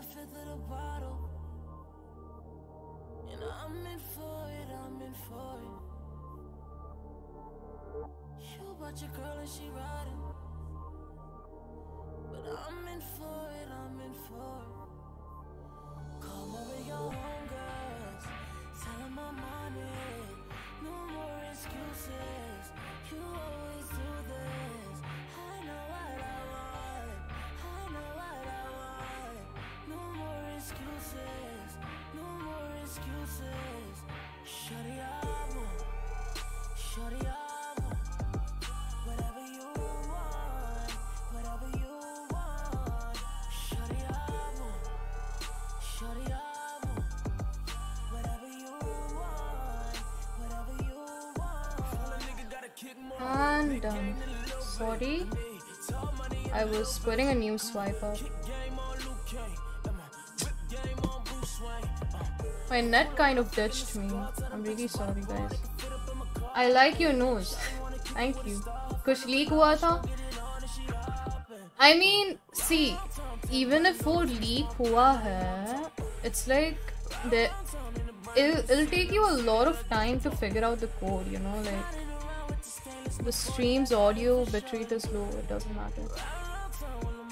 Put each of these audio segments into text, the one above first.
of the bottle. And I'm in for it, I'm in for it. You bought your girl and she riding. But I'm in for it, I'm in for it. Come over your homegirls, tell them I'm on it. No more excuses, you always do this. Excuses, no more excuses. Shorty, I want, shorty. Whatever you want, whatever you want. Shorty, I. Whatever you want, whatever you want. And done. Sorry. I was putting a new swipe up. My net kind of ditched me. I'm really sorry, guys. I like your nose. Thank you. कुछ leak हुआ था? I mean, see, even if वो leak हुआ है, it's like the it'll, it'll take you a lot of time to figure out the code, you know, like the stream's audio bitrate is low, it doesn't matter.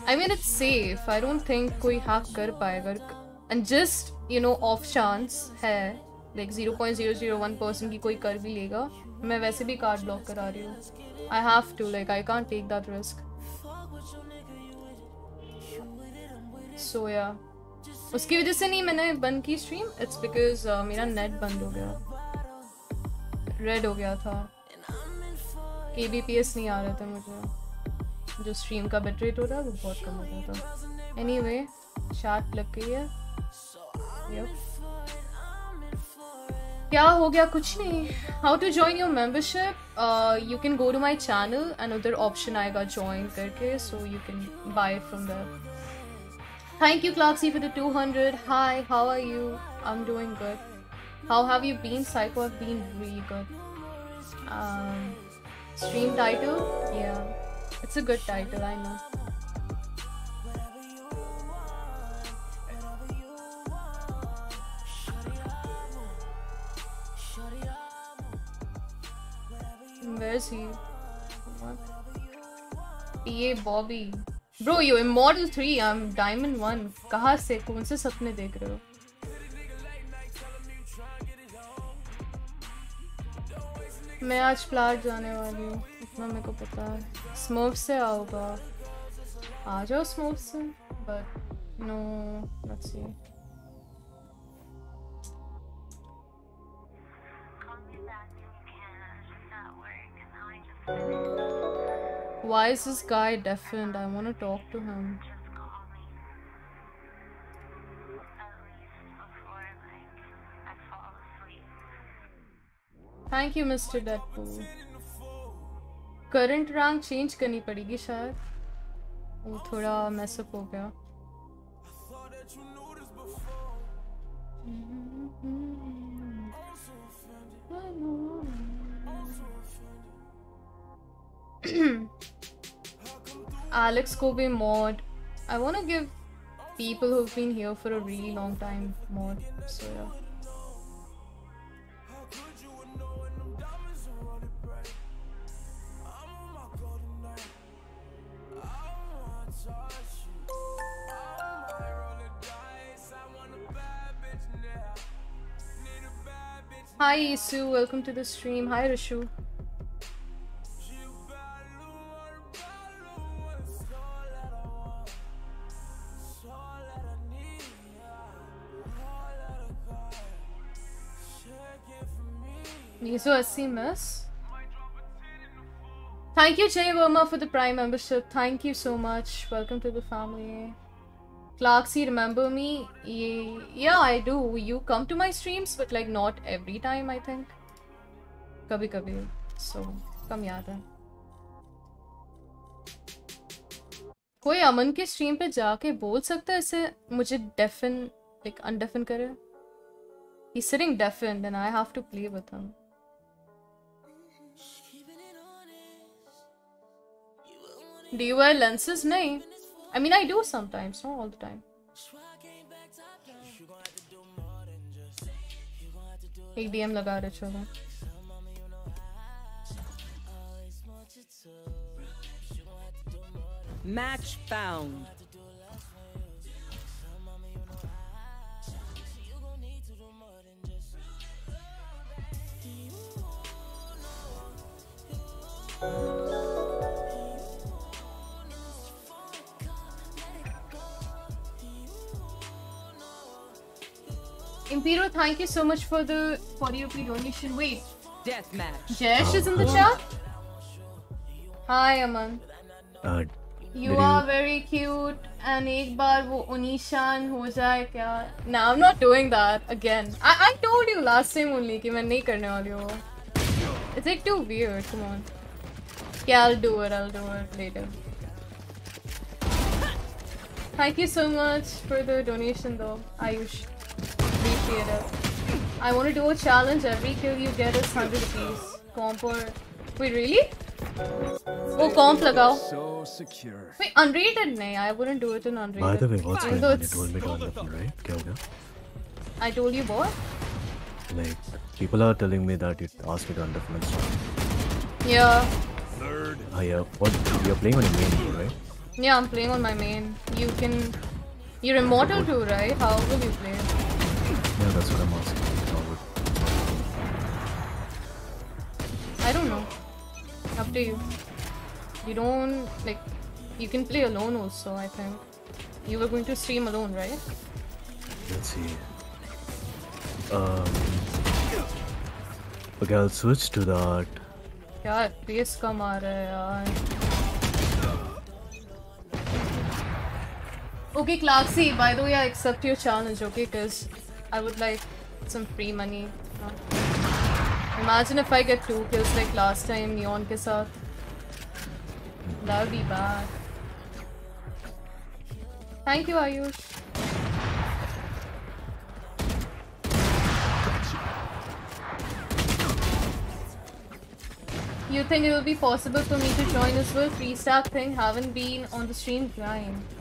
I mean, it's safe. I don't think कोई hack कर पाएगा. And just, you know, off chance है, like 0.001% की कोई कर भी लेगा, मैं वैसे भी कार्ड ब्लॉक करा रही हूँ. आई have to, like, I can't take that risk. So yeah. उसकी वजह से नहीं मैंने बंद की स्ट्रीम इट्स बिकॉज़ मेरा नेट बंद हो गया रेड हो गया था के बी पी एस नहीं आ रहे थे मुझे जो स्ट्रीम का बिट रेट होता है वो बहुत कम हो गया था एनी वे शार्ट लग गई है. क्या हो गया कुछ नहीं how to join your membership you can go to my channel and उधर ऑप्शन आएगा ज्वाइन करके so you can buy from that Thank you, Clarksy, for the 200. Hi, how are you? I'm doing good. How have you been? Psycho, I've been really good. Um, stream title? Yeah. It's a good title, I know. Where's he? What? PA Bobby. Bro, you Immortal 3, I'm Diamond 1. कहाँ से कौन से सपने देख रहे हो? मैं आज फ्लाट जाने वाली हूँ इतना मेरे को पता है स्मोक से आओगा आ जाओ स्मोक से but no let's see Why is this guy deafened? I want to talk to him. Thank you, Mr. Deadpool. Current rank change करनी पड़ेगी शायद वो थोड़ा मैसअप हो गया Alex Kobe mod. I want to give people who've been here for a really long time mod. So yeah. Hi Isu, welcome to the stream. Hi Rishu. Isu Assi miss. Thank you Jay Verma for the Prime membership. Thank you so much. Welcome to the family. Clarksy, remember me? Yeah, I do. You come to my streams, but like not every time, I think. Kabhi kabhi. So, याद है कोई अमन के stream पे जाके बोल सकता है इसे मुझे डेफन लाइक अनडेफन करे He's sitting deafened and I have to play with him. Do you wear lenses? No. I mean, I do sometimes, not all the time. एक DM, लगा रहे चलो Match found. Impero, thank you so much for the 40 rupee donation. Wait. Deathmatch. Jesh is in the oh. chat? Hi, Aman. Uh, you are very cute and ek bar, wo Unishan ho jaye kya? Nah, I'm not doing that again. I, I told you last time only ki main nahi karne wali ho. It's like too weird, come on. Yeah, I'll do it, I'll do it later. Thank you so much for the donation though, Ayush. Theater. I want to do a challenge. Every kill you get is 100 rupees. Comp or... Wait, really? Oh, comp lagao. Wait, unrated? No, I wouldn't do it in unrated. By the way, what's going on? You told me to right? Kya? I told you what? Like, people are telling me that you asked me to unrated stuff. Yeah. Nerd. Oh, yeah. What? You're playing on your main, right? Yeah, I'm playing on my main. You can... You're immortal too, right? How will you play? Yeah, that's what I'm asking. How would... I don't know. Up to you. You don't... Like... You can play alone also, I think. You were going to stream alone, right? Let's see. Um. Okay, I'll switch to that. क्या FPS कम आ रहा है यार Okay, Clarksy, by the way, I accept your challenge, okay? Because I would like some free money. Imagine if I get two kills like last time, Neon ke saath. That would be bad. Thank you, Ayush. You think it will be possible for me to join this? Three stack thing, haven't been on the stream grind.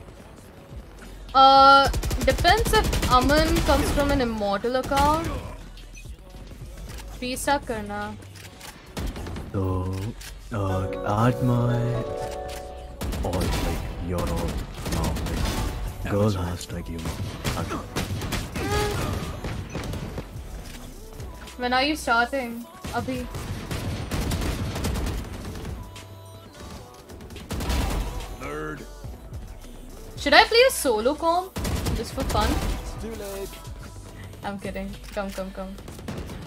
Uh, depends if Aman comes from an immortal account. Three karna. So, uh, add my all like your all now. Like, girl hashtag you. Add me. When are you starting? Abhi. Third. Should I play a solo comp? Just for fun? It's too late. I'm kidding. Come, come, come.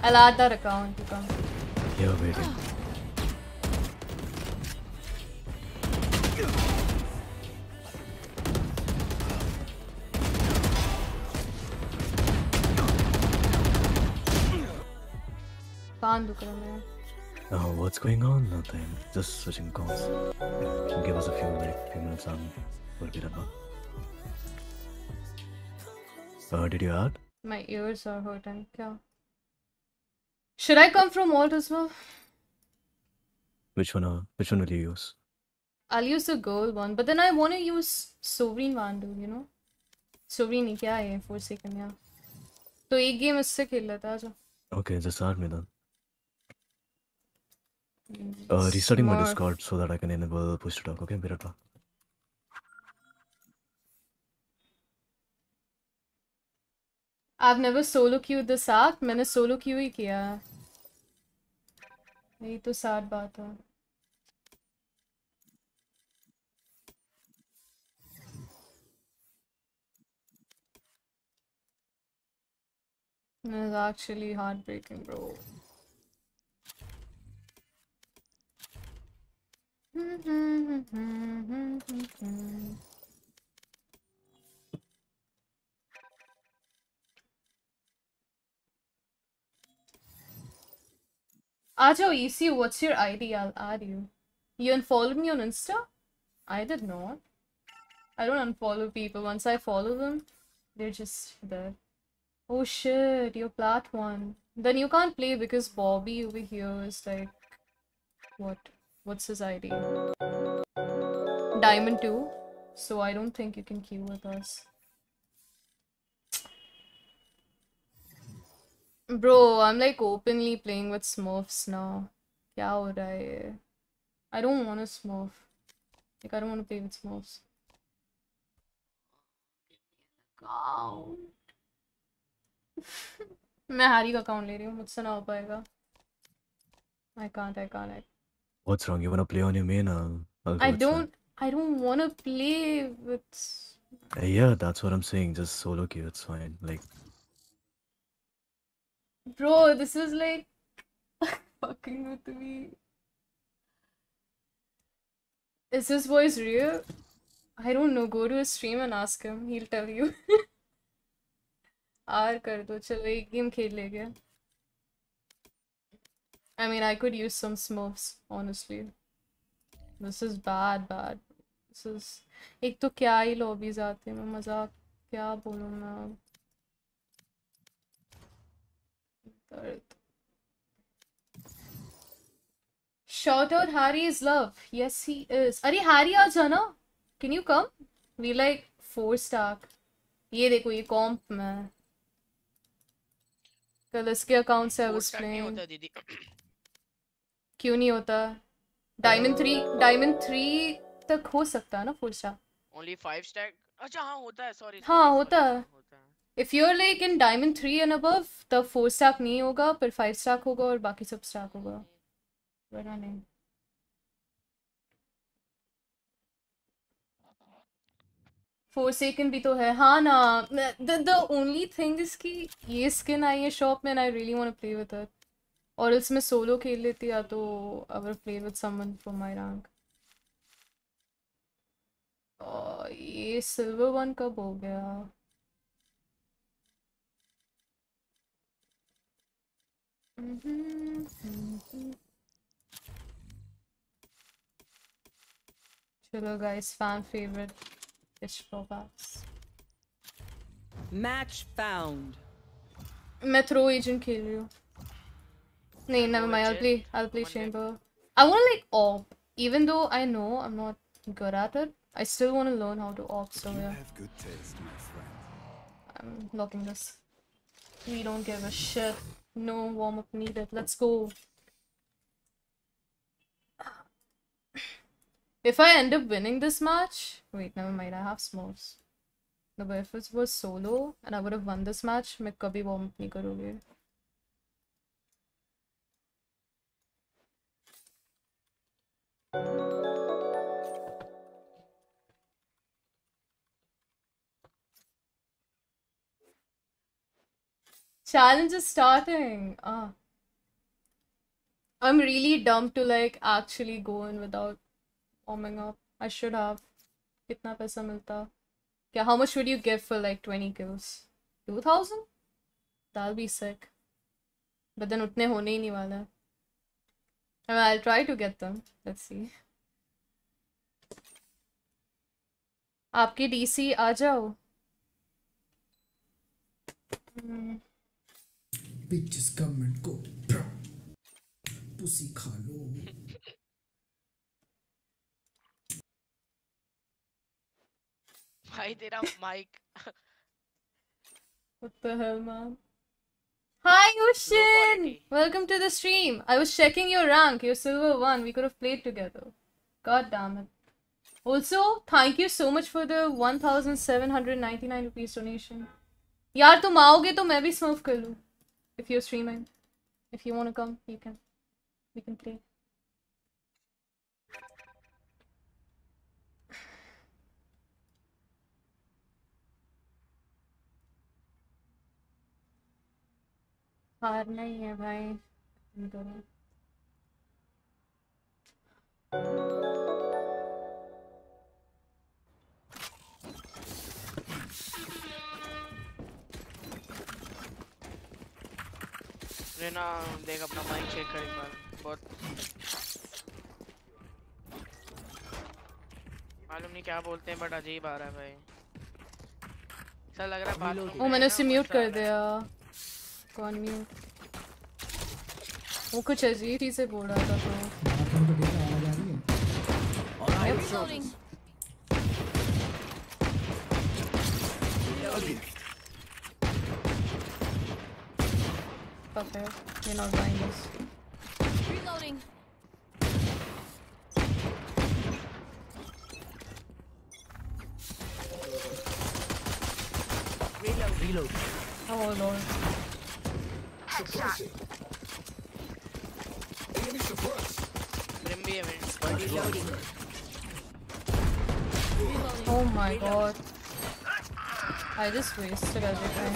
I'll add that account. You come. You're waiting. Can't do it, man. Oh, what's going on? Nothing. Just switching calls. Give us a few like few minutes and we'll be done. Uh, did you add? My ears are hurting. Yeah. Should I come from alt as well? Which one? Uh, which one will you use? I'll use the gold one, but then I want to use Sovereign Vandal, you know? Sovereign क्या है? Forsaken, yeah. So, एक game इससे खेल Okay, just add me then. Uh, restarting my Smart. Discord so that I can enable push to talk. Okay, be right back. I've never solo queued this app. मैंने solo queue ही किया है. यही तो sad बात है. It's actually heartbreaking, bro. Ajo EC, what's your ID? I'll add you. You unfollowed me on Insta? I did not. I don't unfollow people. Once I follow them, they're just there. Oh shit, you're plat one. Then you can't play because Bobby over here is like what? What's his ID? Diamond 2. So I don't think you can queue with us. Bro, I'm like openly playing with Smurfs now. क्या हो रहा है ये? I don't want a Smurf. Like I don't want to play with Smurfs. Account. मैं हारी का account ले रही हूँ मुझसे ना हो पाएगा I can't, I can't. I, What's wrong? You wanna play on your main? I'll, I'll go I with don't, I don't want to play with. Sam. Uh, yeah, that's what I'm saying. Just solo queue. It's fine. Like, Bro, this is like fucking with me. Is this voice real? I don't know. Go to his stream and ask him. He'll tell you. R कर दो चलो एक game खेल लेंगे I mean, I could use some smurfs, honestly. This is bad, bad. This is एक तो क्या ही lobbies आते हैं मैं मजाक क्या बोलूँ मैं अब? दर्द Shout out Harry is love. Yes, he is. अरे Harry आ जाना. Can you come? We like four stack. ये देखो ये कॉम्प में कल इसके अकाउंट से आई वाज Four क्यों नहीं होता? डायमंड थ्री डायमंड थ्री तक हो सकता है ना four stack only five stack अच्छा हाँ होता है सॉरी हाँ, होता है। If you are like in diamond three and above तब फोर स्टाक नहीं होगा फिर फाइव स्टाक होगा और बाकी सब स्टाक होगा। वरना नहीं। फोर सेकंड भी तो है। हाँ ना the the only thing is कि ये स्किन आई है शॉप में I really want to play with it और इसमें सोलो खेल लेती या तो or play with someone from my rank ये सिल्वर वन कब हो गया? चलो गाइस फ़ैन फेवरेट प्रोबैक्स Match मैं थ्रो एजेंट खेल रही हूँ। नहीं never mind I'll Legit? play I'll play One chamber I want to like op even though I know I'm not good at it I still want to learn how to op so You yeah have good taste, my friend. I'm locking this we don't give a shit no warm up needed let's go if I end up winning this match wait never mind I have smokes no but if it was solo and I would have won this match मैं कभी warm up नहीं करूँगी Challenge is starting. Ah. I'm really dumb to like actually go in without warming up. I should have. कितना पैसा मिलता? Yeah, how much would you give for like 20 kills? 2000? That'll be sick. But then उतने होने ही नहीं वाले. I mean, I'll try to get them. Let's see. आपकी DC आ जाओ. Hmm. bitches come and खा लो भाई तेरा mic What the hell, man? Hi, Yushin! quality. Welcome to the stream. I was checking your rank. You're silver one. We could have played together. God damn it. Also, thank you so much for the 1799 rupees donation. यार तुम आओगे तो मैं भी smurf कर लूँ. If you're streaming. If you want to come, you can. We can play. हारना ही है भाई। तुम करो रेना देख अपना माइक चेक कर एक बार। बहुत मालूम नहीं क्या बोलते हैं बट अजीब आ रहा है भाई। ऐसा लग रहा है ओ मैंने उसे म्यूट कर दिया। कौन मी है वो कुछ अजीब ही से बोल रहा था तो Fuck her. You're not buying this. Oh my god. I just wasted everything.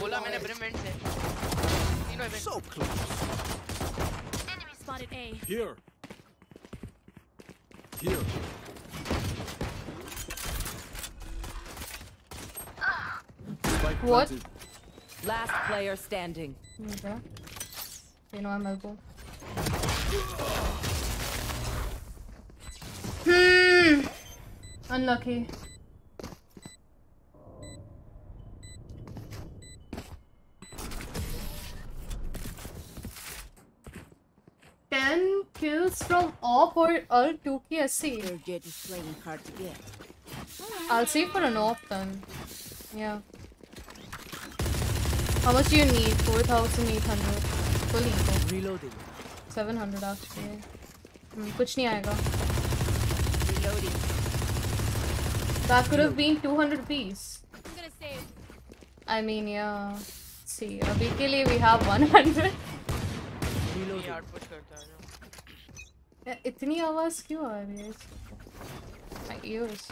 बोला मैंने ब्रिम वेंट से तीनों event So close. Enemy spotted A. Here. Here. Spike What? planted. Last player standing. Okay. You know I'm elbow. Unlucky. Ten kills from op or ult 2 ki SC. Their jet is playing hard to get. I'll save for an op then. Yeah. How much do you need? 4,800. Full eco. Reloading. 700 actually. Hmm, कुछ नहीं आएगा. Reloading. That could have been 200 rupees. I'm gonna save. I mean, yeah. See, अभी के लिए we have 100. ये out push करता है जो या, इतनी आवाज क्यों आ रही है इसको? My ears.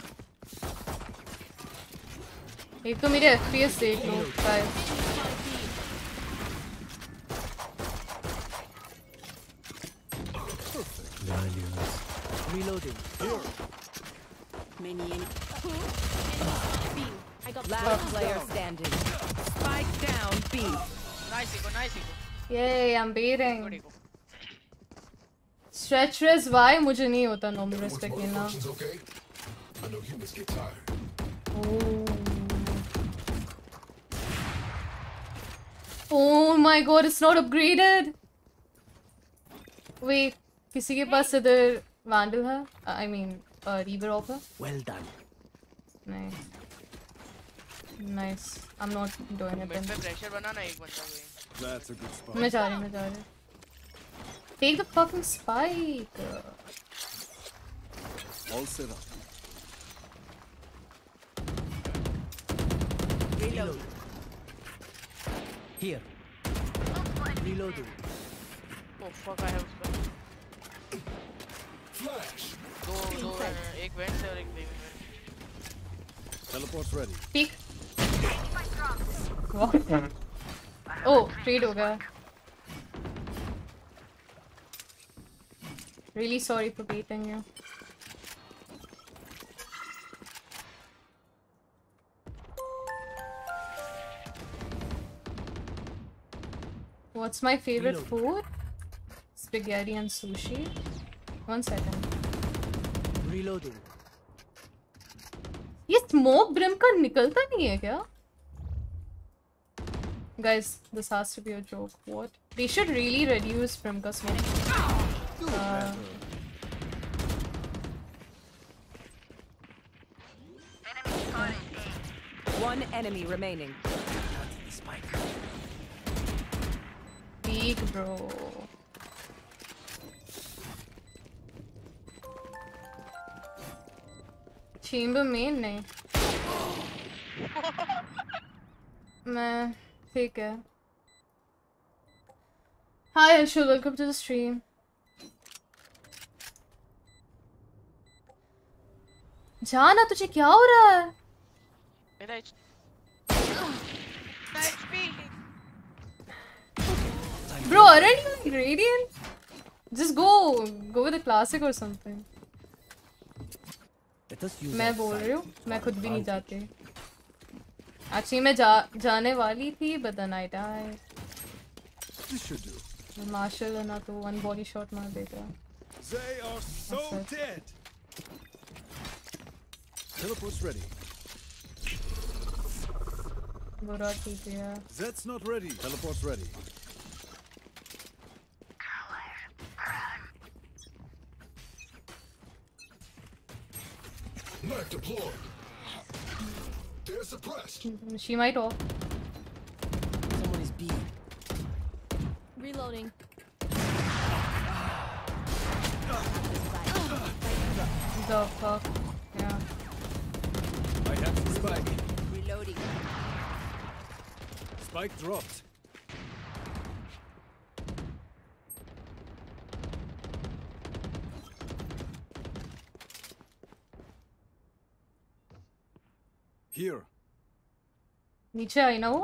एक तो मेरे FPS देख लो guys. Values. Reloading. Many in. B. I got Last player standing. Spike down B. Nice eco nice eco Yay, I'm beating. Good eco Stretch res why मुझे नहीं होता normal res पे खेलना. okay? I know humans get tired. Oh. Oh my god, it's not upgraded. Wait, किसी के पास इधर Vandal है? I mean, uh, Reaver Orb है? Well done. Nice. Nice. I'm not doing it mid then. पे pressure बनाना एक बंदा कोई That's a good spot. मैं जा रही हूँ, मैं जा रही हूँ. Take the fucking spike. All set up. Reload. Here. Reloading. Oh fuck I have spell Flash. दो दो हैं, एक वेंट से और एक baby went Teleport's ready. Peek. What? Oh, trade हो गया. Really sorry for beating you. What's my favorite Reload. food? Spaghetti and sushi. One second. Reloading. ये स्मोक ब्रिम का निकलता नहीं है क्या? Guys, this has to be a joke. What? They should really reduce brim का smoke. Uh, One enemy remaining. peak, bro. Chamber main नहीं. मैं ठीक है. Hi Anshul, welcome to the stream. जाना तुझे क्या हो रहा है? मेरा H HP Bro, aren't you in Radiant? Just go, go with a classic or something. मैं बोल रही हूँ मैं खुद भी नहीं. जाती एक्चुअली मैं जा जाने वाली थी died This should do. Marshal है ना तो वन बॉडी शॉट मार देगा They are so dead. Teleport's ready. बुरा ठीक है not ready. Teleport's ready. Knife deployed. They're suppressed. she might off Someone is B. Reloading. The fuck? Yeah. I have the spike. Reloading. Spike dropped. Here. नीचे आई ना वो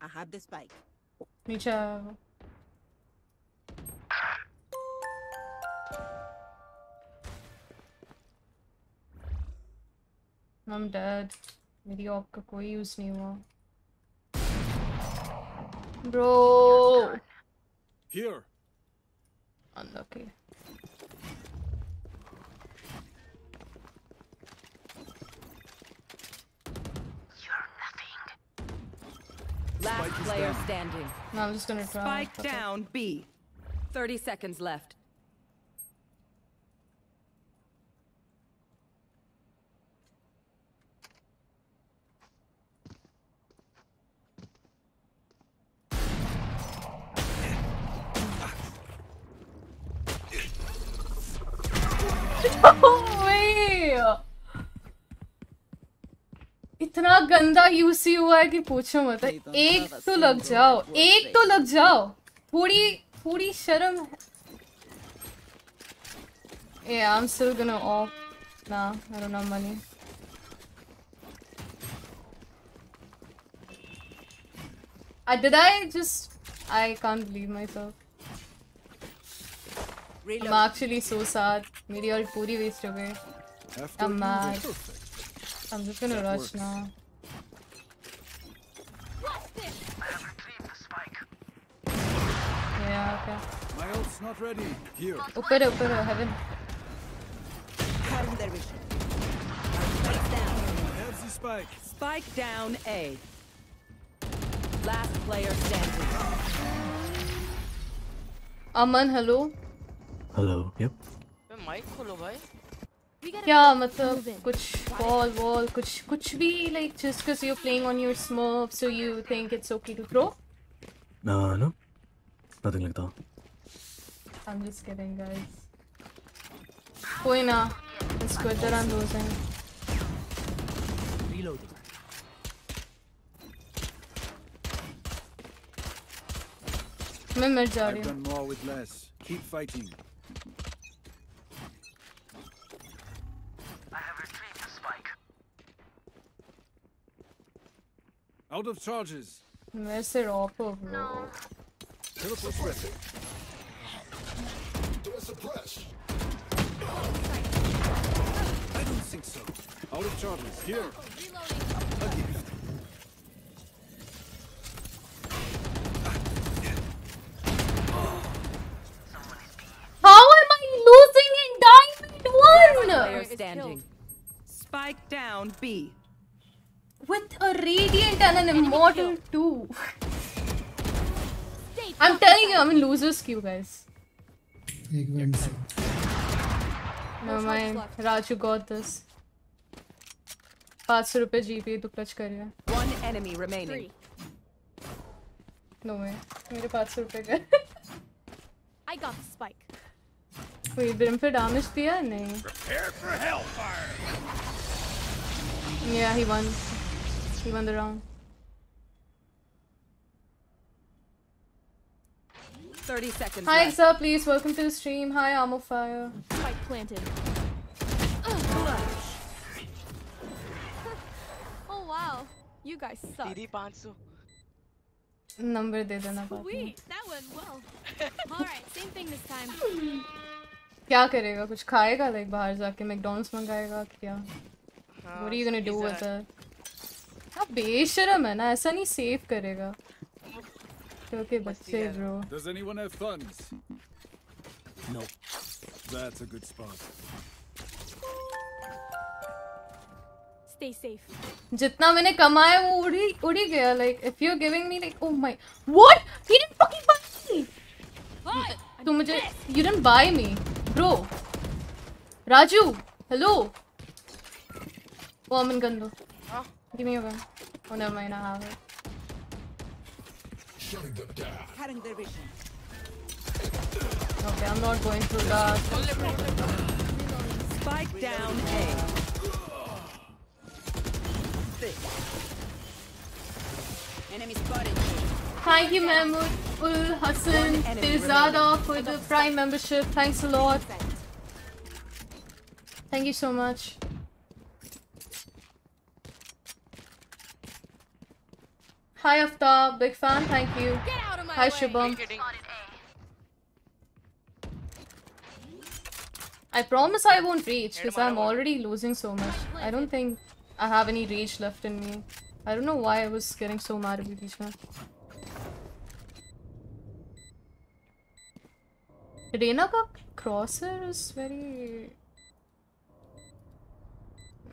I have the spike. नीचे आया वो I'm dead. मेरी op का कोई use नहीं हुआ Bro. Here. Unlucky. Last player down. standing. No, I'm just gonna try. Spike Fuck down B. 30 seconds left. Use हुआ है कि पूछो मत तो एक तो लग जाओ एक तो लग जाओ। थोड़ी थोड़ी शर्म है। Ah I am still off ना I don't money I did I just I can't believe myself I am actually so sad मेरी और पूरी वेस्ट हो गई। I am mad I am just Yeah, okay. My ult's not ready. Here. ऊपर है ऊपर है heaven. Cutting their vision. Spike down. I have the spike. Spike down A. Last player standing. Aman hello. Hello. Yep. Bay mic खोलो भाई We gotta क्या move मतलब in. कुछ wall wall कुछ कुछ भी like just because you're playing on your smurf so you think it's okay to throw? Uh, no. Nothing like that. I'm just kidding, guys. Poina. It's good that I'm losing. Reloading. I'm mid I've done more with less. Keep fighting. I have retrieved the spike. Out of charges. Where's the roper, bro? No. Teleport's ready. They're suppressed. I don't think so. Out of charges. Here. A gift. How am I losing in Diamond Player 1? standing. Spike down B. With a Radiant and an Immortal 2. Stay I'm telling you, I'm in loser's queue, guys. एक went से No mind. Raju got this. 500 रुपए GP तो clutch कर रहा है One enemy remaining. Three. No वे मेरे 500 रुपए का I got the spike. कोई ब्रिम पे डैमेज दिया नहीं Yeah, he won. He won the round. 30 seconds Hi, left. Exa, please welcome to the stream. Hi, Amo Fire. Spike planted. oh wow. You guys suck. दीदी 500 number दे देना बाद में Sweet. That went well. Alright, same thing this time. क्या करेगा कुछ खाएगा like बाहर जाके मैकडॉनल्ड्स मंगाएगा क्या हाँ, What are you gonna do pizza with Hut. it? हाँ बेशरम है ना ऐसा नहीं सेव करेगा बच्चों के बच्चे bro Does anyone have funds? No. That's a good spot. Stay safe. जितना मैंने कमाया वो उड़ी उड़ी गया like if you're giving me like oh my what he didn't fucking buy me. What? तू मुझे you didn't buy me, bro. Raju hello. वो अमन गंदो. Give me a gun. Oh never mind I have it. Shutting them down. Cutting their vision. Okay, I'm not going through that. Spike down A. Enemy spotted. Thank you, Mahmood Ul Hassan Pirzada for the Prime membership. Thanks a lot. Thank you so much. Hi Aftab, big fan, thank you. Hi Shubham. I promise I won't rage because I'm already losing so much. I don't think I have any rage left in me. I don't know why I was getting so mad at Bibisha. Reina crosshair is very...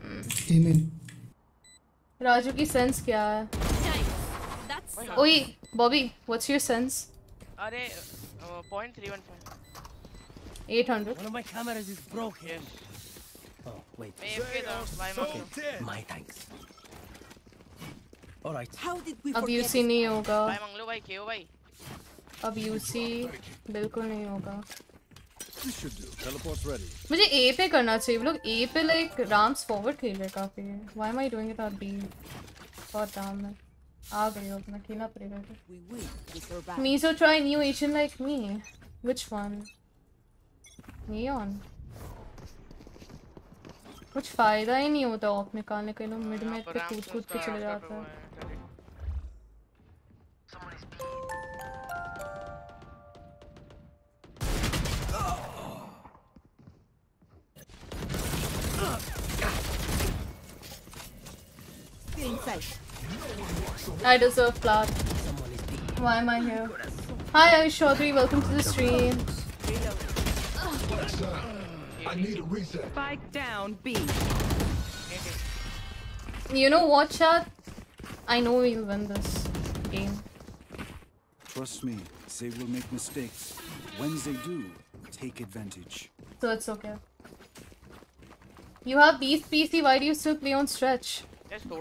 Mm. Amen. Raju ki sense kya hai? Oi, Bobby, what's your sense? अरे uh, 0.315 800 One of my cameras is broken. Oh, wait. So okay. My thanks. All right. How did we अब UC नहीं होगा भाई अब UC बिल्कुल नहीं होगा मुझे ए पे करना चाहिए लोग ए पे लाइक राम्स फॉरवर्ड खेल रहे काफ़ी why am I doing it on B for Ram man आ गई हो अपना खेलना पड़ेगा तो. we win, we survive. Miso try new agent like me. Which one? Neon. कुछ फायदा ही नहीं होता ऑफ निकालने का ये लोग मिड में यहाँ पर इतने राम कूद कूद सोचता के है चले आपका जाते हुआ हैं है, turret. Still inside. I deserve flour. Why am I here? Hi, I'm Chaudhary. Welcome to the stream. I need a reset. Spike down, B. You know what, Chad? I know we'll win this game. Trust me, they will make mistakes. When they do, take advantage. So it's okay. You have Beast PC, why do you still play on stretch?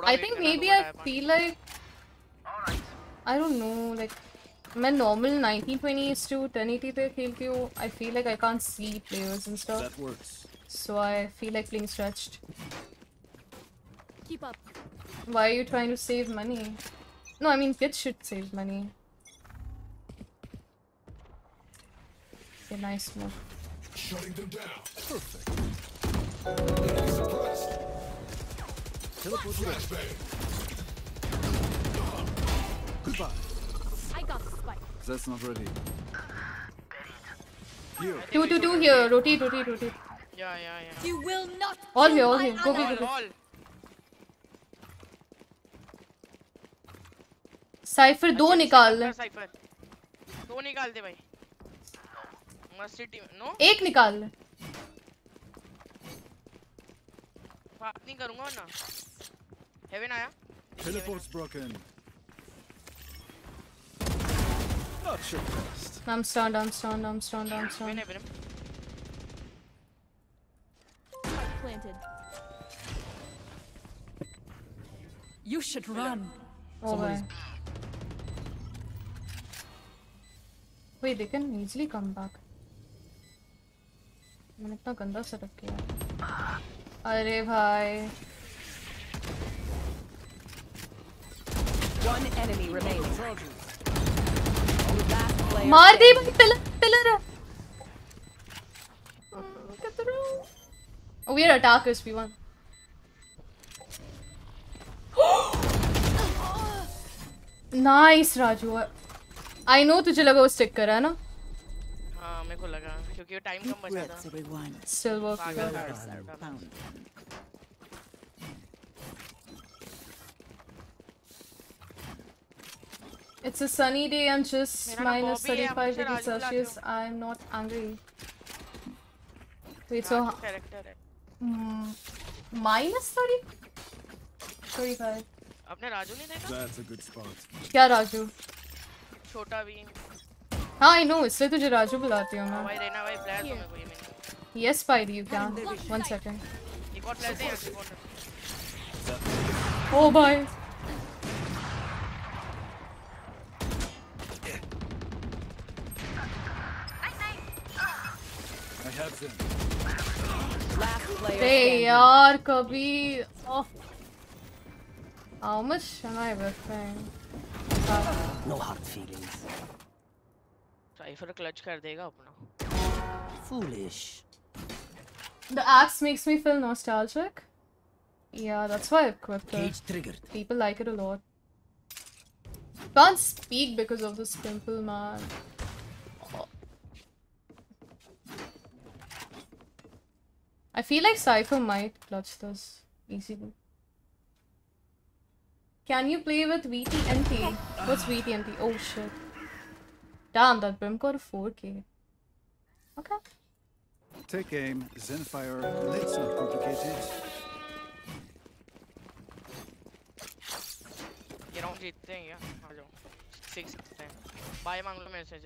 I think maybe I feel like I don't know, like मैं normal 1920 is to 1080 पे खेलती हूँ. I feel like I can't see players and stuff. That works. So I feel like playing stretched. keep up. Why are you trying to save money? No, I mean kids should save money. Okay, nice move. Shutting them down. Perfect. Enemy suppressed. Teleport's ready. Flashbang. I got the spike. That's not ready. Here. Two, two, two here. Rotate, rotate, rotate. Yeah, yeah, yeah. You will not. All here, all here. Go, go, go, go. All. Cypher दो निकाल ले cipher दो निकाल दे भाई मस्ती team no एक निकाल ले बात नहीं करूँगा ना हेवन आया Teleport's broken. Not your best. I'm stunned, I'm stunned, I'm stunned, I'm haven stunned. Haven Spike planted. You should run. Oh boy. Wait, they can easily come back. मैंने इतना गंदा सेटअप किया अरे भाई One enemy remaining. मार दे भाई pillar pillar Oh, we are attackers, we won. nice, Raju. I know तुझे लगा वो stick करा है ना? हाँ मेरे को लगा क्योंकि वो टाइम कम बचा था. Still work It's a sunny day and just मेरा नाम minus बॉबी है, 35 हमेशा degrees राजू बुलाते Celsius. हो। I'm not angry. Wait, so character है mm, minus 30? 35. आपने राजू नहीं देखा That's a good spot. क्या राजू? छोटा भी हाँ I know इसलिए तुझे राजू बुलाती हूँ हाँ मैं. भाई रहना भाई फ्लैश दो मेरे को ये मैंने Yes, Spidey, you can. One second. एक और फ्लैश दे यहाँ से कौन Oh boy. Hey, yaar, kabhi. Oh. How much am I buffing? No hard feelings. Cypher clutch kar dega apna. Foolish. The axe makes me feel nostalgic. Yeah, that's why I equipped it. Cage triggered. People like it a lot. Can't speak because of this pimple, man. I feel like Cypher might clutch this easily. Can you play with VTNT? What's VTNT? Oh shit. Damn, that Brim got a 4k. Okay. Take aim, Zenfire. Let's not complicate it.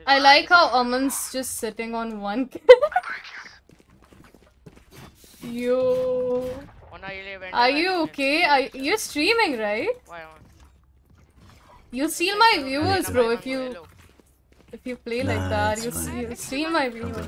I like how almonds just sitting on one Yo. Are you okay? Are you, streaming, right? You steal my viewers, bro. If you if you play like that, you steal, steal my viewers.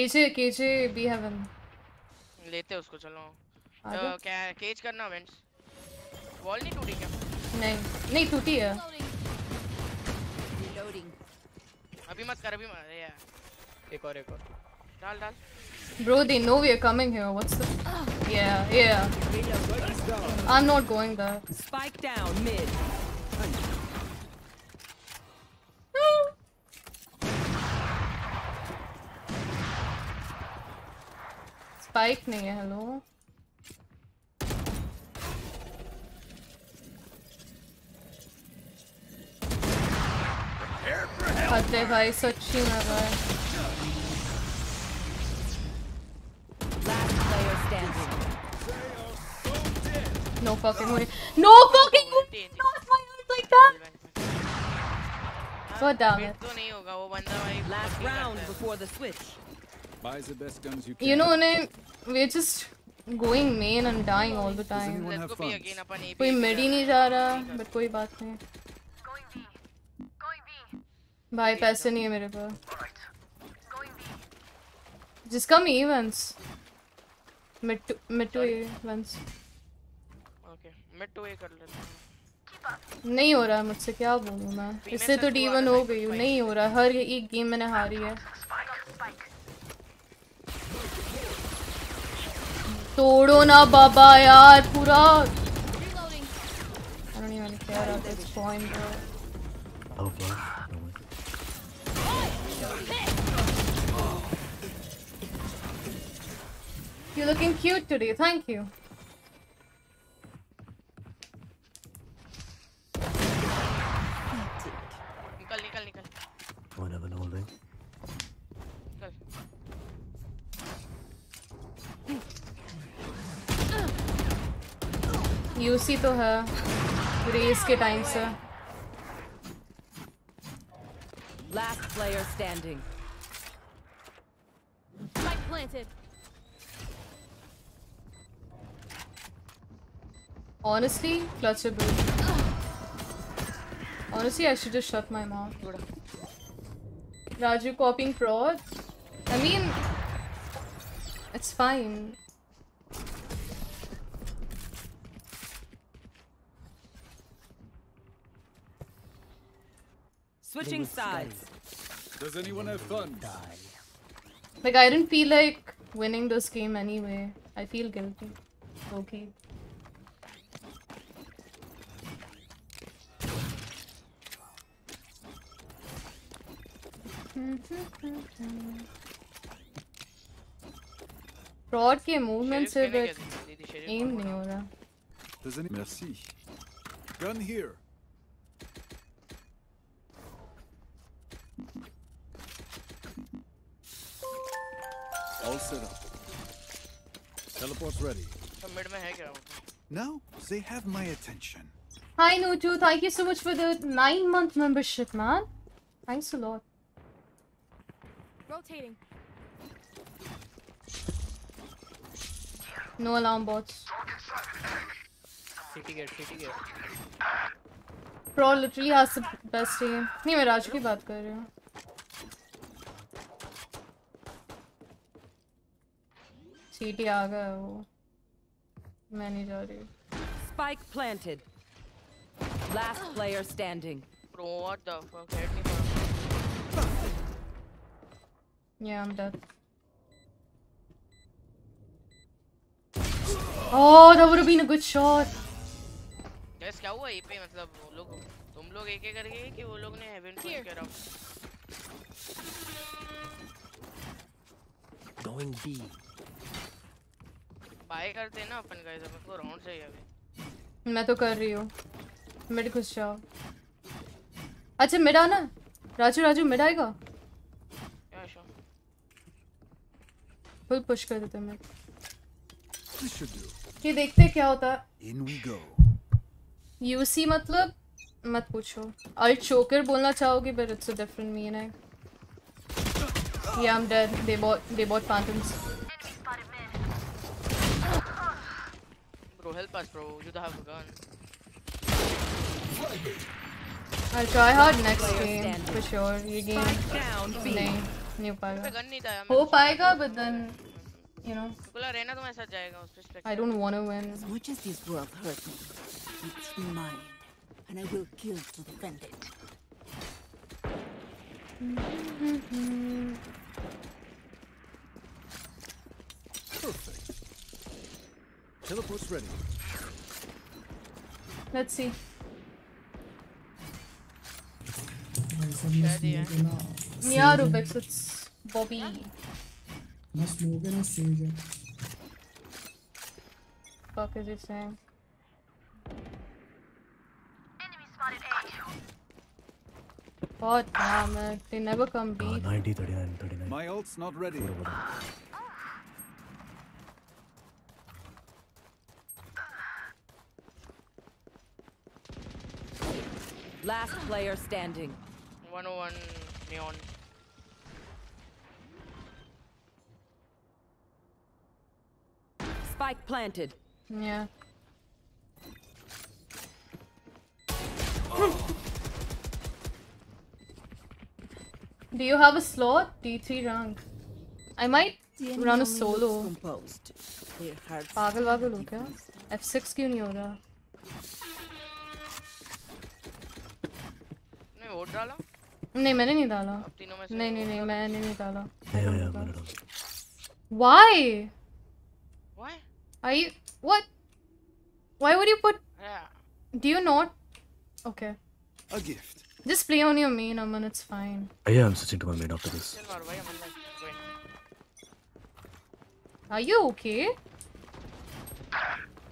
KJ, KJ, be heaven. लेते हैं उसको चलो अ, जाओ। क्या cage करना vents wall नहीं टूटी क्या नहीं नहीं टूटी है Reloading. अभी मत कर अभी मत यार एक और एक और डाल डाल Bro, they know we are coming here. What's the? Yeah, yeah. I'm not going there. Spike down mid. Spike नहीं है hello. अरे भाई सच्ची में भाई Last player standing. No fucking way. No fucking way. Not my ult like that. God damn it. तो नहीं होगा वो बंदा भाई Last round before the switch. Buy the best guns you can. You know, उन्हें we're just going main and dying all the time. Let's go be again अपन AP कोई mid ही नहीं जा रहा बट कोई बात नहीं। भाई पैसे नहीं है मेरे पास। जिसका me events mid to mid to events okay mid to A कर लेते हैं। नहीं हो रहा है मुझसे क्या बोलूँ मैं? इससे तो डी वन हो गई हूँ। नहीं हो रहा हर एक गेम मैंने हारी है। तोड़ो ना बाबा यार पूरा I don't even care at this point bro. Oh, fuck. No one- You're looking cute today, thank you. निकल निकल निकल निकल यूसी तो है रेस के टाइम से Last player standing. Spike planted. Honestly, clutchable. Honestly, I should just shut my mouth. Raju copying prod. I mean, it's fine. Switching sides. Does anyone have funds? Like, I didn't feel like winning this game anyway. I feel guilty. Okay. Prod के movement से sheriff but कहने कैसे दीदी sheriff aim नहीं हो रहा. Does any? Merci. Gun here. All set up. Teleport's ready. तो mid में है क्या वो? Now they have my attention. Hi Nuju, thank you so much for the nine month membership, man. Thanks a lot. Rotating. No alarm bots. City gate city gate Pro literally has the best aim. नहीं मैं राजू की बात कर रही हूँ. सीटी आ गया है वो. मैं नहीं जा रही. Spike planted. Last player standing. Bro, what the fuck? Hit me for Yeah, I'm dead. Oh, that would have been a good shot. Guys, क्या हुआ ये पे मतलब वो लोग तुम लोग एक एक करके कि वो लोग ने हेवन पुश करा Going B. बाय करते हैं ना अपन गाइस अपन को राउंड चाहिए अभी। मैं तो कर रही हूँ। मिड घुस जाओ अच्छा मिड आना राजू राजू मिड आएगा? क्या शो फुल पुश कर देते do. ये देखते क्या होता है. यूसी मतलब मत पूछो। अल्ट चोकर बोलना चाहोगे? But it's a different meaning yeah I'm dead. They bought they bought phantoms Bro, help us, bro. You don't have a gun. I'll try hard next Player game standing. for sure ये game Spike down B. नहीं नहीं हो पे पाएगा gun नहीं था यार हो पाएगा but then you know बोला रहना तो मैं साथ जाएगा उस पे select I don't want to win As much as this world hurt me, it's mine, and I will kill to defend it. Perfect. Teleport's ready. Let's see. Miaru versus Bobby. Must move in a Savior. Fuck is he saying? What? Damn it. They never come B. Ah, 90, 39, 39. My ult's not ready. Last player standing. 101 neon. Spike planted. yeah Do you have a slot? D3 rank. I might The run a enemy solo. looks Composed. Their hearts पागल वागल हो क्या? F6 क्यों नहीं हो रहा? ने vote डाला नहीं मैंने नहीं डाला. अब तीनों में से नहीं नहीं नहीं मैंने नहीं डाला. Yeah, yeah, yeah, मैंने डाला. Why? Why? Are you what? Why would you put? Yeah. Do you not? Okay. A gift. Just play on your main, Aman. It's fine. Uh, yeah, I'm switching to my main after this. चल मार भाई अमन like win. Are you okay?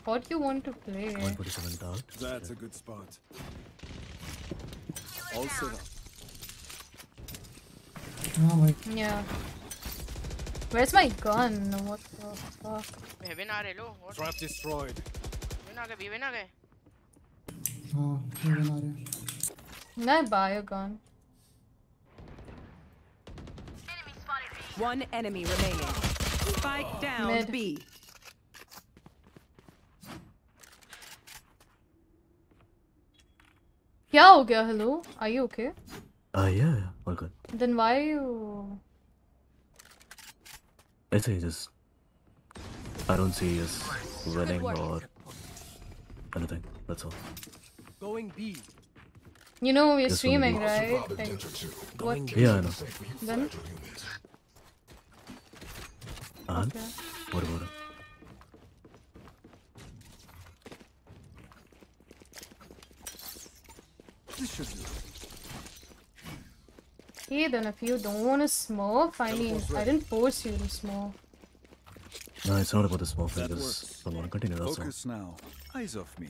What you want to play? 147 dark. That's a good spot. all set up. Oh my. Yeah. Where's my gun? What the fuck? Heaven are low. What? Trap destroyed. Heaven are heaven are. हाँ, oh, heaven are. मैं buy a gun. One enemy remaining. Spike down Mid. B. क्या हो गया? Hello? Are you okay? Uh, yeah, yeah, all good. Then why are you? It's okay, just. I don't see us winning or anything. That's all. Going B. You know we're This will streaming, be- right? Like, what? Yeah, I know. Then? And? Okay. What about it? This should do. Okay, then if you don't want to smoke, I mean, I didn't force you to smoke. No, it's not about the smoke thing. That Just works. don't want to continue. That's all. Focus now. Eyes off me.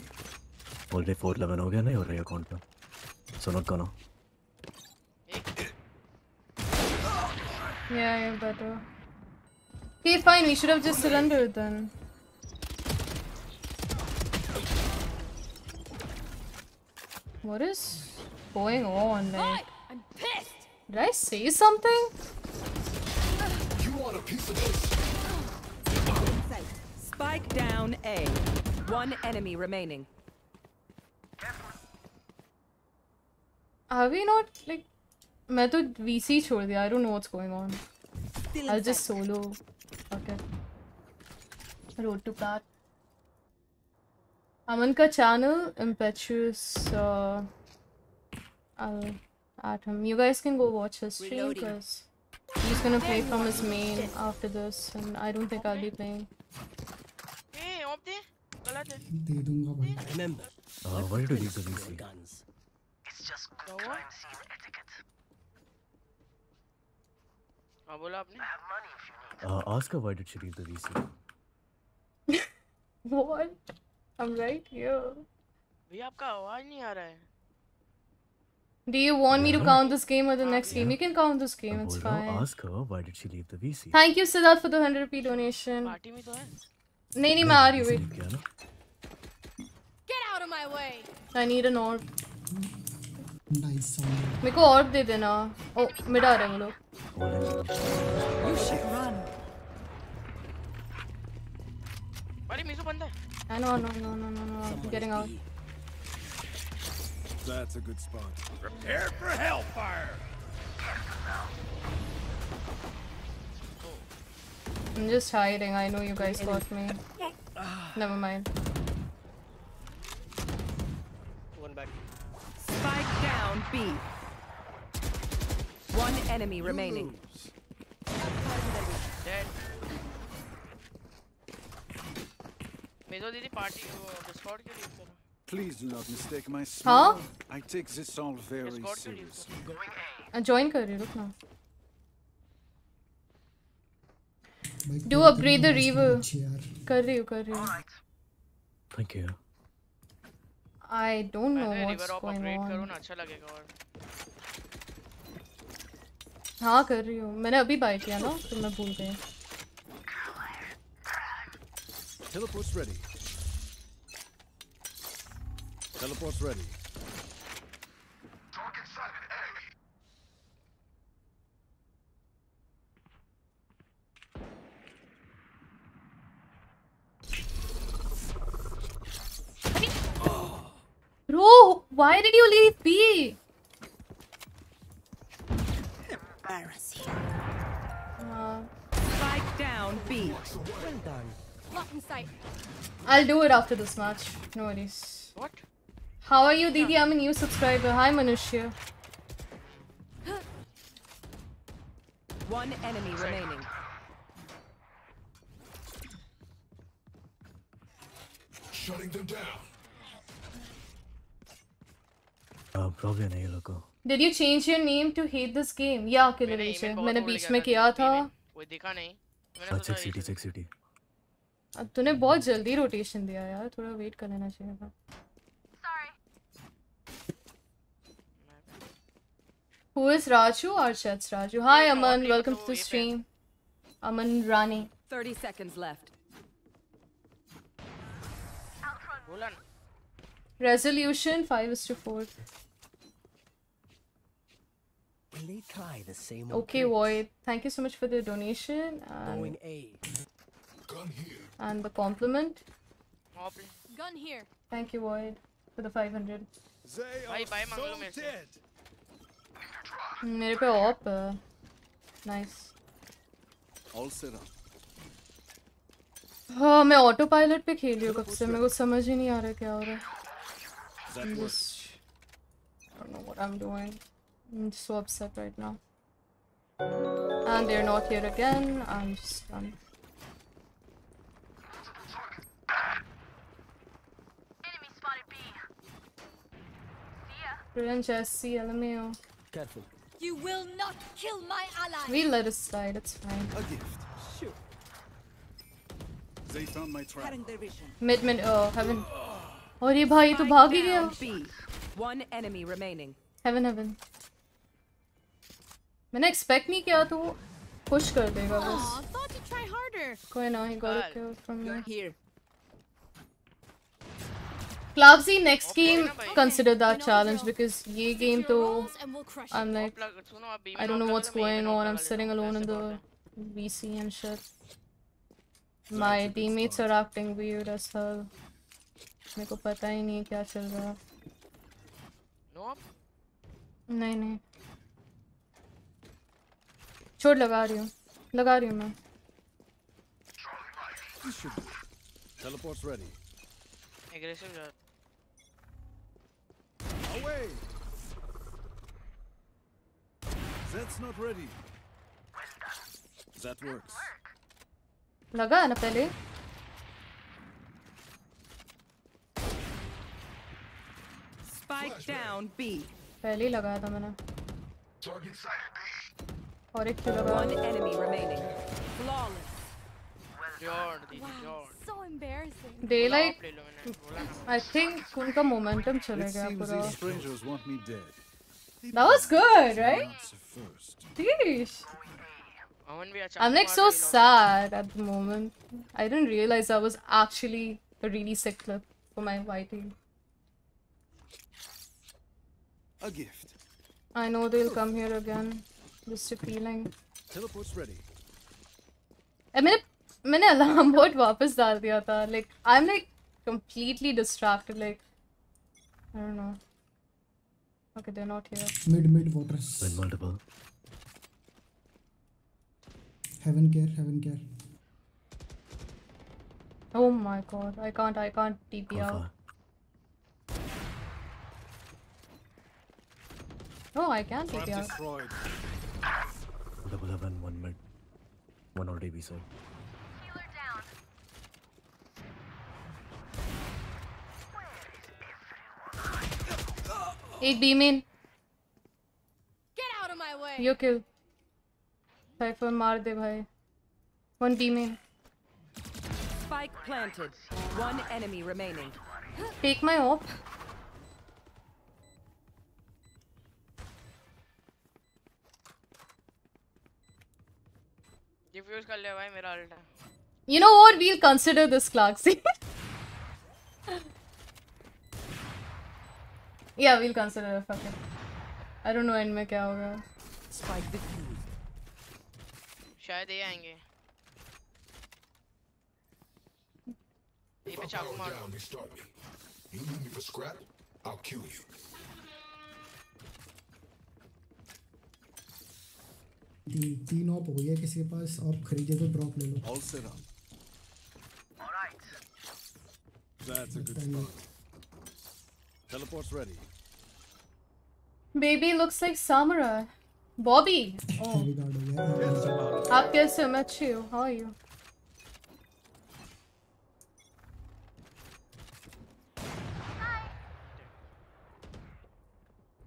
Already 411 हो गया नहीं हो रही account पे. So not gonna. Yeah, you're better. Okay, fine. We should have just surrendered then. What is going on? Like, I'm pissed. Did I say something? You want a piece of this? Spike down A. One enemy remaining. Are we not like मैं तो VC छोड़ दिया I don't know what's going on I'll just solo okay road to plat Aman ka channel impetuous uh, I'll add him you guys can go watch his stream because he's gonna play from his main after this and I don't think I'll be playing a off दे गलत है दे दूँगा भाई Remember, Uh, why did you leave the VC? guns. क्या हुआ हाँ बोला आपने Uh, ask her why did she leave the VC? what I'm right here भैया आपका आवाज़ नहीं आ रहा है do you want me to count this game or the next game you can count this game it's हूँ, fine ask her why did she leave the VC? Thank you, Siddharth, for the 100 rupee donation. Party में तो है नहीं नहीं मैं आ रही हूँ? Get out of my way! I need an orb. Sound मेरे को orb दे देना. Oh, मिड आ रहे हैं वो लोग. You should run. अरे मीसो बंदा है Ah, I know, no, no, no, no, no. I'm getting out. That's a good spot. Prepare for hellfire. I'm just hiding. I know you guys got me. Never mind. One back. Spike down B. One enemy remaining. Dead Meesho दीदी party Discord के लिए करो Please do not mistake my smile. Huh? I take this all very seriously. Uh, join कर रही हूँ रुकना. Do कोई upgrade the Reaver. अच्छी यार कर रही हूँ कर रही हूँ. Thank you. I don't know what's going upgrade करो on. ना अच्छा लगेगा और हाँ कर रही हूँ. मैंने अभी बाय किया ना तो मैं भूल गई. Teleport's ready. Teleport's ready. Target sighted A. Bro, why did you leave B? Embarrassing. Uh, Spike down B. Well done. Lock in sight. I'll do it after this match. No worries. What? How are you, Didi? I'm a new subscriber. Hi, Manushya. One enemy remaining. Shutting them down. Uh, probably नहीं लोगों. Did you change your name to hate this game? Yeah, Killer मैंने Vision. email बहुत मैंने भूल बीच गया में था किया DP में। था कोई दिखा नहीं मैंने Uh, सोचा check city, reset- check city. अब तूने बहुत जल्दी रोटेशन दिया यार थोड़ा वेट कर लेना चाहिए था Who is Raju? Arshad's Raju. Hi Aman, welcome to the stream. Aman Rani. 30 seconds left. Resolution 5 is to 4. Will try the same Okay. Void. Thank you so much for the donation and, Going A. Gun here. and the compliment. Of ले Gun here. Thank you, Void, for the 500. They भाई are भाई मांग लो so मेरे से dead. मेरे पे op है. Nice. All set up. हाँ मैं ऑटो पायलट पे खेल रही हूँ कब से मेरे को समझ ही नहीं आ रहा क्या हो रहा है That I'm works. just I don't know what I'm doing I'm so upset right now and they're not here again I'm just done Brilliant Jesse LMAO Careful. You will not kill my ally. we let it slide it's fine A gift. Sure. They found my trap. Cutting their vision. mid mid oh heaven और ये भाई तो भाग ही गया Down B. One enemy remaining. heaven heaven मैंने expect नहीं किया तो पुश कर देगा बस Aw, thought you'd try harder. कोई ना he got a Well, kill Clubsy, next game, consider that challenge because ye game to I'm like, I don't know what's going on. I'm sitting alone in the VC and shit. My teammates are acting weird as hell. मेरे को पता ही नहीं क्या चल रहा no नहीं नहीं छोड़ लगा रही हूँ लगा रही हूँ मैं. Teleport's ready. एग्रेसिव जा Away! Zed's not ready. That works. लगा है ना पहले Spike down B. पहले ही लगाया था मैंने और एक क्यों One लगा enemy remaining. Flawless. जॉर्ड दीदी जॉर्ड So embarrassing. They like I think unka momentum chale gaya That was good, right? Deesh. I'm like so sad at the moment. I didn't realize I was actually a really sick clip for my YT. A gift. I know they'll come here again. Just Peeling. Teleport's ready. I mean, मैंने alarm board वापस डाल दिया था like I'm like completely distracted like I don't know. Okay, they're not here. Mid, mid, waters. Win multiple. Heaven care, heaven care. Oh my god, I can't, I can't TP Go out. far. No, I can Trap TP out. destroyed. Double heaven, one mid. One already B side. एक B main yo kill Cypher मार दे भाई. One B main spike planted one enemy remaining take my off defuse कर ले भाई मेरा ult you know what we will consider this Clark C yeah, we'll consider it. Fuck it. I don't know end में क्या होगा. Spike diffused. शायद ये आएंगे ये पे चाकू Power मार down, they start me. You need me for scrap? I'll kill you. तीन तीन ऑप हो गया किसी के पास ऑप खरीदे तो ड्रॉप ले लो All set up. That's a good Done. spot. Teleport's ready. Baby looks like samurai. Bobby. Oh. Heavy guard हो गया आप कैसे हो? मैं अच्छी हूँ. How are you?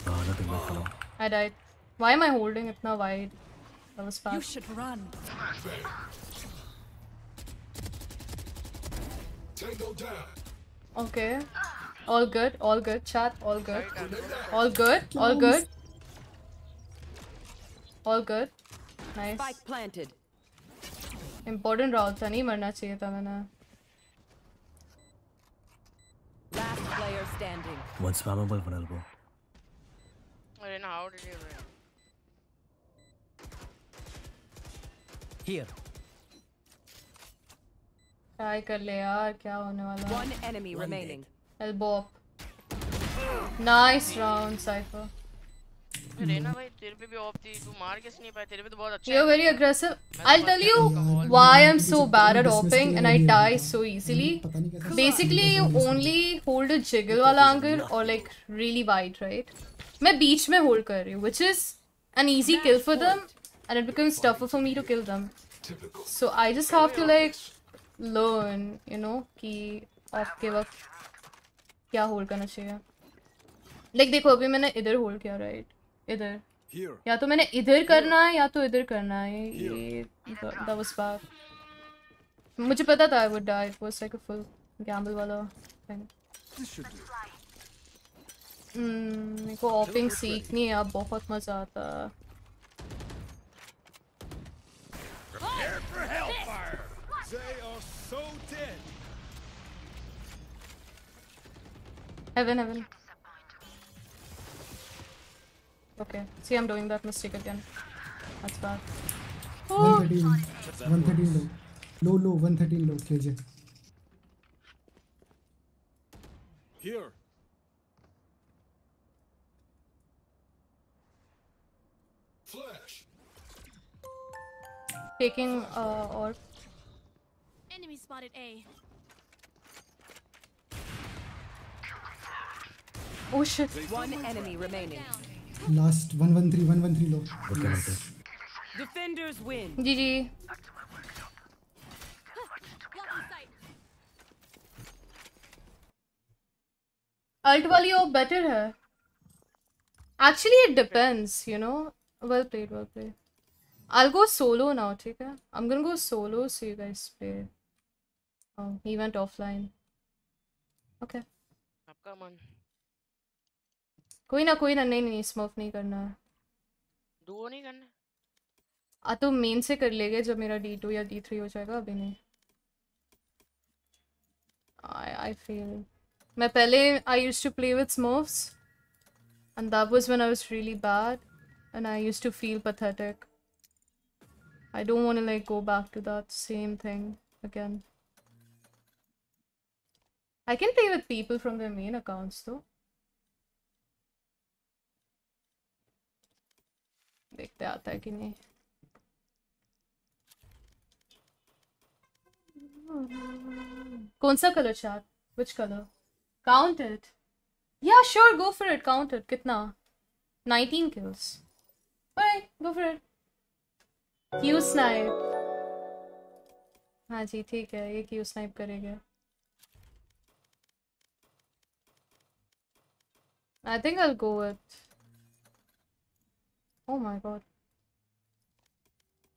Ah, nothing left for now. I died. Why am I holding itna wide? That was You fast. should run. Tango down. Okay. All good. All good. Chat. All good. All good. All good. All good. Nice. Spike planted. Important round था नहीं मरना चाहिए था मैंने. Last player standing. One spammable, one elbow. अरे ना how did you Here. Try कर ले यार क्या होने वाला है? One enemy remaining. Elbow up. Nice round, Cypher. अरे ना भाई तेरे पे भी ऑफ थी तू मार किस नहीं पाया तेरे पे तो बहुत अच्छा You're very aggressive. I'll tell you why I'm so bad at opping and I die so easily. Basically, you only hold a jiggle वाला angle or like really wide, right? मैं बीच में hold कर रही हूँ, which is an easy kill for them and it becomes tougher for me to kill them. So I just have to like learn, you know, कि off के वक्त क्या hold करना चाहिए? देख देखो अभी मैंने इधर होल्ड किया राइट इधर। या तो मैंने इधर करना है या तो इधर करना है। ये दाग मुझे पता था I would die it full gamble वाला थिंग hmm, मेरे को ऑपिंग सीखनी है अब बहुत मज़ा आता Heaven, heaven. Okay. See, I'm doing that mistake again. That's bad. Oh! 113. 113 low. Low, low, 113 low. KJ. Here. Flash. Taking uh or Enemy spotted A. oh shit. One enemy remaining. Last 113, 113 low. Okay, Yes. okay. Defenders win. GG. Blocking sight. Alt वाली और better है. Actually, it depends, you know. Well played, well played. I'll go solo now, ठीक है? I'm gonna go solo so you guys play. Oh, he went offline. Okay. आपका मन कोई ना कोई ना नहीं नहीं स्मर्फ नहीं करना। है नहीं करना? आ तो मेन से कर लेंगे जब मेरा डी टू या डी थ्री हो जाएगा अभी नहीं। आई आई फील मैं पहले I used to play with smurfs and that was when I was really bad and I used to feel pathetic. I don't want to like go back to that same thing again. I can play with people from their main accounts though. देखते आता है कि नहीं। कौन सा colour chart which colour count it या sure go for it count it कितना? 19 kills. Alright go for it. Q snipe हाँ जी, ठीक है, ये क्यू स्नाइप करेंगे। I think I'll go with Oh my god.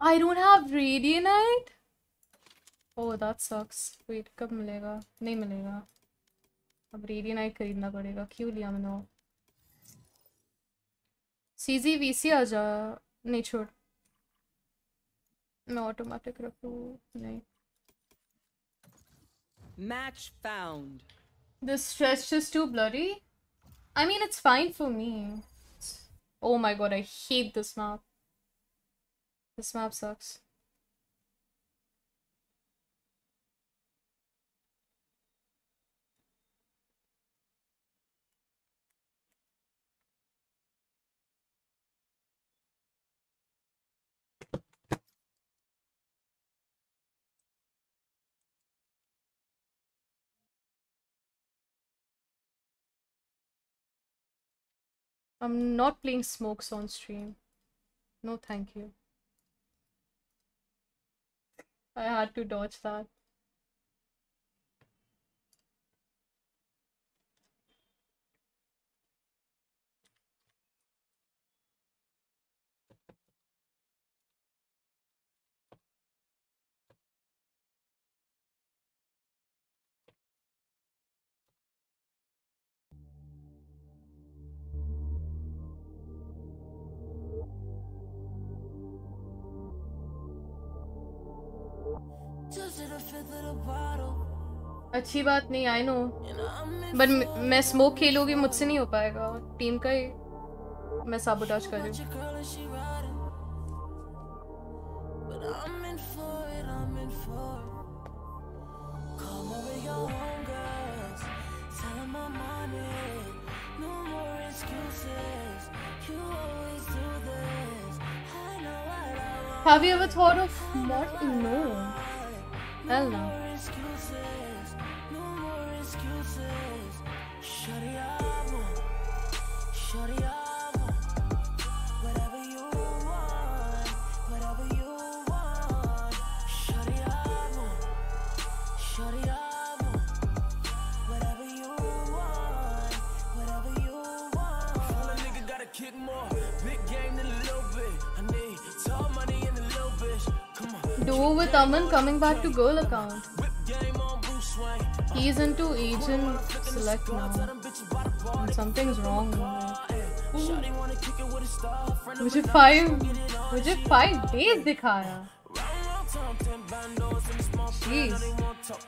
I don't have Radianite? Oh, that sucks. Wait, कब मिलेगा? नहीं मिलेगा. अब Radianite खरीदना पड़ेगा. क्यों लिया मैंने? CZ VC आ जा. नहीं छोड़. मैं ऑटोमेटिक रखूँ. नहीं. Match found. This stretch is too blurry. I mean, it's fine for me. Oh my god, I hate this map. This map sucks. I'm not playing smokes on stream. No, thank you. I had to dodge that. अच्छी बात नहीं I know but मैं smoke खेलूँगी मुझसे नहीं हो पाएगा. Team का ही मैं साबोटाज कर Have you ever thought of not No. Hell with Aman coming back to girl account. Game on Bruce Wayne. He's into agent select now. And something's wrong. with Shawty wanna kick it with a star. Friend it. मुझे five मुझे five days दिखाया. Round, round, town, ten bandos in the small Jeez. They want talk.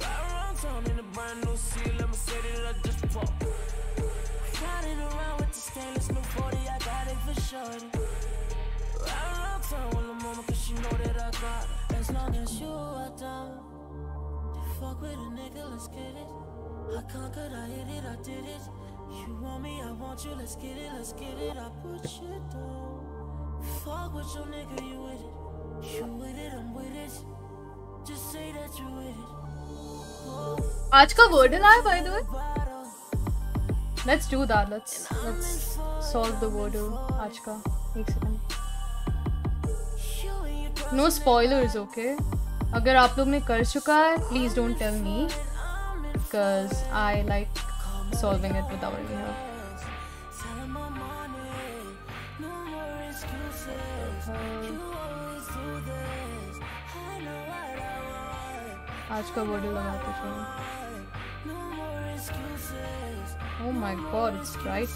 Round, round Downtown in a brand new city, let me say that I just bought. Riding around with the stainless new 40, I got it for sure. Ride around town with a mama, cause she know that I got it. As long as you are down, to fuck with a nigga, let's get it. I conquered, I hit it, I did it. You want me, I want you, let's get it, let's get it. I put you down. Fuck with your nigga, you with it. You with it, I'm with it. Just say that you with it. आज का wordle आया by the way let's do that let's let's solve the wordle आज का एक second no spoilers okay अगर आप लोग ने कर चुका है please don't tell me because I like solving it with our help आज का बॉडी लगाते तो चलो। ओ my god it's right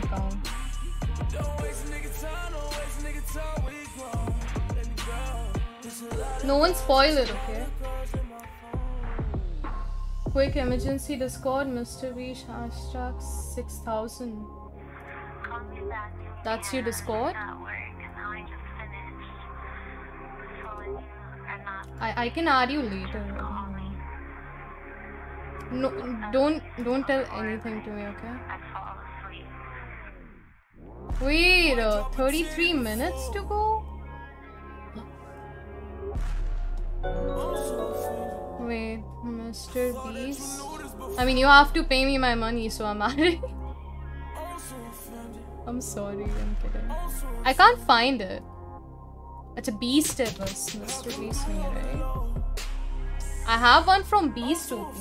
go. There's a lot no one spoil it okay? Quick emergency discord mr beast hashtag 6000 that's your discord? I, I can add you later no don't don't tell anything to me okay? Wait uh, 33 minutes to go? Wait mr beast. I mean you have to pay me my money so i'm adding i'm sorry i'm kidding. I can't find it. It's a beast it was mr beast right? I have one from beast OP.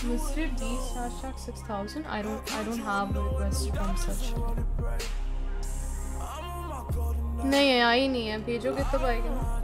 Mr. Beast hashtag 6000 I don't I don't have a request from such नहीं है आई नहीं है भेजोगे तब आएगा ना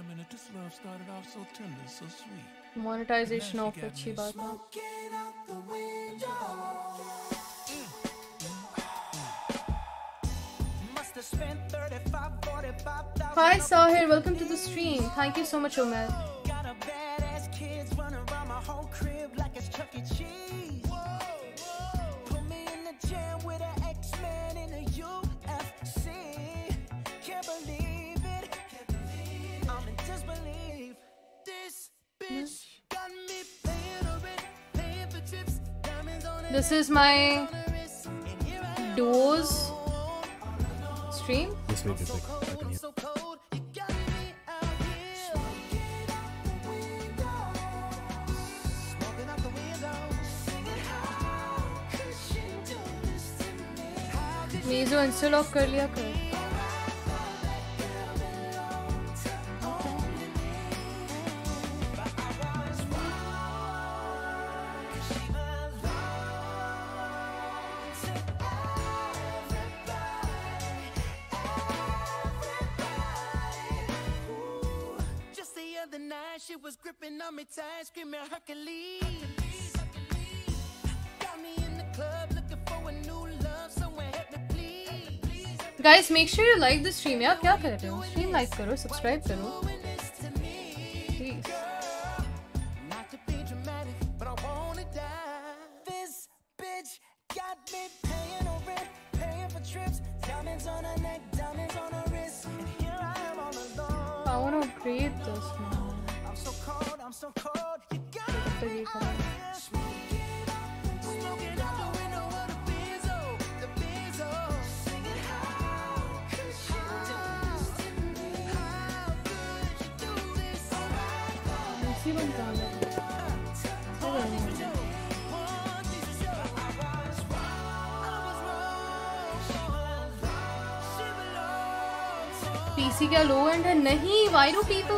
a minute, this love started off so tender, so sweet. monetization of अच्छी बात है Must have spent 35, 45,000 Hi Sahir welcome to the stream thank you so much Omer how could she do this to me? How could meso install off कर लिया कर guys make sure you like the stream यार क्या कर रहे हो? Stream like करो subscribe करो।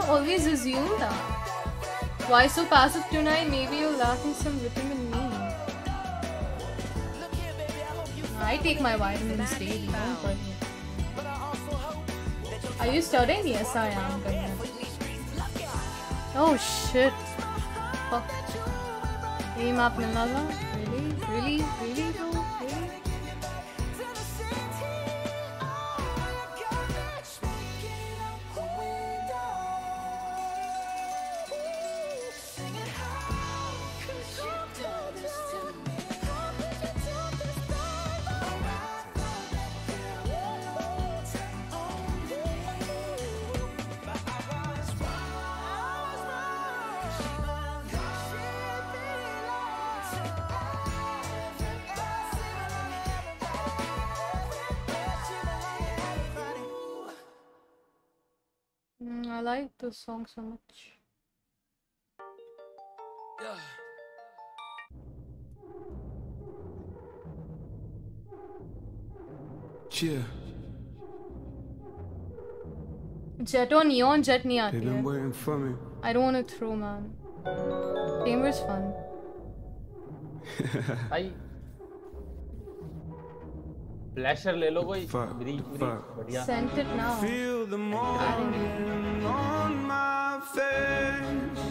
always assume that. Why so passive tonight? Maybe you're lacking some vitamin E. I take my vitamins daily. Are you studying? Yes, I am. Oh shit. Fuck. Aim up, Milala. song so much. Yeah. Cheer. Jet or neon jet nahi They've been waiting for me. I don't want to throw, man. Chamber's fun. I flasher ले लो कोई breach breach बढ़िया scented now feel the morning on my face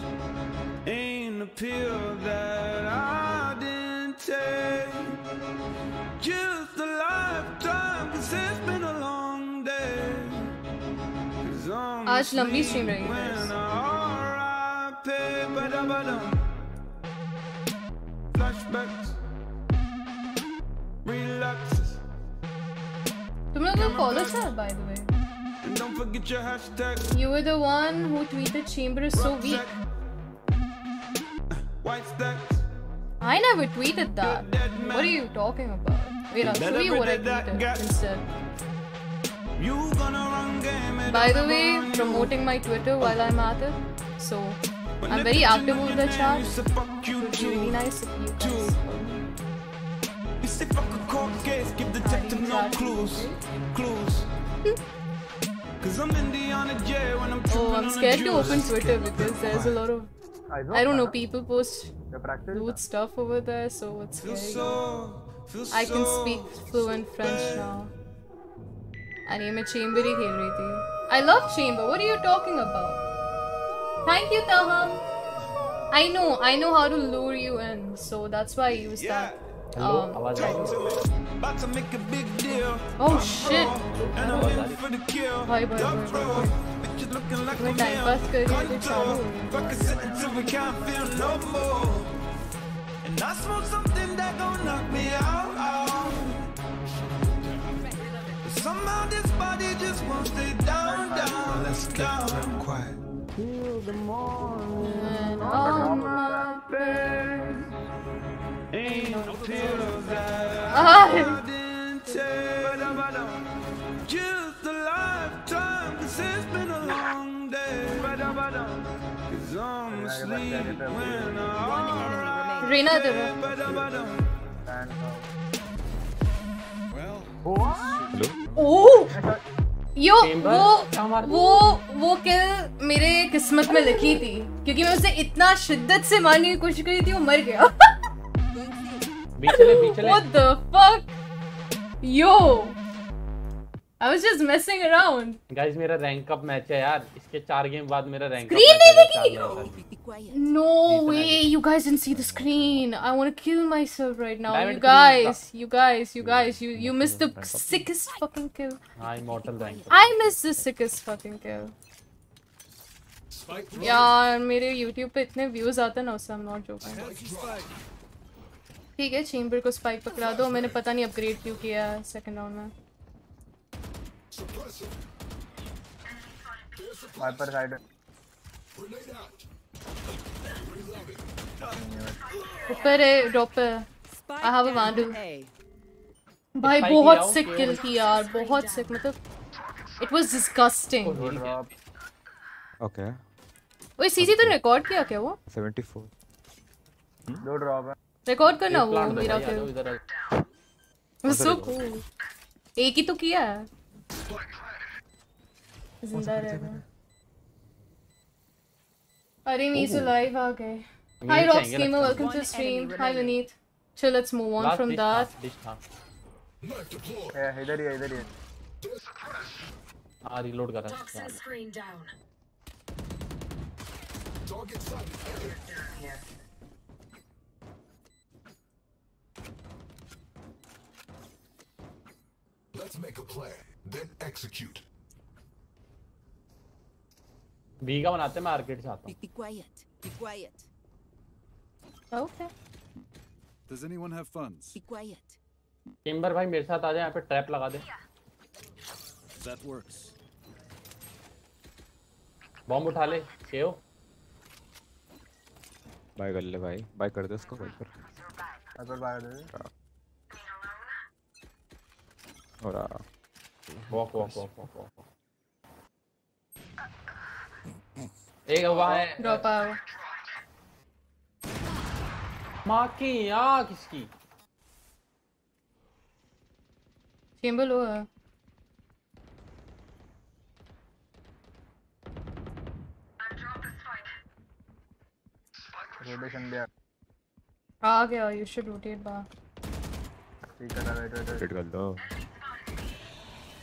ain't a pill that I didn't take just a lifetime cause it's been a long day आज लंबी stream रहेगी flashbacks relax तुम लोग को follow था by the way. And don't forget your hashtag. You were the one who tweeted Chamber is so weak. White stacks. I never tweeted that. What are you talking about? Wait, I'll show you what I tweeted instead. You gonna run game and By the way, promoting my Twitter while I'm at it. So, I'm very active with the chat. It would be really nice if you guys follow me. You say fuck a court case, give detective no clues. Clues. Cause I'm Indiana J when I'm Oh, tripping I'm on scared the to juice. open Twitter because there's a lot of I don't know people post lewd stuff over there, so it's Feel scary. so, feel I can so speak fluent French now. And ये मैं chamber ही खेल रही थी. I love chamber. What are you talking about? Thank you, Taham. I know, I know how to lure you in, so that's why I use that. Um, About to make a big deal. oh shit! And I'm in for the kill. Bye bye bye Duck bye. road. Bitches looking like a मैं time meal. pass कर रही थी चालू हो Contour. गया. Fuck it, sit until we can't feel no more. And I smoke something that gon' knock me out. out. But somehow this body just won't stay down, down. Let's get real quiet. Feel the morning on my face. Yo oh! वो वो वो किल मेरे किस्मत में लिखी थी? क्योंकि मैं उसे इतना शिद्दत से मारने की कोशिश करी थी वो मर गया। बीचले बीचले What the fuck? Yo! I was just messing around. Guys मेरा रैंक अप मैच है यार इसके चार गेम बाद मेरा रैंक अप Screen मैच है No way, you guys didn't see the screen. I want to kill myself right now. You guys, you guys, you guys, you you missed the sickest fucking kill. हाँ immortal rank I missed the sickest fucking kill. यार मेरे YouTube पे इतने views आते हैं ना उससे I'm not joking. ठीक है चेम्बर को स्पाइक पकड़ा दो। मैंने पता नहीं अपग्रेड क्यों किया सेकंड राउंड में। वाइपर साइड ऊपर है ड्रॉप पे आई हैव अ वैंडल भाई बहुत सिक किल थी यार बहुत सिक मतलब इट वाज डिस्गस्टिंग Okay. ओए सीसी तूने रिकॉर्ड किया क्या वो? 74 दो ड्रॉप है। रिकॉर्ड करना वो मेरा फिर। वो सो कूल एक ही तो किया है। ज़िंदा रहना। अरे मीसु लाइव आ गए। Hi rock gamer welcome to stream hi Vineet chill let's move on from that yeah इधर ही इधर ही हाँ। रीलोड कर रहा हूँ। Let's make a plan, then execute. B का बनाते हैं मैं आर्केड से आता हूँ Be quiet. Be quiet. Okay Does anyone have funds? Be quiet. Chamber भाई मेरे साथ आ जा यहाँ पे ट्रैप लगा दे That works. बॉम्ब उठा ले केओ बाय कर ले भाई बाय कर दे उसको बाय कर अगर बाहर दे और आ walk walk walk walk walk एक वहाँ है ड्रॉप आओ माँ की यहाँ किसकी चेंबर लो है रोटेशन दिया आ गया यू शुड रोटेट बा ठीक है वेट वेट रोटेट कर दो।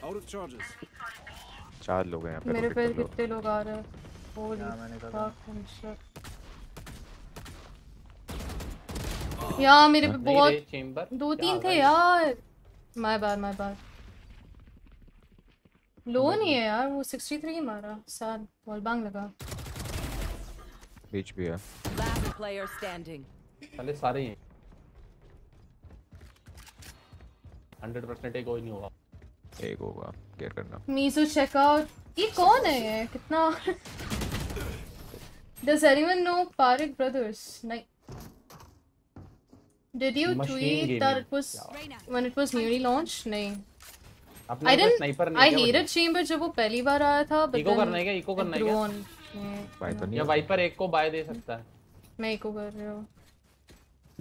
Out of charges. चार लोग हैं यहाँ पे मेरे पे कितने लोग आ रहे हैं? यार मेरे पे बहुत दो तीन थे यार। My bad my bad low नहीं है यार वो 63 मारा। सैड बॉल बांग लगा। बीच भी है। Last player standing. साले सारे ही हैं। 100% एक कोई नहीं होगा। एक होगा केयर करना मीसो चेकआउट ये कौन है ये कितना Does anyone know Parik Brothers? Like, did you Machine tweet that gaming. it was when it was newly launched? नहीं. I pass didn't. sniper नहीं I है क्या hated Chamber जब वो पहली बार आया था. Eco then करना है क्या? It करना है क्या? तो नहीं या है। वाइपर एक को बाय दे सकता है मैं इको कर रही हूँ.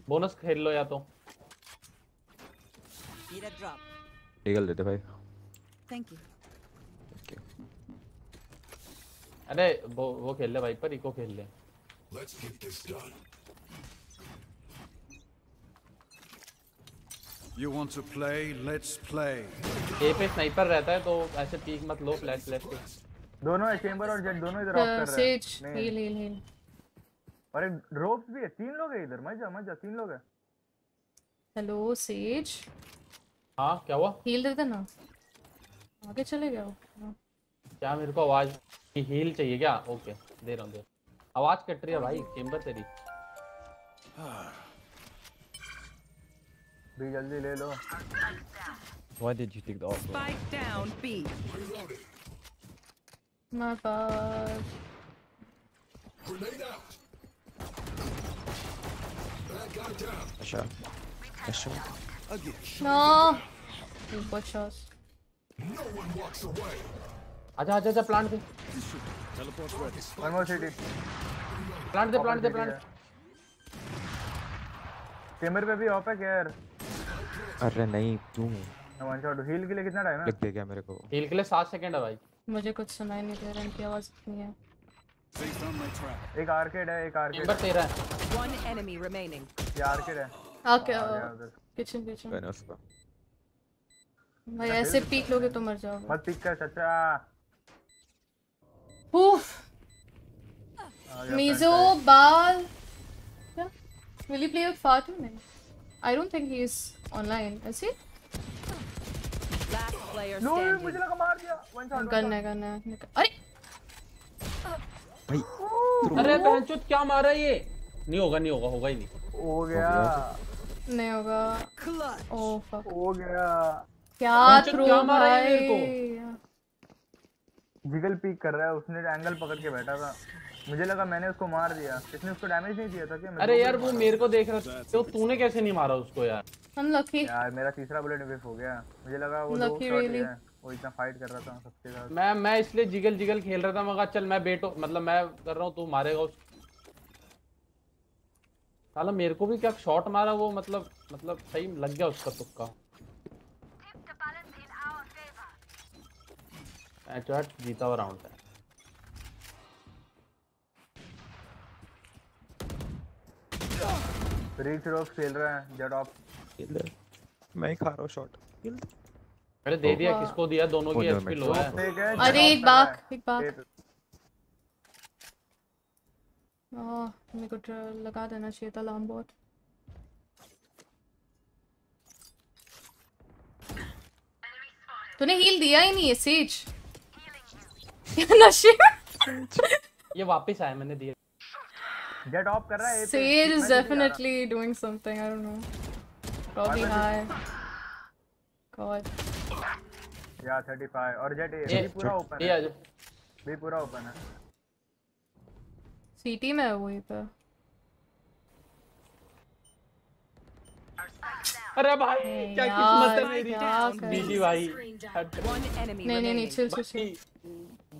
बोनस खेल लो या तो Need a drop. ईगल दे दे भाई Thank you. अरे वो वो खेल ले वाइपर इको खेल ले Let's get this done. You want to play? Let's play. ए पे स्नाइपर रहता है तो ऐसे पीक मत लो फ्लैश फ्लैश पे दोनों है चेंबर और जेट दोनों इधर ऑफ़ कर रहे हैं नहीं, heal, heal, heal. और ड्रॉप्स भी है तीन लोग हैं इधर मज़ा मज़ा तीन लोग हैं Hello, Sage. हाँ क्या हुआ Heal दे देना. आगे चले गया वो. हाँ. क्या मेरे को आवाज़ की हील चाहिए क्या ओके दे रहा हूँ दे आवाज़ कट रही है भाई चेम्बर तेरी भी जल्दी ले लो Why did you take the off? Spike down B. My bad. Grenade out. Bad guy down. अच्छा अच्छा No. You got आजा आजा आजा plant ready. One more CT plant दे प्लांट दे प्लांट चेंबर पे भी ऑफ़ है क्या यार? अरे नहीं तू वन शॉट हील के लिए कितना टाइम है? लिख दे क्या मेरे को? हील के लिए सात सेकंड है भाई। मुझे कुछ सुनाई नहीं दे रहा इनकी आवाज़ इतनी है. एक आर्केड है एक आर्केड चेम्बर तेरा है। One enemy remaining. ये आर्केड है। उधर। किचन किचन मैंने उसका भाई ऐसे पीक लोगे तो मर जाओगे। मत पिक कर चाचा। उफ! Mizo Bal क्या? Will you play with Fatu? नहीं I don't think he is online. Is he? Last player मुझे लगा मार दिया। वन शॉट गन है गन है अरे! भाई अरे बहनचोद क्या मारा ये? नहीं होगा नहीं होगा होगा ही नहीं। हो गया। नहीं होगा. ओह फक हो गया। क्या थ्रो भाई। जिगल पीक कर रहा है उसने एंगल पकड़ के बैठा था। मुझे लगा मैंने उसको मार दिया। इसने उसको डैमेज नहीं दिया था क्या अरे यार वो मेरे को देख रहा था। तो तूने कैसे नहीं मारा उसको यार? अनलकी यार मेरा तीसरा बुलेट मिस हो गया। मुझे लगा वो really. है। वो इतना फाइट कर रहा था सबके साथ मैं मैं इसलिए जिगल जिगल खेल रहा था मगर चल मैं बेटो मतलब मैं कर रहा हूँ तू मारेगा उस साला मेरे को भी क्या शॉट मारा वो मतलब मतलब सही लग गया उसका तुक्का। मैच वाच जीता हुआ राउंड है रीच रोक खेल रहा है जेट ऑफ़ मैं ही खा रहा हूँ शॉट मैंने दे दिया किसको दिया? दोनों की एचपी लो है। अरे एक बाक एक बाक आह, मेरे को लगा देना चाहिए था लाम बहुत। तूने हील दिया ही नहीं है सेज नशे ये वापस आया मैंने दिया। गेट ऑफ़ कर रहा है Sage is definitely doing something I don't know probably high god या 35 और जेट ये पूरा ओपन है? ये भी पूरा ओपन है। सिटी में है वो ये पे अरे भाई क्या किस्मत है मेरी। बीजी भाई नहीं नहीं नहीं चल चल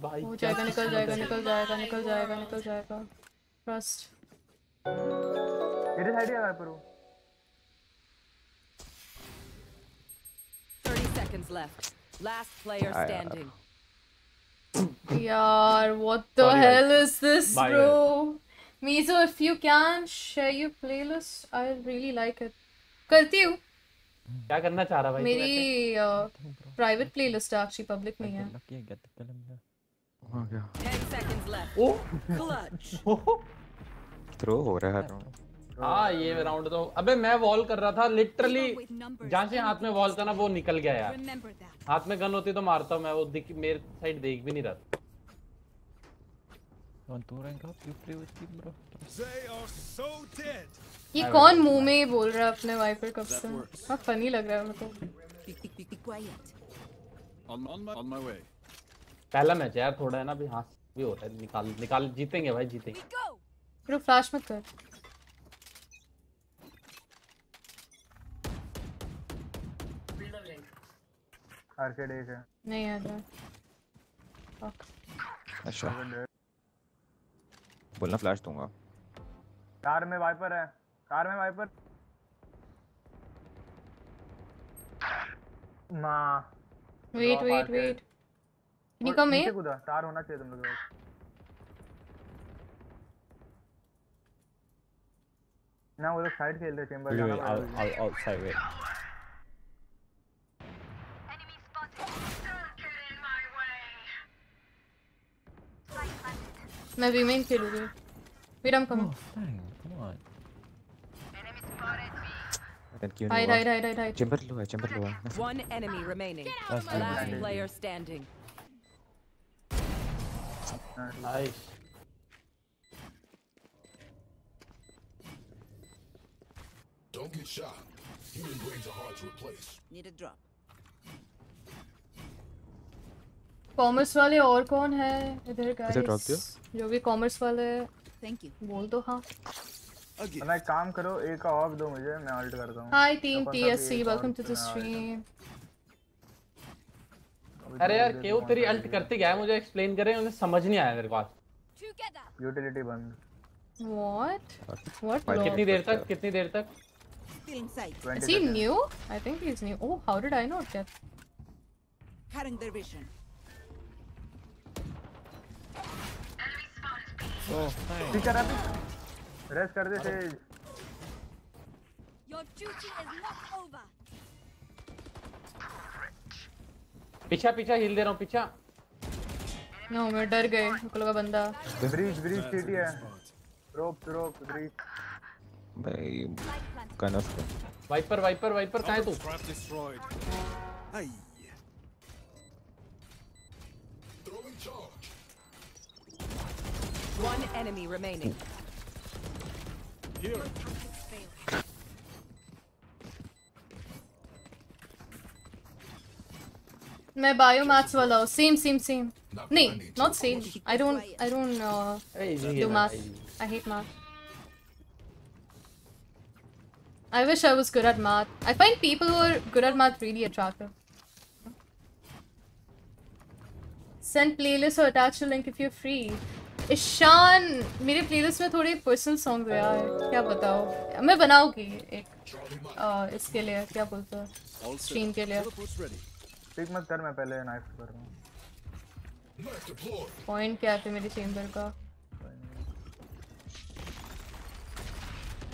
भाई हो क्या जाएगा निकल जाएगा है निकल जाएगा निकल जाएगा निकल जाएगा. Trust. तेरे साइड ही है पर 30 seconds left. Last player Yeah, yeah. standing. यार what the Sorry, hell guys. is this Bye, bro? Mizo if you can share your playlist I really like it. करती हूँ. क्या करना चाह रहा भाई तू? मेरी प्राइवेट प्लेलिस्ट है एक्चुअली पब्लिक नहीं है. Oh, throw oh. oh. हो रहा है आ, ये राउंड तो। अबे मैं वॉल कर रहा था लिटरली जहाँ से हाथ में वॉल था ना वो निकल गया यार। हाथ में गन होती तो मारता मैं वो दिख मेरे साइड देख भी नहीं रहा। था ये कौन मुँह में बोल रहा अपने वाइपर कब से? फनी लग रहा है मेरे को। पहला मैच है यार थोड़ा है ना अभी हाथ भी हो रहा है निकाल निकाल जीतेंगे भाई जीतेंगे। ब्रो फ्लैश मत कर. आर्केड एक है। नहीं आ रहा. अच्छा। बोलना फ्लैश दूँगा। कार में वाइपर है। कार में वाइपर माँ Wait Drop wait Arcade. wait. Can you और come नीचे in? कूदा तार होना चाहिए तुम लोग के पास ना वो लोग साइड खेल रहे चेंबर Wait, जाना wait, पड़ेगा I'll, मुझे। I'll outside wait. मैं women खेलूंगी. Wait I'm coming. Dang, come on. I can kill Hide you. hide hide hide hide. Chamber low है, chamber low है. One enemy remaining. That's good. Last player standing. Nice Don't get shot. Human brains are hard to replace. Need a drop. Commerce वाले और कौन है इधर guys जो भी commerce वाले Thank you. बोल दो हाँ एक काम करो एक ऑफ़ दो मुझे मैं अल्ट करता हूँ hi team TSC welcome to the. Stream अरे यार क्यों तेरी अल्ट करते गया मुझे एक्सप्लेन कर रहे समझ नहीं आया मेरे पास। यूटिलिटी बंद। व्हाट व्हाट कितनी देर तक कितनी देर तक? See new I think he is new oh how did I know that carrying their vision rest कर दे पीछा पीछा हिल दे रहा हूँ पीछा No, मैं डर गए को लगा बंदा ब्रीच ब्रीच सीटी है रोप रोप ब्रीच भाई of वाइपर वाइपर वाइपर कहाँ है तू. One enemy remaining. Here. मैं बायो मैथ्स वाला हूँ। सेम सेम सेम नहीं not same I don't I don't know do math I hate math I wish I was good at math I find people who are good at math really attractive send playlist और attach link if you free Ishan मेरे playlist में थोड़े personal song हुए यार। क्या बताओ मैं बनाऊँगी एक uh, इसके लिए क्या बोलते हो? स्ट्रीम के लिए। पिक मत कर मैं पहले नाइफ कर रहा हूँ पॉइंट क्या थे मेरे चेंबर का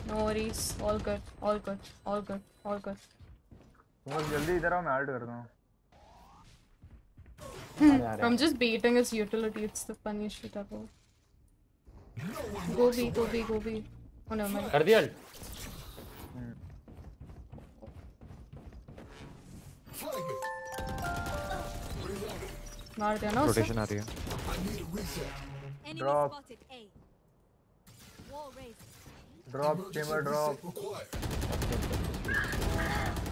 no worries all good all good all good all good तुम बस जल्दी इधर आओ मैं आल्ट करता हूँ I'm just baiting his utility. It's the funniest shit ever. Go B, go B, go B. Oh no, mind. कर दिया? मार दिया ना उसे रोटेशन आ रही है Enemy Drop. spotted A. Wall raised. Drop chamber drop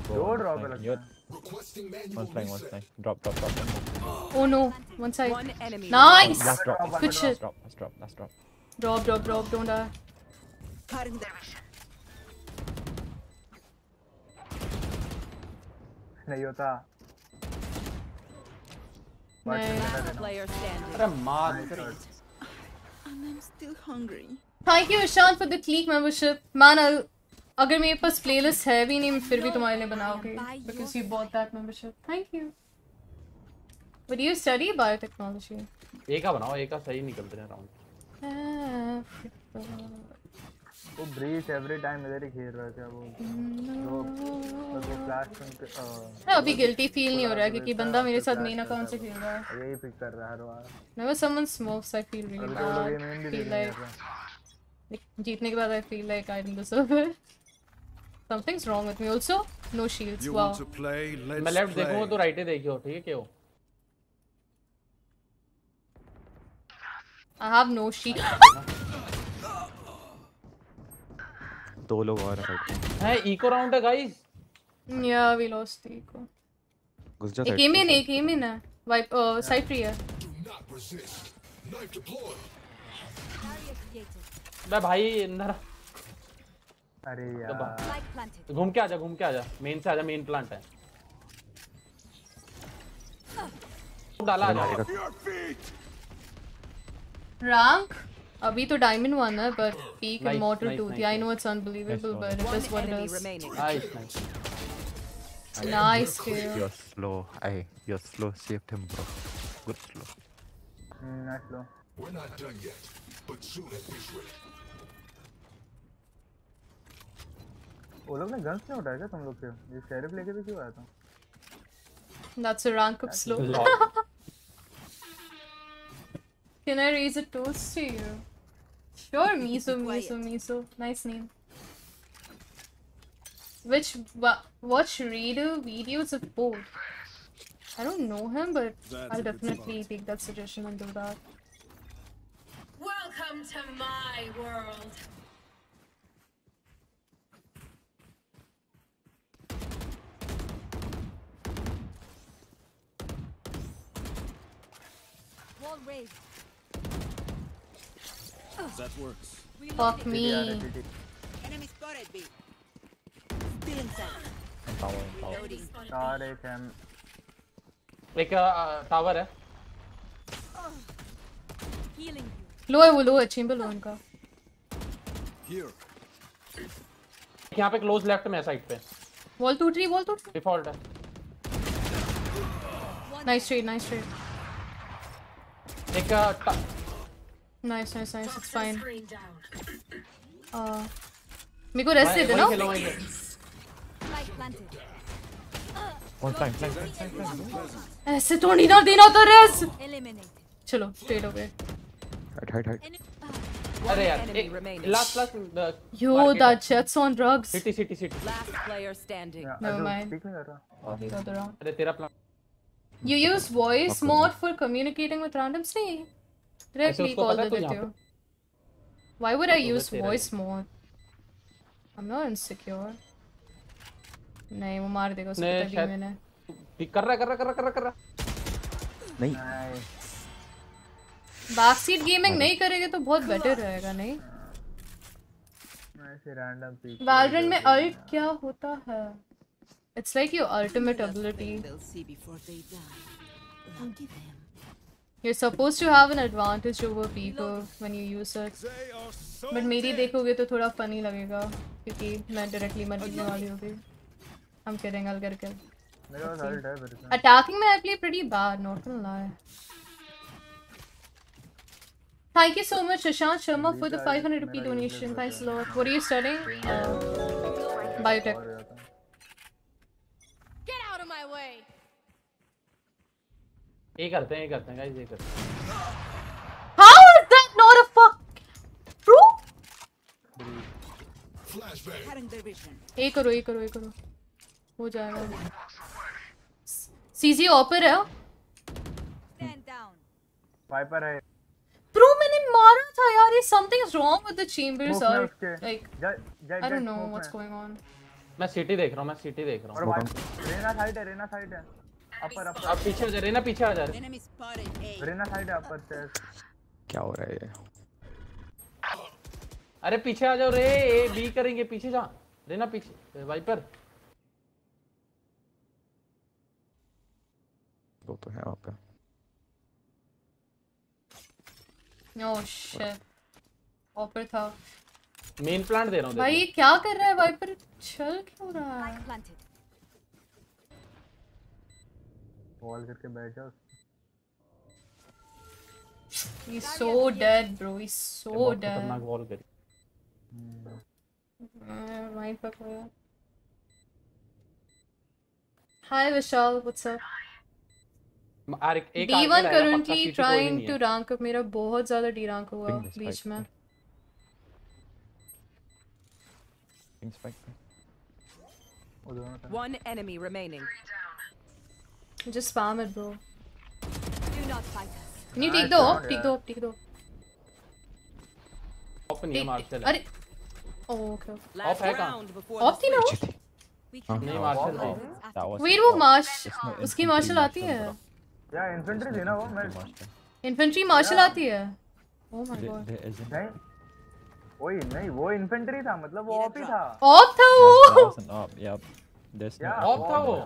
दो ड्रॉप है लगता है One's flying, one's flying. Drop, drop, drop. Oh no, one side. One enemy. Nice. Last drop. Good shit. Last drop, last drop, last drop. Drop, drop, drop. Don't die. Cutting their vision. नहीं होता अरे मार I'm still hungry. Thank you Ishan for the clique membership. Man, I'll, अगर मेरे पास playlist है भी नहीं फिर भी तुम्हारे लिए बनाओगे because you bought that membership. Thank you. But you study biotechnology. एक का बनाओ एक का सही निकलते हैं राउंड वो ब्रीच एवरी टाइम मेरे ही खेल रहा था वो हम्म। तो वो फ्लैश सुन अभी गिल्टी फील नहीं हो रहा क्योंकि बंदा मेरे साथ मेन अकाउंट से खेल रहा है? यही पिक कर रहा है हर मैं बस summon smoke I feel really bad feel like जीतने के बाद I feel like I deserve it something's wrong with me also no shields wow मैं लेफ़्ट देखूँ तो राइट ही देखियो ठीक है क्यों? आई हैव नो शील्ड दो लोग और हैं है इको राउंड है guys yeah we lost eco घुस जा केम इन केम इन है। वाइप साइड फ्री है। बे भाई अंदर अरे तो यार। घूम के आजा घूम के आजा। मेन से आजा मेन प्लांट है। डाला आजा रैंक Rank? अभी तो diamond one है, but peak Nice, immortal nice, two nice, थी. I nice. know it's unbelievable, Nice but it One is what it enemy is. remaining. Nice nice Nice kill. You're slow. Hey, you're slow. Saved him, bro. Good slow. Nice low We're not done yet, but soon at this rate. वो लोग ने guns नहीं उठाया क्या तुम लोग के ये शेरिफ लेके भी क्यों आया था That's a rank up slow. Can I raise a toast to you? Sure, Miso, Miso, Miso. Nice name. Which wa- watch reader videos of both? I don't know him, but That's a I'll definitely take that suggestion and do that. Welcome to my world. Wall raised. That works. Fuck me. Enemy spotted B. Still inside. I'm following, following. Got it, him. एक tower है low है वो लो है chamber लो उनका यहाँ पे close left में side पे वॉल टूट रही वॉल टूट डिफ़ॉल्ट है नाइस ट्रेड नाइस ट्रेड एक अ, टा- Nice, nice, nice. It's fine. Screen down. Uh, मेरे को rest वहीं- दे दे वहीं ना. खेलो, वहीं खेलो। Light planted. One flying, flying, flying, flying, flying. ऐसे तो नहीं ना देना होता rest. Eliminated. चलो trade हो गए. Hide, hide, hide. अरे यार enemy एक remaining. Last last Yo, that jet's on drugs. City city city Last player standing. Never mind. ठीक नहीं कर रहा The other round. अरे तेरा plan You use voice mod for communicating with randoms? नहीं. Red ली कॉल दे देते हो why would I use voice mode I am not insecure नहीं वो मार देगा उसको तभी मैंने। पिक कर रहा कर रहा कर रहा कर रहा कर रहा नहीं। बैकसीट गेमिंग नहीं करेंगे तो बहुत बेटर रहेगा नहीं? वैलोरेंट में अल्ट क्या होता है? It's like your ultimate ability You're supposed to have an advantage over people when you use it. But मेरी देखोगे तो थोड़ा funny लगेगा क्योंकि मैं directly मरने वाली होगी. I'm kidding, I'll get a kill. मेरे पास अल्ट है फिर Attacking में I play pretty bad, not gonna lie. Thank you so much, Shashank Sharma, for the 500 rupee donation. Thanks a lot. What are you studying? Uh, biotech. Get out of my way. ये करते हैं ये करते हैं guys ये करते हैं How is that not a fuck? Bro? Cutting their vision. ये करो ये करो ये करो हो जाएगा सीजी ऑपर है Stand down. वाइपर है ब्रो मैंने मारा था यार ये something is wrong with the और उसके। Like I don't know what's going on मैं सिटी देख रहा हूँ मैं सिटी देख रहा हूँ रेना साइड है रेना साइड है अपर अब पीछे आ जा रेना पीछे आ जा. रेना साइड है अपर स्टेयर्स क्या हो रहा है ये? अरे पीछे आ जाओ रे ए बी करेंगे पीछे जा। रेना पीछे वाइपर वो तो है वहाँ पे। नो शिट ऑपर था मेन प्लांट दे रहा हूँ भाई क्या कर रहा है वाइपर चल क्यों रहा है Planted. वॉल करके बैठ जाओ He's so dead, bro. He's so बहुत dead. खतरनाक वॉल करी Uh, वहीं पर कोई है। Hi Vishal, what's up? यार एक एक D1 आगे रहेगा, पक्का currently पीछे कोई trying नहीं to है। rank up. मेरा बहुत ज़्यादा D rank हुआ बीच में. One enemy remaining. Just spam it, bro. Do not fight us. Can you take the op? Take the op, take the op. Off नहीं है Take- मार्शल अरे Oh, okay. Last है कहाँ? Op थी ना वो? हाँ नहीं हाँ, मार्शल हाँ, है was Wait, it, वो हाँ। मार्श उसकी infantry मार्शल आती है? marshal या इन्फेंट्री थी ना वो मैं बड़ा। मार्शल आती है? Oh my god. नहीं वही नहीं वो इन्फेंट्री था मतलब वो ऑफ़ ही था Op था वो? ऑफ़ था वो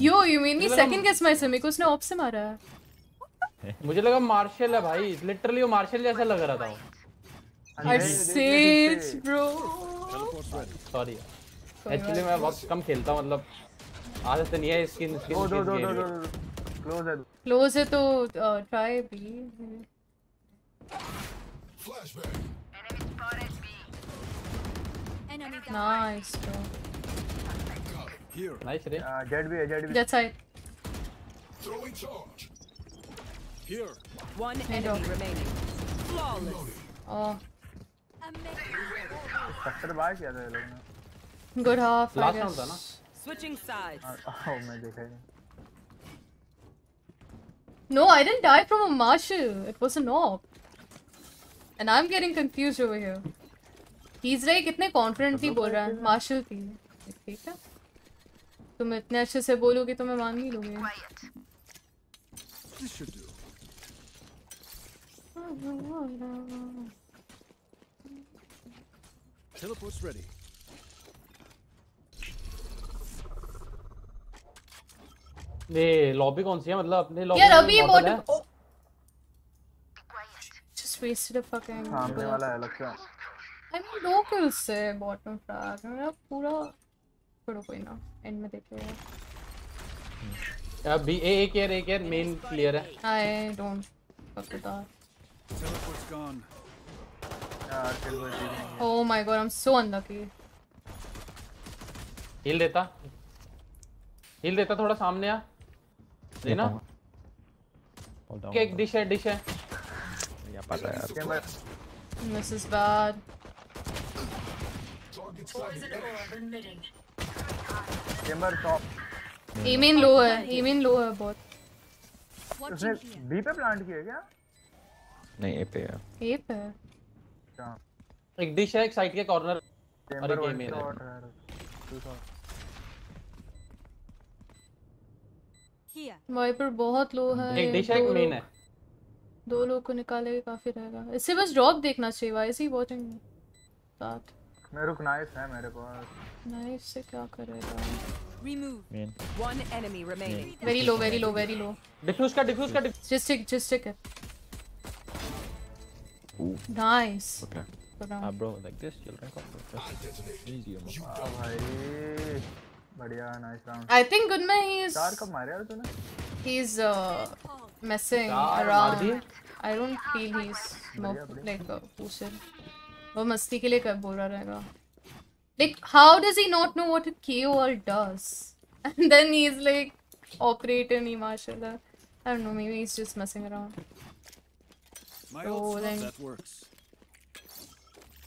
yo you mean me second guess my semi को उसने ऑप से मारा। है मुझे लगा मार्शल है भाई लिटरली वो मार्शल जैसा लग रहा था आई ब्रो सॉरी एक्चुअली मैं बहुत कम खेलता हूँ मतलब आदत तो नहीं है स्किन स्किन क्लोज है। क्लोज है तो try B flashback enemy spotted B enemy nice bro Here. Nice रे जेड भी है जेड भी That side. Throwing charge. Here. One Hey, enemy dog. remaining. Flawless. Oh, सत्तर बार किया था ये लोग ने good half. I last guess. Round था ना Switching sides. हाँ, मैं देखा ही नहीं No, I didn't die from a marshal. It was an op. And I'm getting confused over here. He's like इतने confidently बोल रहा है मार्शल थी ठीक है तुम इतने अच्छे से बोलोगे तो मैं मान ही लूँगी. Teleport's ready. ये लॉबी कौन सी है मतलब अपने लॉबी यार अभी में बॉट है? just wasted a fucking सामने वाला है लगता है mean दो kills से bottom frag मेरा पूरा छोड़ो कोई ना। एंड में देखते हैं हम्म। अब ए ए एक यार एक मेन क्लियर है। I don't fuck it out teleport's gone. यार किल हो गई ओह my god I am so unlucky heal देता। हिल देता थोड़ा सामने आ। देना। ओके एक डिश है डिश है। या पता है यार। This is bad. Targets Chamber top Aiming low है Aiming low है बहुत। उसने बी पे प्लांट किया क्या? नहीं ए पे है। A पे है। अच्छा। एक डिश है एक साइड के कॉर्नर और एक एम है. वाइपर बहुत लो है एक डिश है एक दो मेन लोग- है। दो लोग को निकाले काफ़ी रहेगा। इससे बस ड्रॉप देखना चाहिए why is he watching that मैं रुक नाइस है मेरे पास। नाइफ से क्या करेगा remove Main. one enemy remaining Main. very low very low very low diffuse ka diffuse ka just tick just tick Ooh. nice okay ah bro like this you'll rank up easy oh bhai बढ़िया nice round I think good में he is चार कब मारे यार तूने he is messing around I don't feel he's like boosted वो मस्ती के लिए कर बोल रहा रहेगा Like, how does he not know what a KOL does? And then he's like, operator ni mashallah. I don't know, maybe he's just messing around. My so then... that works.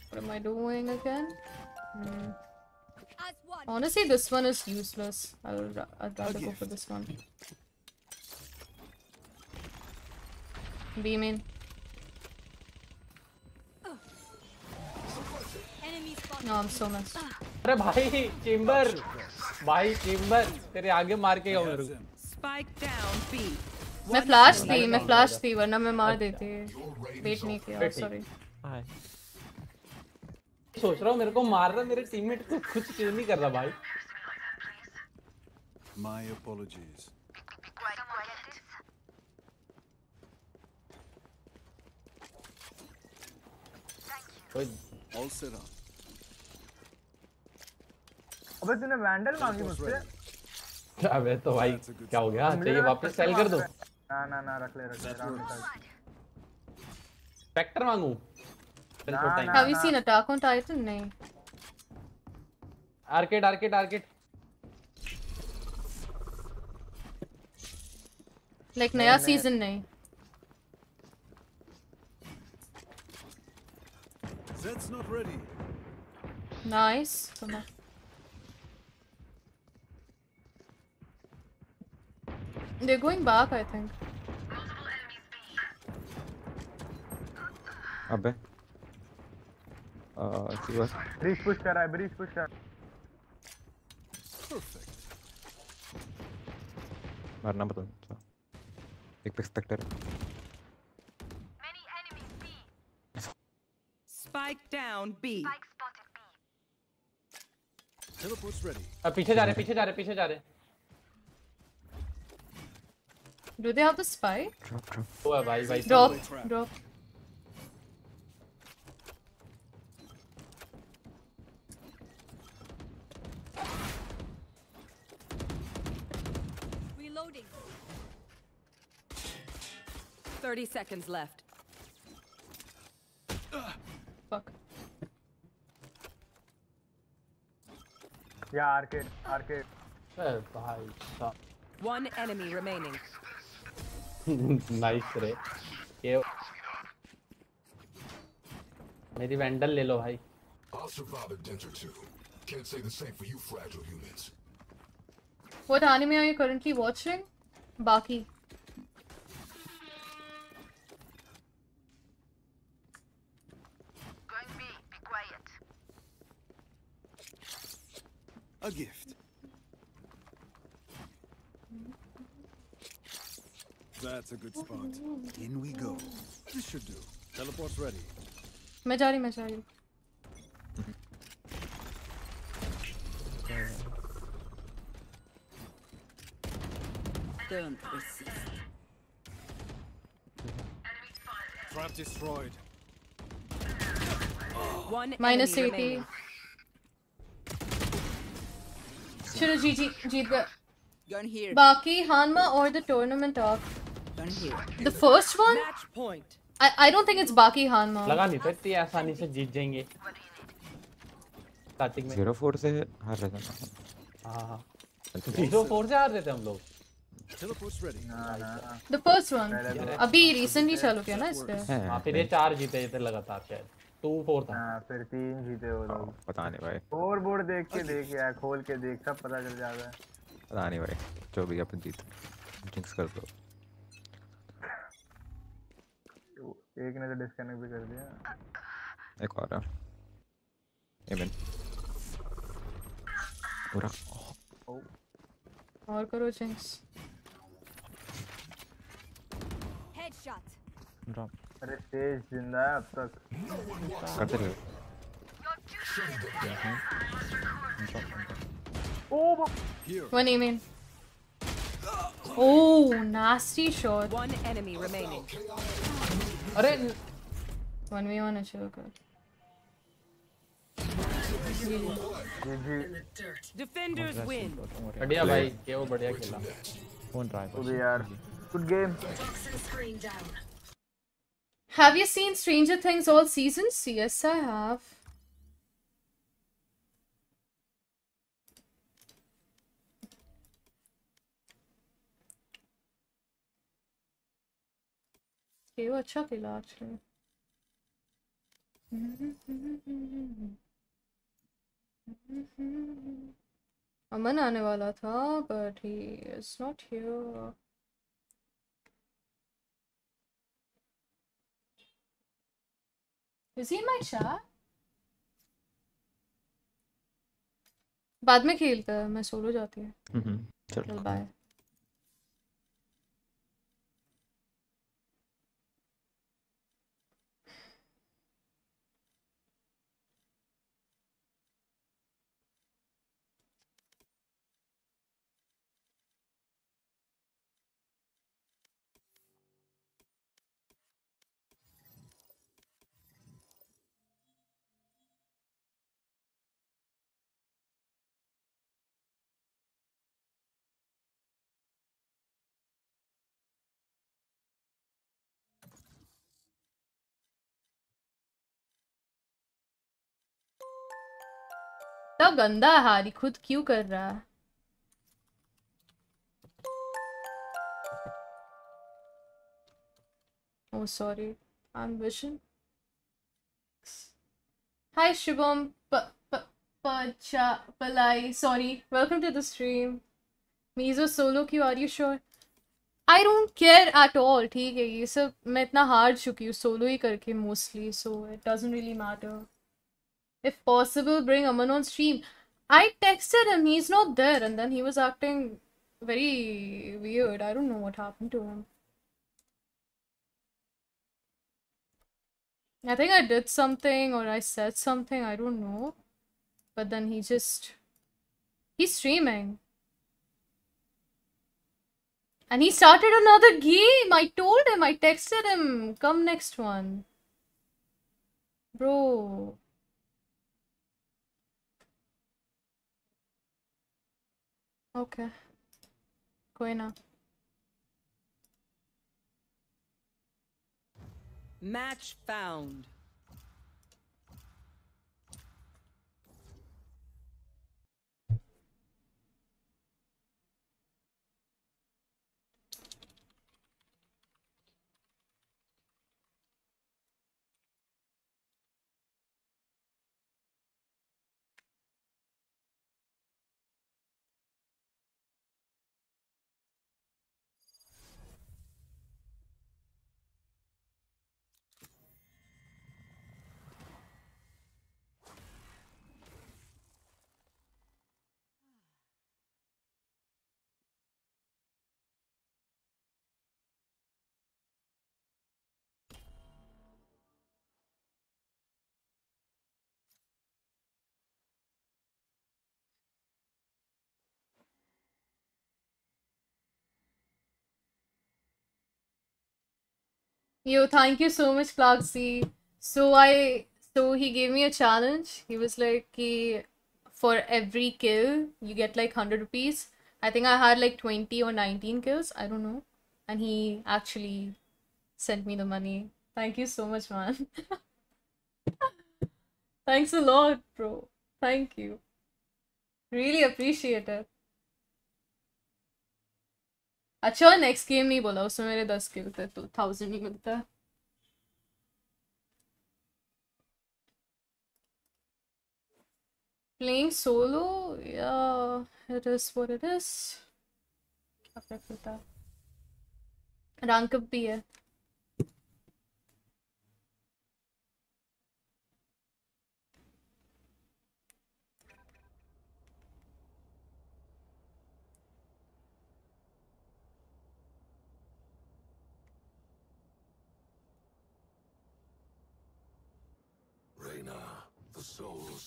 What am I doing again? Hmm. Honestly, this one is useless. I'll, I'd rather go for this one. Beaming. No, I'm so messed. अरे भाई chamber भाई chamber तेरे आगे मार के गया मेरे को। Spike down मैं फ्लैश थी मैं फ्लैश थी वरना मैं मार देती। वेट नहीं किया सॉरी. सोच रहा हूँ मेरे को मार रहा मेरे टीममेट को कुछ किल नहीं कर रहा भाई। My apologies. कोई All set up. अबे तूने वैंडल मांगी मुझसे। अबे तो भाई क्या हो गया? चाहिए वापस सेल कर दो। ना ना ना रख ले रख ले स्पेक्टर मांगू? चल ना, छोड़ time Have you seen Attack on Titan? नहीं। आर्केड आर्केड आर्केड लाइक नया सीज़न नहीं। Zed's not ready. नाइस तुम्हें They're going back, I think. अबे uh, see what? Breach push कर रहा है ब्रीच पुश कर Perfect. मारना बता तो एक पे Spectre Spike down B. Teleport's ready. अब पीछे जा रहे पीछे जा रहे पीछे जा रहे do they have the spike? Drop, drop. Oh, bye, bye. drop, drop. Reloading. 30 seconds left. Fuck. Yeah, arcade, arcade. Oh, hey, stop. One enemy remaining. Nice Ray ये मेरी वेंडल ले लो भाई What anime are you currently watching? Baki. Going B, be quiet. A gift. That's a good spot. In we go. This should do. Teleport's ready. मैं जा रही मैं जा रही Don't resist. Trap destroyed. One Minus enemy 80. remaining. चलो जी जी जीत गए Gun here. Baki, Hanma or the tournament arc? Here. The first one? Match point. I, I don't think it's Baki Hanma. लगा नहीं था इतनी आसानी से जीत जाएँगे। स्टार्टिंग में। ज़ीरो फोर से हार रहे थे हाँ ज़ीरो फोर से हार रहे थे हम लोग। The first one. अभी recently चालू किया ना इस पे. हाँ फिर ये चार जीते थे लगातार शायद। टू फोर था। हाँ फिर तीन जीते वो लोग। पता नहीं भाई। स्कोर बोर्ड देख के देख यार खोल के देख सब पता चल जाता है। पता नहीं भाई जो भी अपन जीत जिंक्स कर दो। एक ने तो डिस्कनेक्ट भी कर दिया एक और है एमन पूरा और करो जिंक्स Headshot. ड्रॉप अरे तेज जिंदा है अब तक करते रहो Oh, What do you mean? Oh, nasty shot. One enemy remaining. अरे 1v1 अच्छा होगा. Defenders win. बढ़िया भाई केओ बढ़िया खेला Won't try. अबे यार good game Toxin screen down. Have you seen Stranger Things all seasons? Yes, I have. ये वो अच्छा खेला actually. अमन आने वाला था but he is not here. Is he in my chat? बाद में खेलता है मैं सोलो जाती हूँ हम्म चलो बाय इतना गंदा हारी, खुद क्यों कर रहा hi Shubham ply sorry welcome to the stream meso solo Q are you sure I don't care at all ठीक है, ये सब मैं इतना हार चुकी हूँ सोलो ही करके mostly so it doesn't really matter If possible, bring Aman on stream. I texted him, he's not there, and then he was acting very weird. I don't know what happened to him. I think I did something or I said something, I don't know. But then he just. He's streaming. And he started another game. I told him, I texted him, come next one. Bro. Okay. Quina. Match found. Yo, thank you so much, Clarksy. So I so he gave me a challenge. He was like, for every kill, you get like 100 rupees. I think I had like 20 or 19 kills. I don't know. And he actually sent me the money. Thank you so much, man. Thanks a lot, bro. Thank you. Really appreciate it. अच्छा next game नहीं बोला उसमें मेरे दस के होते तो thousand ही मिलता। है प्लेइंग सोलो या it is what it is क्या रैंक अप भी है।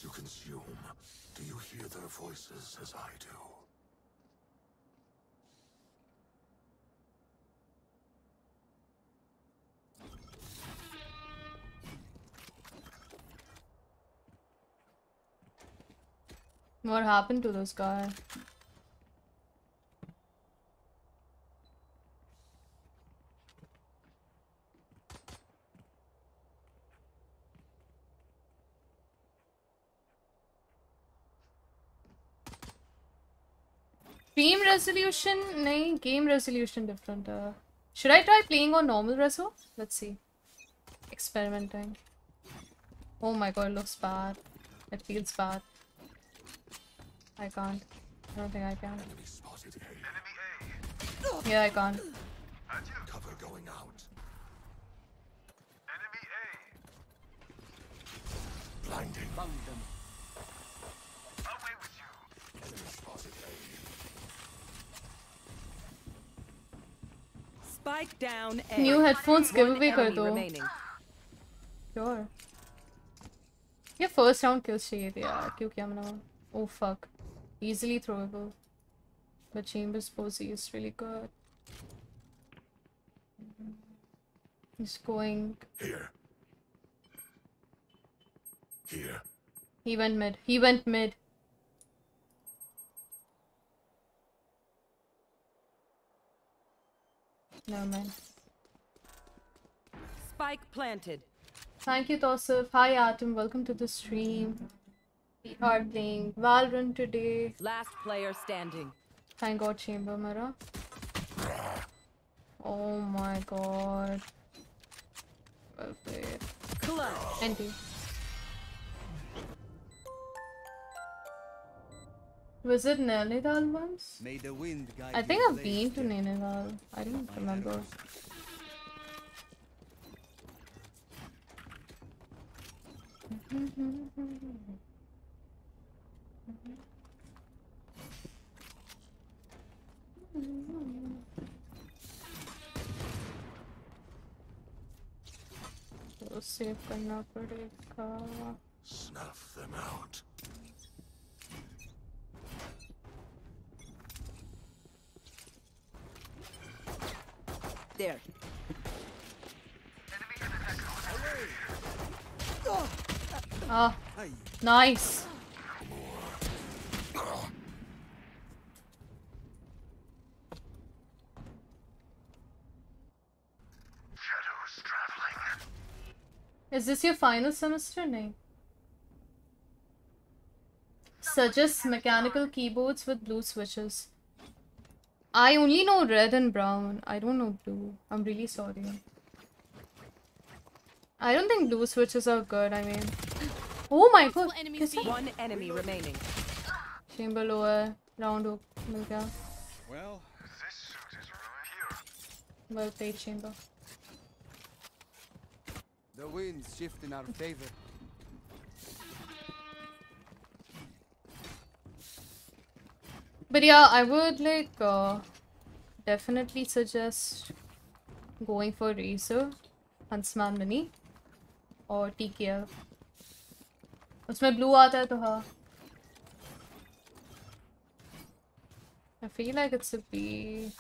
You consume, do you hear their voices as I do? What happened to this guy? Stream resolution? No, game resolution different. Uh, should I try playing on normal reso? Let's see. Experimenting. Oh my god, it looks bad. It feels bad. I can't. I don't think I can. Yeah, I can't. Cover going out. Blinding. Found them. Enemy spotted A. Spike down A. New headphones One giveaway कर enemy दो. remaining. Sure. ये first round kills चाहिए थे यार क्यों किया मैंने वो? Oh fuck. Easily throwable. But Chambers posy is really good. He's going. Here. Here. He went mid. He went mid. Spike planted. Thank you, Tosif. Hi, Atom. Welcome to the stream. We are playing Valorant today. Last player standing. Thank God, Chamber Mirror. Oh my god. Well played. Clutch. Andy. Was it Nainital once? I think I've been to Nainital. I don't remember. Uh, snuff them out There. Ah, nice. Is this your final semester? No. Suggest mechanical keyboards with blue switches. I only know red and brown. I don't know blue. I'm really sorry. I don't think blue switches are good, I mean. Oh my god! One enemy remaining. Chamber lower, round hook, mil. Well, this suit is right here. Well played, Chamber. The wind's shifting our favor. But yeah, I would like uh, definitely suggest going for Razer Huntsman Mini or TKL. उसमें blue आता to तो I feel like it's be.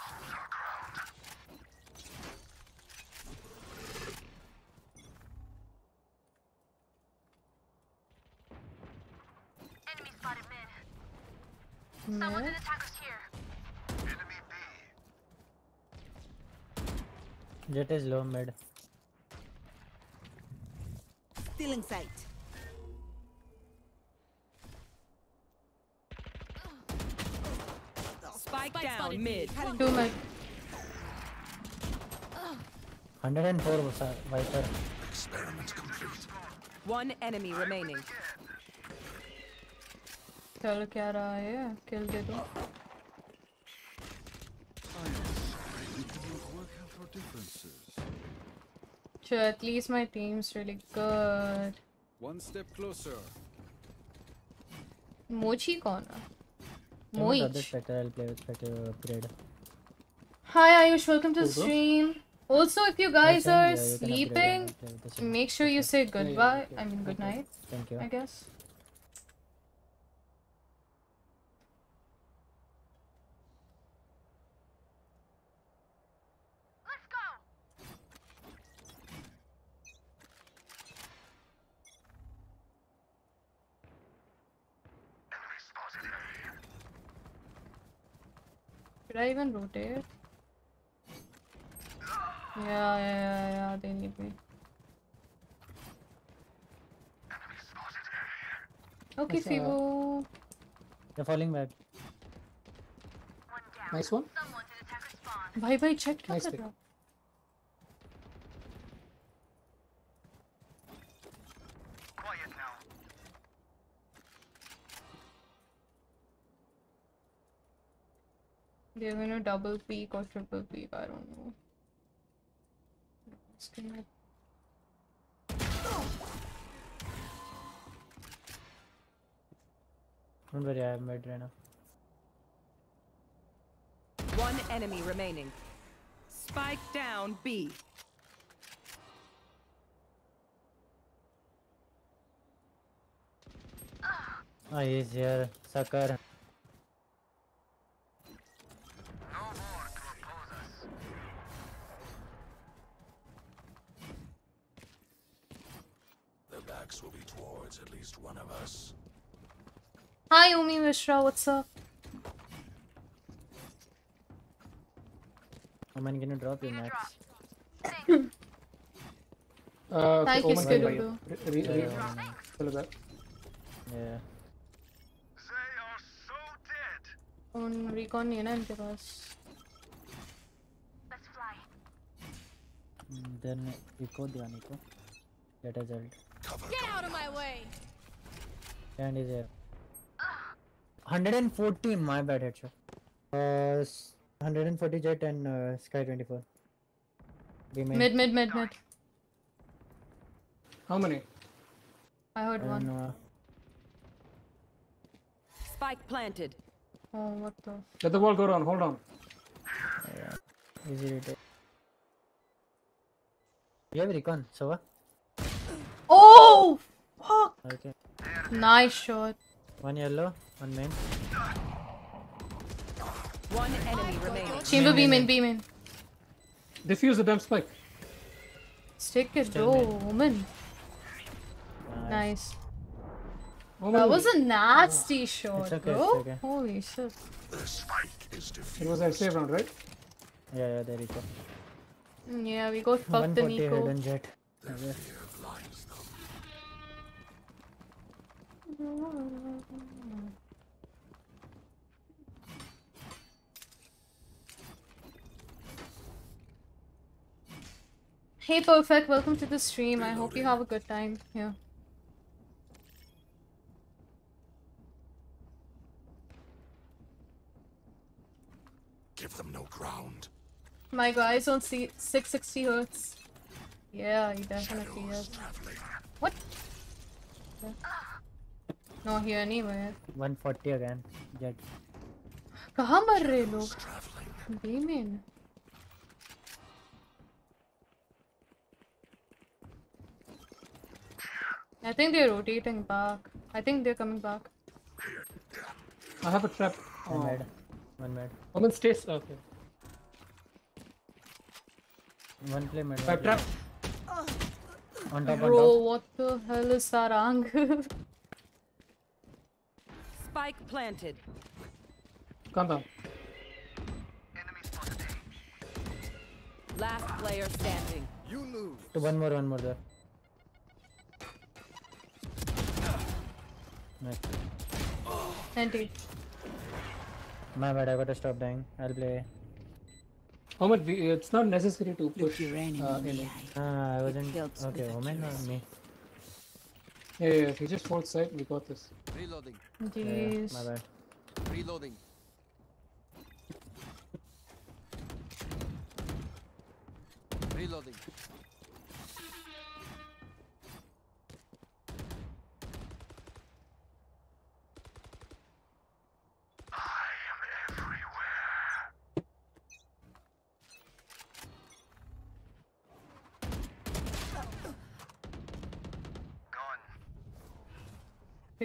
Jett is low mid. Stealing sight. Spike, down mid. Two mid. 104 was a Viper. Experiment complete. One enemy remaining. चल क्या रहा है खेल Sure, at least my team's really good. One step closer. Mochi corner. Moich. I'll. Hi Ayush, welcome to the stream. Also, if you guys are sleeping, make sure you say goodbye. I mean, good night. Thank you. I guess. I even rotate? Yeah, yeah, yeah, yeah, they need me. Okay, nice, Fibu. Uh, they're falling back. One nice one. Bhai, bhai, check nice pick. They're gonna double peek or triple peek, I don't know. Just gonna- Don't worry, I have mid right now. One enemy remaining. Spike down B. Oh, he's here. Sucker. least one of us. Hi, Umi Mishra, what's up? Oh man, can you drop your max? Uh, Thank okay, you, Omen, Skidudu. Re- re- re- Yeah, Omen. follow that. Yeah. उन recon नहीं है ना इनके पास Mm, Then eco दिया Nico. Let us ult. Get out of my way! And is here. 114, my bad headshot. Uh, 140 Jett and uh, Skye 24. B mid mid mid mid How many? I heard one uh, Spike planted. oh what the Let the ball go down, Hold on. Yeah. easy retake. You have recon, so what? oh fuck Okay. Nice shot One yellow, one main. One enemy remaining. chamber beam in beam in Defuse the damn spike. stick it Still bro mid. woman nice Omen, that was a nasty shot It's okay, bro it's okay. holy shit The spike is. It was a save round, right? Yeah, yeah, there you go. Mm, yeah we got fucked the 140 Nico hidden Jett. Okay. Hey perfect. Welcome to the stream. I hope you have a good time here. Give them no ground. my guys on C 660 hertz. Yeah you definitely is. Traveling. what ah. No, here anywhere. 140 again. Jett. कहाँ मर रहे लोग? Demon. I think they're rotating back. I think they're coming back. I have a trap. One oh. med. One med. Woman stays. Okay. One play med. Trap. On top, Bro, what the hell is that? Spike planted. Calm down. Last player standing. You lose. To one more, one more there. Nice. Anti. My bad, I gotta stop dying. I'll play. Omen, we- it's not necessary to push. your enemy Uh, in the in. eye. Ah, I wasn't. Helps Okay, woman or me? Yeah, yeah, yeah. He just hold side. We got this. Reloading. Yeah, my bad. Reloading. Reloading.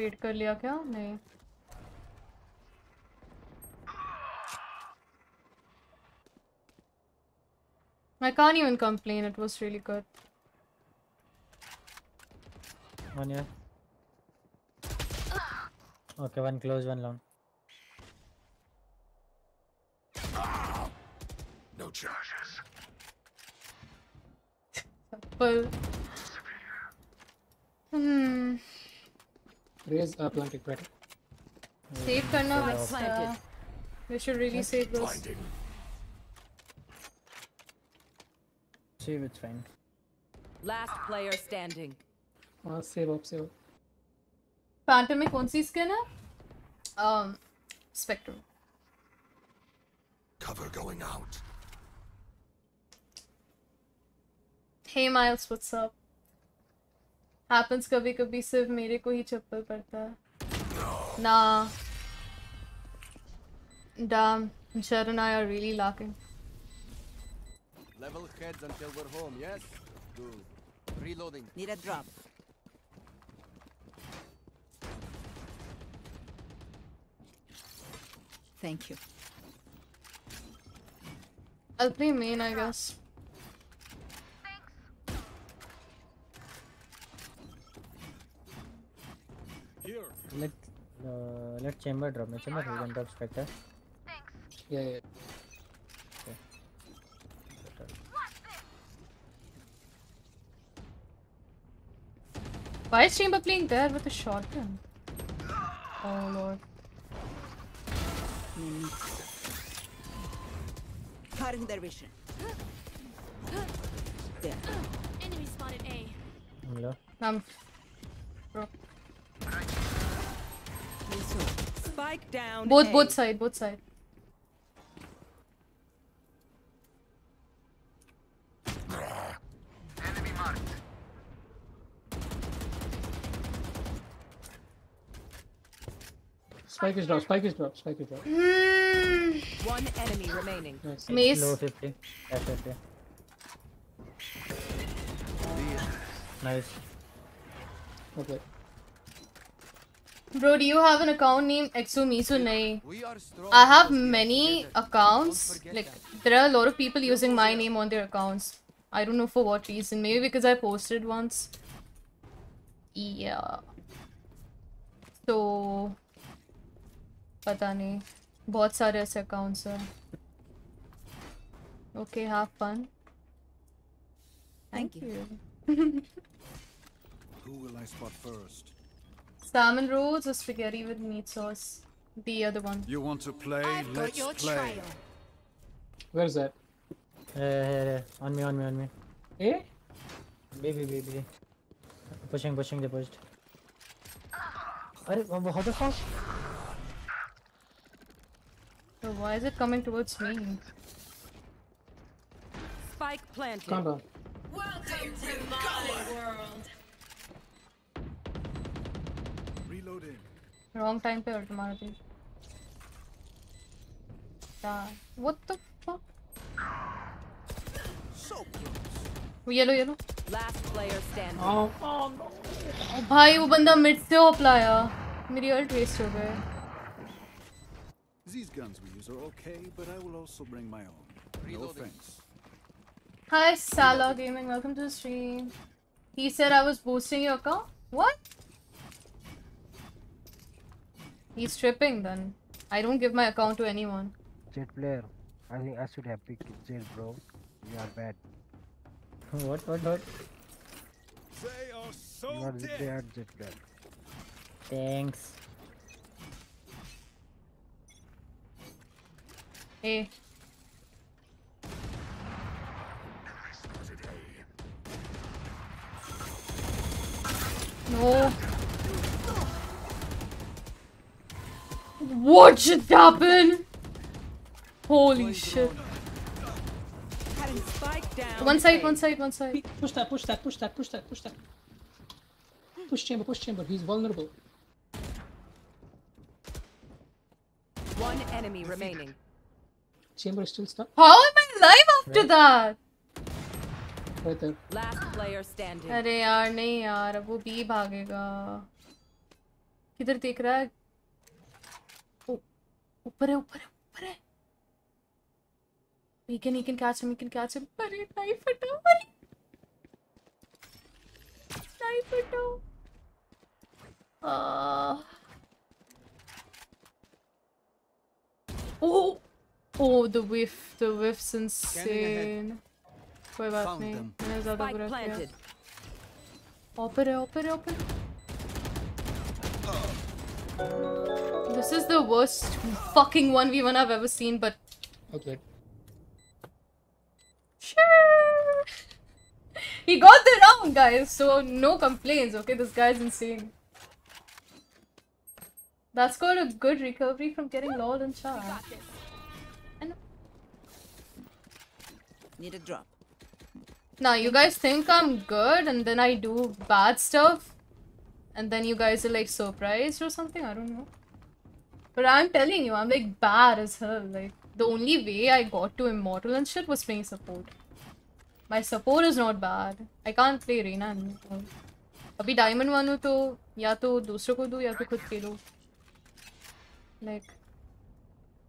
Paid कर लिया क्या नहीं I can't even complain. It was really good. One here. Okay, one close, one long. No charges. Well, hmm. Raise uh, planting right. Save करना Spike but planted. uh, we should really save those. See, it's fine. Last player standing. Uh, save up, save up. Phantom में कौन सी skin है? Um, Spectrum. Cover going out. Hey Miles, what's up? Happens कभी कभी सिर्फ मेरे को ही चप्पल पड़ता है. Nah. Damn, Jar and I are really lacking. Level heads until we're home, yes? Good. Reloading. Need a drop. Thank you. I'll play main, I guess. Uh, let chamber drop. Me chamber we can drop spectre. Yeah, yeah. Why is Chamber playing there with a shotgun? Oh lord. Cutting their vision. There. Enemy spotted A. Hello. I'm. Bro. Spike down. Both A. both side, both side. Spike is drop, spike is drop, spike is drop. One enemy remaining. Nice. Mace. Low 50. F 50. Nice. Okay. Bro, do you have an account named Exomisu? Nahi. I have many accounts. Like, there are a lot of people using my name on their accounts. I don't know for what reason. Maybe because I posted once. Yeah. So, पता नहीं बहुत सारे ऐसे accounts हैं. Okay, have fun. Thank you. Who will I spot first? Salmon rolls or spaghetti with meat sauce? The other one. You want to play? I've got Let's your play. trail. Where's that? Here, here, here. On me, on me, on me. Eh? Baby, baby. Pushing, pushing, they pushed. Are, how the fuck? So why is it coming towards me? Spike planted. Calm down. Welcome to my world. the fuck? Yellow, yellow. Last player standing. Oh, oh no. ओ भाई वो बंदा mid से hope लाया मेरी ult waste हो गए These guns we use are okay, but I will also bring my own. No offense. Hi Salah Gaming, welcome to the stream. He said I was boosting your account. What? He's tripping then. I don't give my account to anyone. Jett player, I think I should have picked Jett, bro. You are bad. What, what, what? They are so You are the bad Jett player. Thanks. Hey. No. What just happened? Holy shit. Cutting spike down. One side, A. one side, one side. Push that, push that, push that, push that, push that. Push chamber, push chamber. He's vulnerable. One enemy remaining. Chamber is still stuck. How am I alive after Right. that? Right there. Last player standing. अरे यार नहीं यार अब वो B भागेगा किधर देख रहा है ओ, ऊपर है ऊपर है ऊपर है he can he can catch him he can catch him अरे knife हटाओ अरे knife हटाओ Ah. oh oh the whiff the whiff's insane कोई बात Found नहीं them. मैंने ज्यादा Spike बुरा किया planted. Open it, This is the worst fucking 1v1 I've ever seen, but Okay. sure. He got the round, guys, so no complaints, okay? This guy's insane. That's called a good recovery from getting lol in chat. Need a drop. Now, you guys think I'm good and then I do bad stuff and then you guys are like surprised or something? I don't know. But I'm telling you, I'm like bad as hell. Like, the only way I got to Immortal and shit was playing support. My support is not bad. I can't play Reyna and Immortal. अभी diamond one हो तो या तो दूसरों को दो या तो खुद खेलो लाइक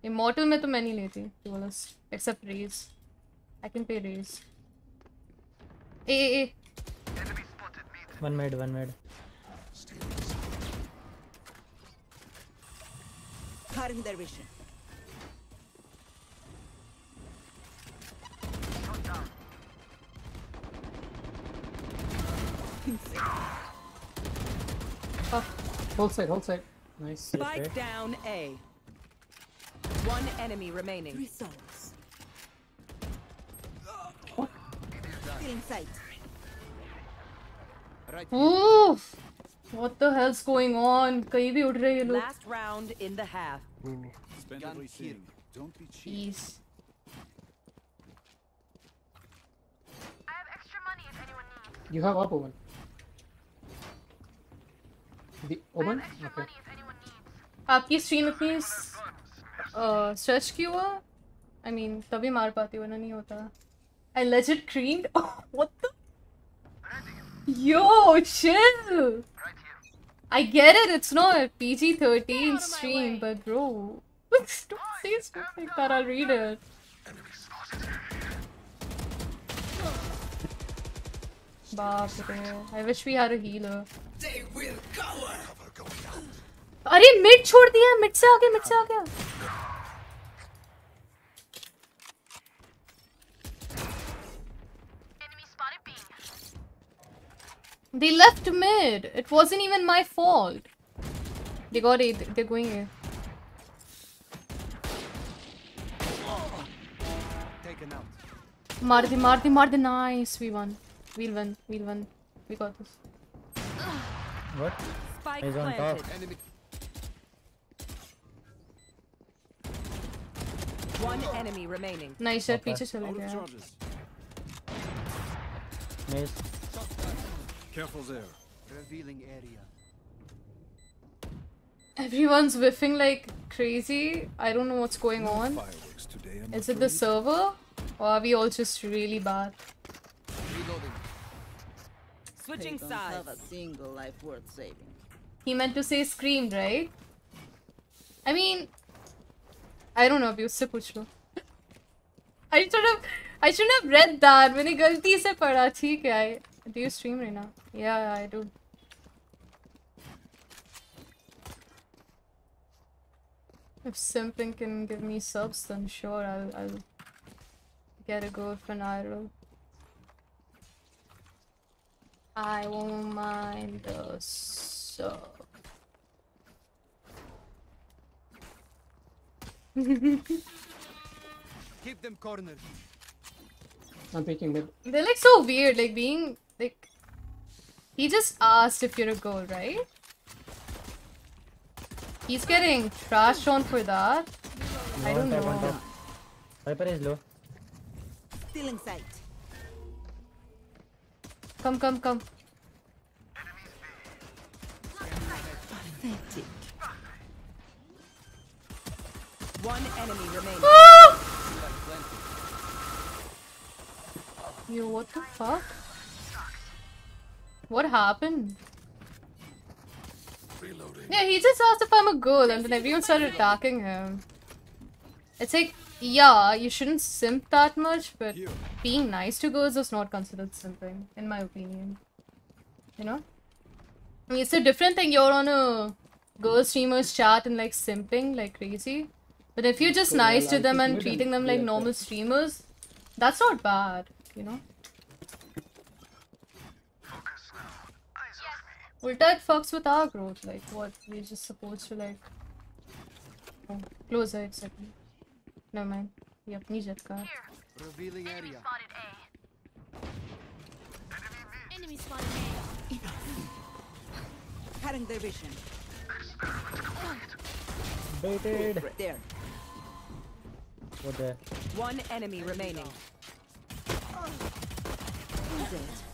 इमोटल में तो मैं नहीं लेती except Raze I can play Raze Hey hey. One minute One minute one mid. Cutting their vision. Ah, hold side, hold side. Nice. Spike down A. One enemy remaining. Three souls. Feeling sight. Oof! What the hell's going on? कहीं भी उड़ रहे हैं ये लोग Last round in the half. Don't be cheap. Please. You have up Owen. The Owen? Okay. आपकी stream इतनी stretch क्यों हुआ आई मीन तभी मार पाती वरना नहीं होता I legit creamed what the yo chill I get it it's not a PG-13 stream but bro don't say stuff like that I'll read it बाप रे I wish we had a healer अरे mid छोड़ दिया mid से आ गया mid से आ गया They left mid. It wasn't even my fault. They got it. They're going here. Taken out. Mardi, Mardi, Mardi. Nice. We won. We'll win. We'll win. We got this. What? Spike He's on top. planted. Enemy. One enemy remaining. Nice shot. Okay. पीछे चले Out of गया. charges. Miss. Careful there. Revealing area. Everyone's whiffing like crazy. I don't know what's going on. Fireworks today. I'm Is it the afraid. server? Or are we all just really bad? Reloading. Switching They don't have sides. a single life worth saving. He meant to say screamed, right? I mean, I don't know. अभी उससे पूछ लो. I should have, I shouldn't have read that. मैंने गलती से पढ़ा. ठीक है. I, do you stream right now? Yeah, I do. If Simping can give me subs, then sure, I'll, I'll get a go for Nairo. I won't mind the sub. Keep them cornered. I'm picking mid. They're like so weird, like being like. He just asked if you're a girl, right? He's getting trashed on for that. I don't One one know. tap. Viper is low. Still in sight. Come, come, come. Pathetic. One enemy remaining. Ah! Yo, what the fuck? What happened? Yeah, he just asked if I'm a girl, and then everyone started attacking him. It's like, yeah, you shouldn't simp that much, but being nice to girls is not considered simping, in my opinion. You know? I mean, it's a different thing. You're on a girl streamers chat and like simping like crazy. But if you're just nice to them and treating them like like normal streamers, that's not bad, you know? Ulta it fucks with our growth, like what we're just supposed to like oh, closer exactly. Never mind. We have jet car. Revealing area. Enemy spotted A. Cutting their vision. Baited. There. What the? One enemy remaining. Oh.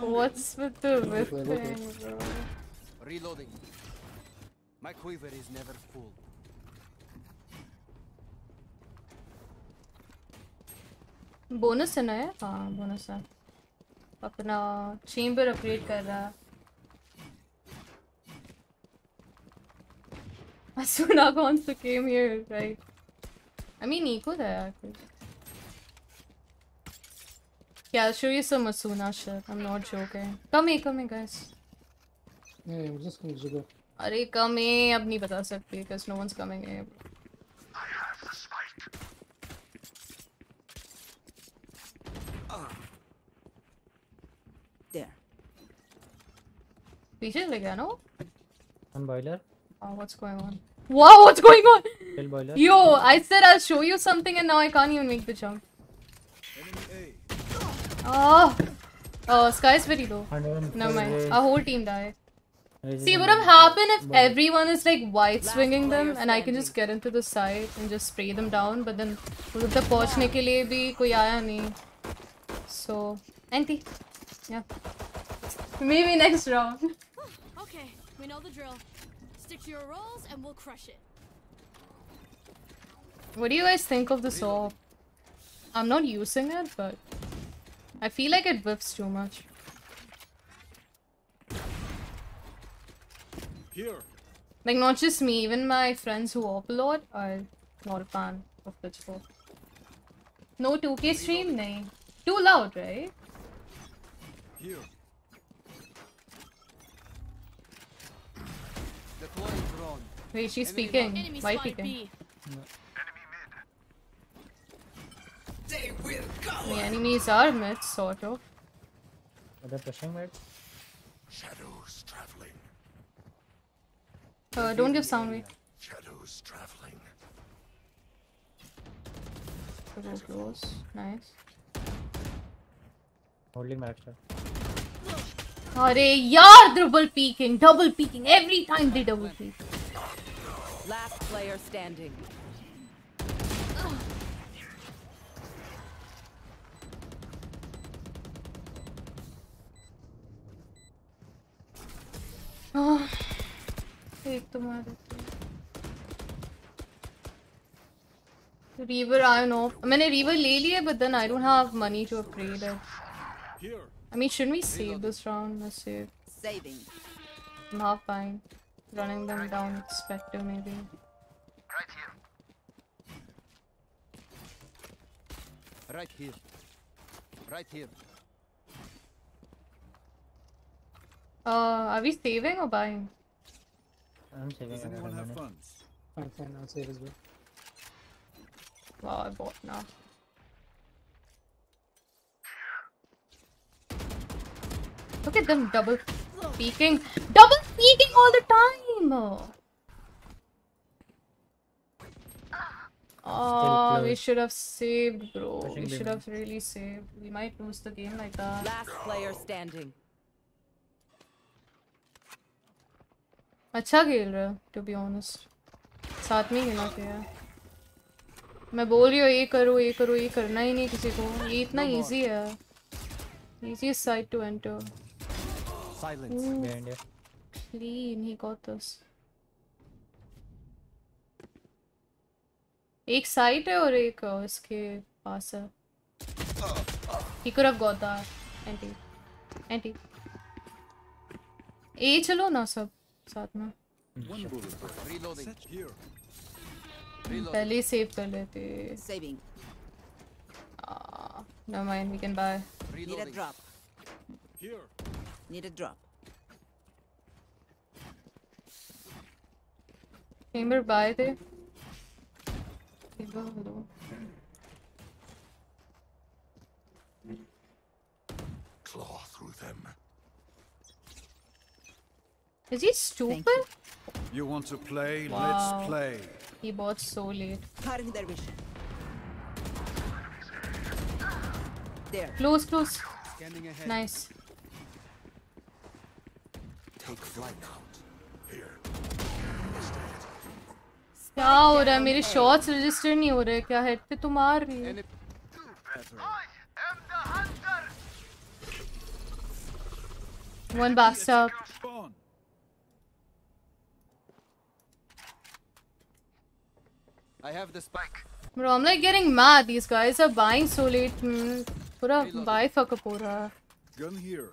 What's with the whip Okay, okay. thing, bro? Reloading. My quiver is never full. Bonus है ना ये? हाँ bonus है अपना chamber upgrade कर रहा है Asuna Gonzo came here, right? I mean, Nico there. Yeah, I'll show you some Asuna shit. I'm not joking. Come here, come here, guys. Yeah, I'm just gonna jiggle. अरे come here, अब नहीं बता सकते because no one's coming here. There. पीछे ले गया no? One boiler. Oh, what's going on? Wow, what's going on? Kill boiler. Yo, I said I'll show you something and now I can't even make the jump. Oh! Oh, Skye's very low. Never mind. Our whole team died. See, what would have happened if everyone is like wide swinging them and I can just get into the side and just spray them down, but then the पहुंचने के लिए भी कोई So, anti. Yeah. Maybe next round. Okay, we know the drill. Stick to your roles and we'll crush it. What do you guys think of this all? I'm not using it, but I feel like it whiffs too much. Here. Like not just me, even my friends who op a lot are not a fan of Pitchfork. No 2K stream? Nahi. Too loud, right? Here. Wait, she's Enemy speaking. Why spotted speaking? B. They will go. The enemies are met, sort of. Are they pushing mid? Shadows traveling. Uh, don't give sound wave. Shadows traveling. Go close. Nice. Holding master. Arey yaar, double peeking, double peeking. Every time they double peek. Last player standing. एक तो मार देते हैं। Reaver iron off. मैंने Reaver ले लिया but then I don't have money to upgrade it. Here. I mean, shouldn't we save this round? Let's save. Saving. I'm half fine. Running them down Spectre maybe. Right here. Right here. Uh, are we saving or buying? I'm saving Does I anyone have money. funds? Fine, fine, I'll save as well. Wow, I bought now. Look at them double peeking. Double peeking all the time! Oh, we should have saved, bro. Pushing We should have really saved. We might lose the game like that. Last player standing. अच्छा खेल रहे हो to be honest साथ में ही खेलना चाहिए। मैं बोल रही हूँ ये करो ये करो ये करना ही नहीं किसी को। ये इतना इजी है। Easy side to enter you. Clean he got this एक साइट है और एक अ, इसके पास है। He could have got that. Anti anti ए चलो ना सब। साथ में One bullet. Reloading. Set here. पहले ही सेव कर लेते Saving. no mind we can buy Need a drop. Here. Need a drop. chamber buy थे chamber hello Claw through them. is he stupid You want to play? Wow. Let's play. he bought so late Cutting their vision. There. close close Scanning ahead. nice Take flight. क्या हो रहा है मेरे shots register नहीं हो रहे क्या head पे तो मार रही है One backstab. I have the spike. Bro, I'm like getting mad. These guys are buying so late. Hmm. Pura buy for up. Gun here.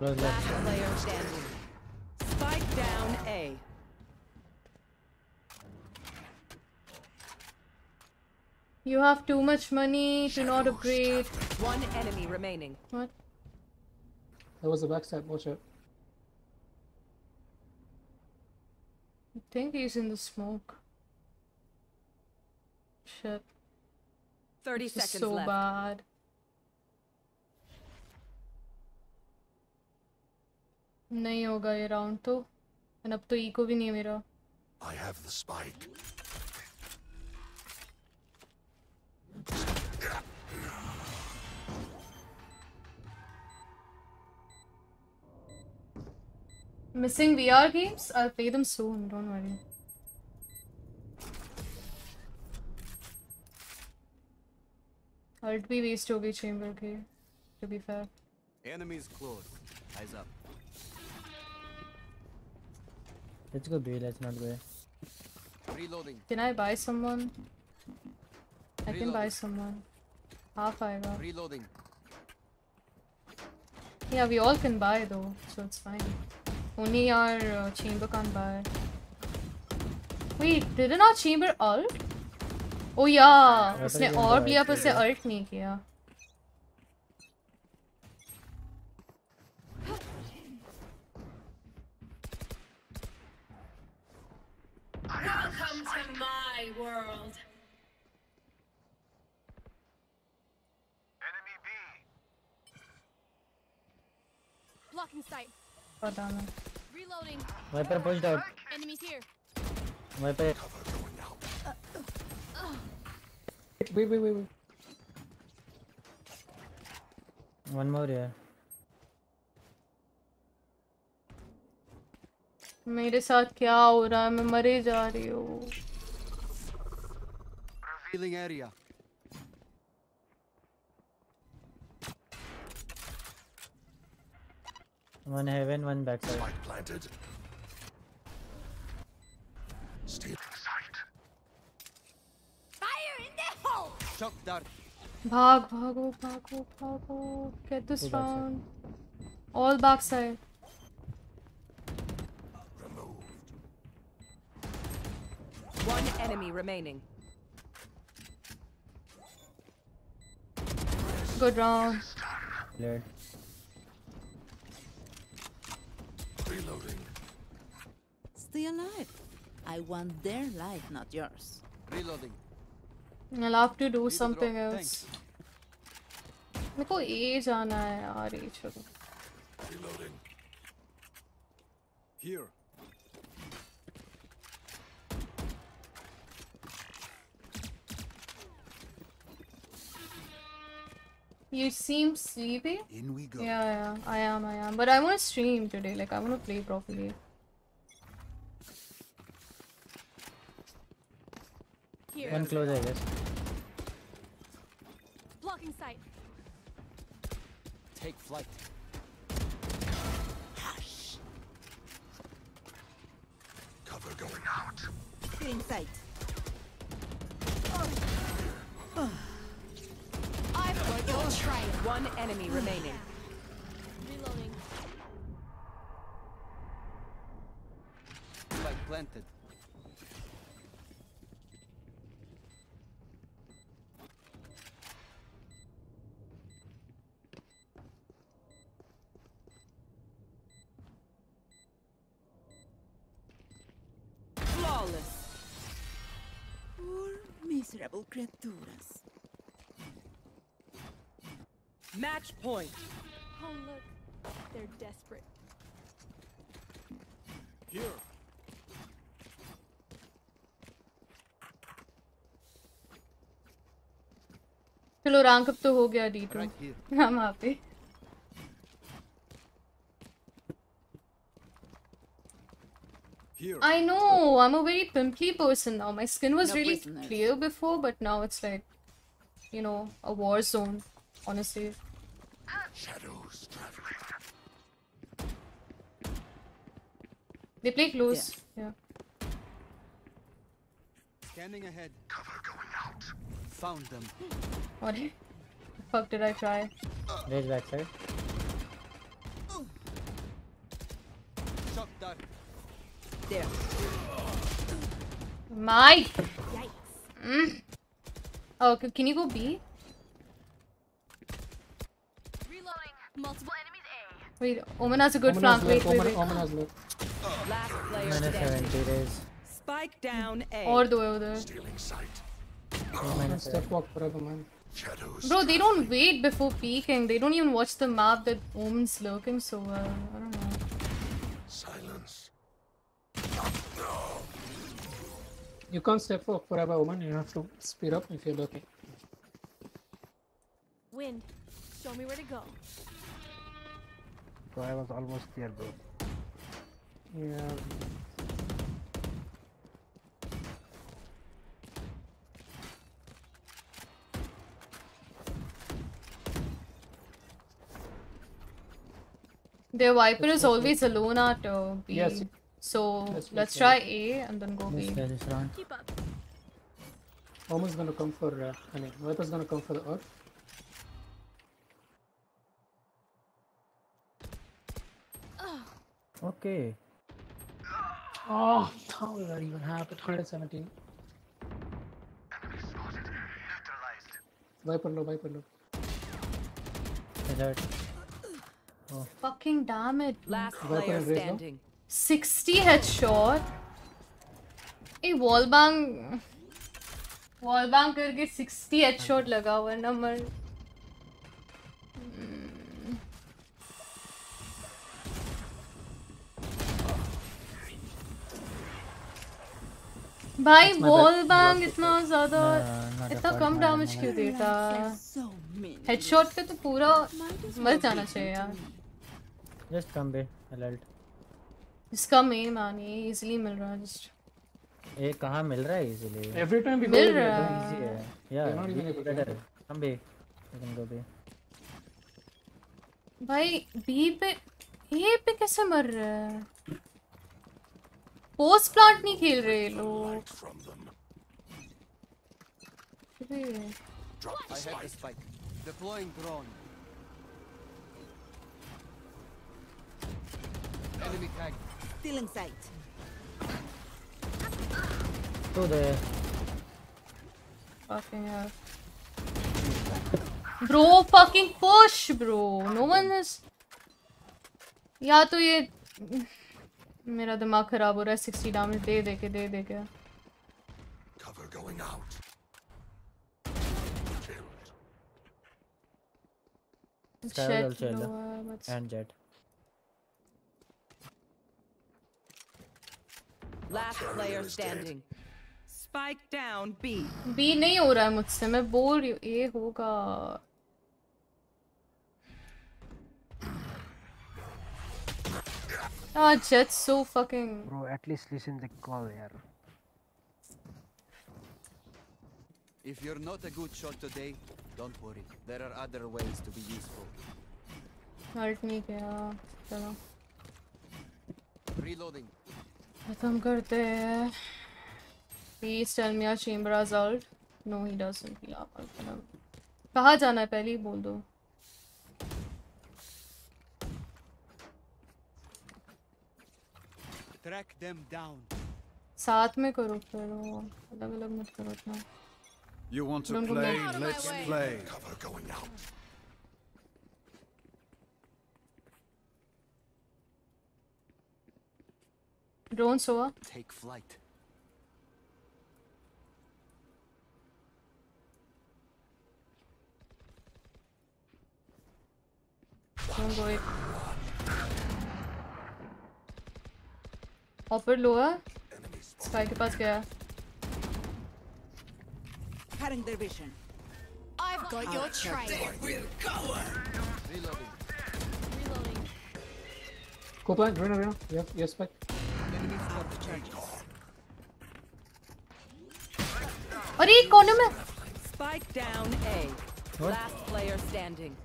Last player standing. Spike down A. You have too much money to not upgrade. One enemy remaining. What? That was a backstab. Watch out. I think he's in the smoke. Shit. 30 This is seconds so left. bad. नहीं होगा ये round तो और अब तो eco भी नहीं है मेरा I have the spike. Missing VR games? I'll play them soon, don't worry. I'll be waste OB chamber key. to be fair. Enemies close. Eyes up. Let's go B, let's not go. Reloading. Can I buy someone? I Reloading. can buy someone. Half I got. Reloading. Yeah, we all can buy though, so it's fine. Only our uh, chamber can't buy. Wait, didn't our chamber ult? Oh yeah, Yeah, उसने but it orb लिया went पर उसने right, ult नहीं किया. Welcome to my world. Blocking sight. पता नहीं. Reloading. Viper pushed out. Enemies here. Viper. Wait, wait, wait, wait. One more here. मेरे साथ क्या हो रहा है मैं मरे जा रही हूँ One heaven, one backside. Spike planted. Stealing sight. Fire in the hole. Shock dart. Bhag, bhago, bhago, bhago. Get this Two round. Backside. All backside. Removed. One enemy remaining. Good round. There. Reloading. Stay alive. I want their life, not yours. Reloading. I'll have to do Need a something drop. else मेरे को ए जाना है यार ए चलो Reloading. Here. You seem sleepy? In we go. Yeah, yeah, I am, I am. But I want to stream today. Like, I want to play properly. Here. One close, I guess. Blocking sight. Take flight. Hush. Cover going out. Getting sight. One enemy remaining. Reloading. Spike planted. Flawless. Poor miserable criaturas. Match point. Oh look, they're desperate. Here. चलो rank up तो हो गया D to Right here. I'm happy. Here. I know, I'm a very pimply person now. My skin was No really prisoners. clear before, but now it's like, you know, a war zone, honestly. Shadows traveling. They play close. Yeah. Scanning ahead. Cover going out. Found them. What the fuck did I try? Rage backside. Shock dart. There. Mike! Yikes. Mm. Oh, can you go B? Reloading. Multiple enemies A. Wait, Omen has a good flank. Wait, left, wait, Omen- wait. Omen has left. Last player Minus standing. 70 days. Spike down A. All the way over there. Stealing sight. Minus Step walk forever, man. Shadows. Bro, they don't wait before peeking. They don't even watch the map that Omen's lurking so well. I don't know. Silence. No. You can't step walk forever, woman. You have to speed up if you're looking. Wind. Show me where to go. So I was almost there, bro. Yeah. Their Viper is always alone at uh, B. Yes. So Yes, let's try. A and then go B. This guy this round. Keep up. Omen's gonna come for. Uh, I mean, Viper's gonna come for the earth. Okay. Oh, how did that even happen? 117. Viper low, Viper low. Alert. Fucking damn it. Last Viper player standing. 60 headshot. A wall bang wall bang करके 60 headshot लगा हुआ है number भाई बॉल बैंग इतना ज़्यादा। इतना कम डैमेज क्यों देता हेडशॉट पे तो पूरा मर जाना चाहिए यार। जस्ट कम बे अलर्ट इसका मेन मान ये इजीली मिल रहा है जस्ट ये कहाँ मिल रहा है इजीली एवरी टाइम भी मिल रहा है। इजी है। यार कम बे कम दो बे भाई बी पे ए पे कैसे मर रहा है? पोस्ट प्लांट नहीं खेल रहे ये लोग From them. अरे, I have the spike. Deploying drone. Enemy tag. Still in sight. Two there. fucking hell. Bro, fucking push, bro. No one is. या तो ये मेरा दिमाग खराब हो रहा है 60 डैमेज दे दे के दे दे के Cover going out. Killed. Jet. है, And jet. Last player standing. Spike down B. B नहीं हो रहा है मुझसे मैं बोल रही हूँ ए होगा Oh, Jett's so fucking. Bro, at least listen the call here. If you're not a good shot today, don't worry. There are other ways to be useful. Alt नहीं किया चलो. Reloading. खत्म करते हैं. Please tell me our chamber result. No, he doesn't. Yeah, कहाँ जाना है पहले ही बोल दो. Track them down. साथ में करो फिर वो अलग अलग मत करो इतना You want to Don't go play? back. Out of my Let's way. play. Cover going out. Drone सोआ Take flight. Don't go it. Offer lower sky के पास गया Cutting their vision. I've got your trail. Reloading. Go plant, run around. Yeah, yes, spec. Enemies got the charges. अरे एक कोने में Spike down A. Last player standing.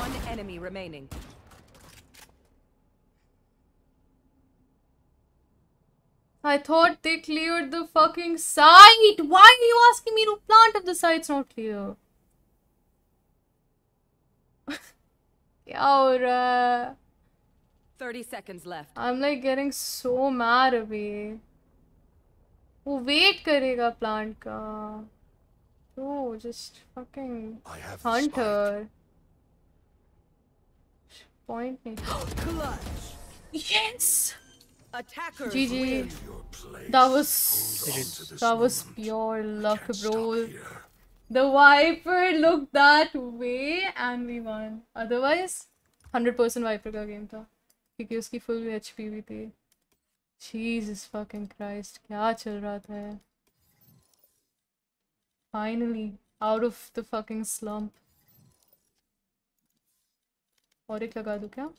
One enemy remaining. I thought they cleared the fucking site. Why are you asking me to plant if the site's not clear? क्या हो रहा है? 30 seconds left. I'm like getting so mad अभी. वो wait करेगा plant का. Bro, just fucking I have the hunt spike. her. Point me. yes. Attackers GG. That was that was pure luck, bro. The Viper looked that way and we won. Otherwise, 100% Viper का game था क्योंकि उसकी full HP भी थी. Jesus fucking Christ, क्या चल रहा था यार? Finally, out of the fucking slump. और एक लगा दूँ क्या?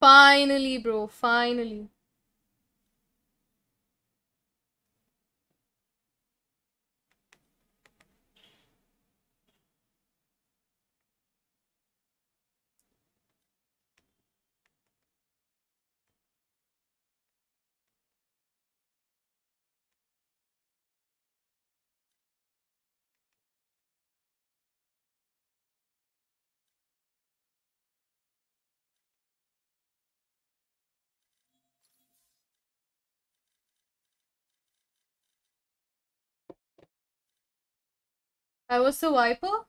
Finally, bro, finally. I was the Viper?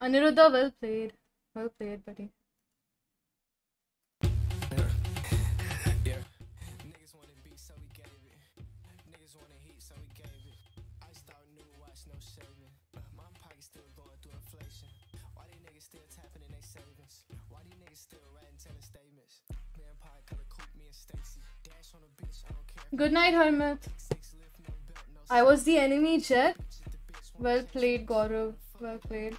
Aniruddha, well played. Well played, buddy. Good night, Hermit. I was the enemy Jett. Well played, Gaurav. Well played.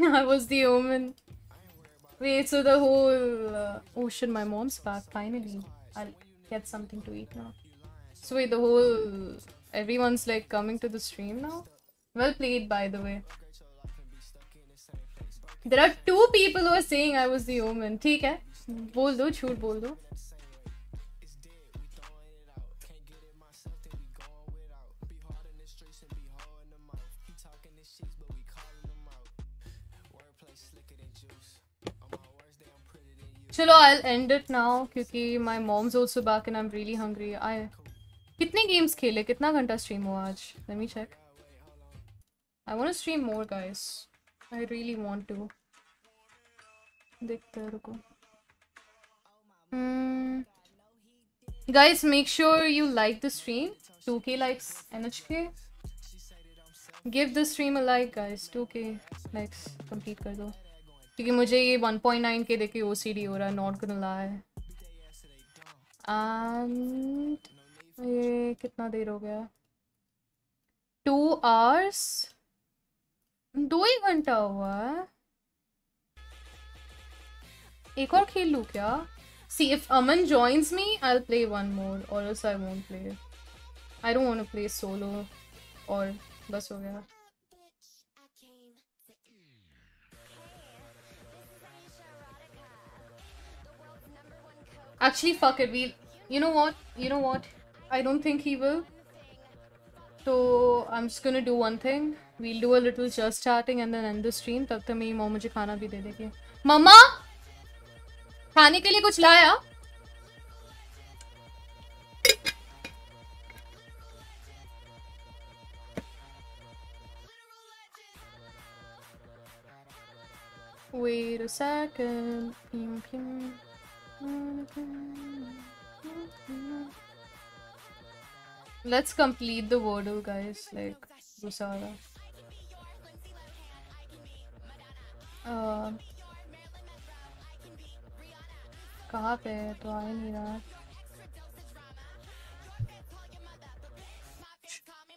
I was the omen. Wait, so the whole... Uh, my mom's back, finally. I'll get something to eat now. So wait, the whole... Everyone's like coming to the stream now? Well played, by the way. There are two people who are saying I was the omen. Okay? बोल दो, झूठ बोल दो। चलो आई and it now क्योंकि my mom's also back and I am really hungry I कितने games खेले? कितना घंटा स्ट्रीम हुआ आज? Let me check I want to stream more guys I really want to देखते रुको। Guys make sure you like the stream two K likes N H K give the stream a like guys two K likes complete कर दो. क्योंकि मुझे ये one point nine के देखे ओ C D हो रहा है नॉट गुन ला है एंड ये कितना देर हो गया? टू आवर्स दो ही घंटा हुआ? है एक और खेल लू क्या? See, if Aman joins me, I'll play one more. Or else I won't play. I don't want to play solo. Or... Bas ho gaya. Actually, fuck it. We... You know what? You know what? I don't think he will. So, I'm just gonna do one thing. We'll do a little just chatting and then end the stream. Tak meri mom. Mama! खाने के लिए कुछ लाया Wait a second. Pew, pew. Let's complete the Wordle, guys. Like, Busara. Uh, कहाँ पे है तो आ ही नहीं रहा है।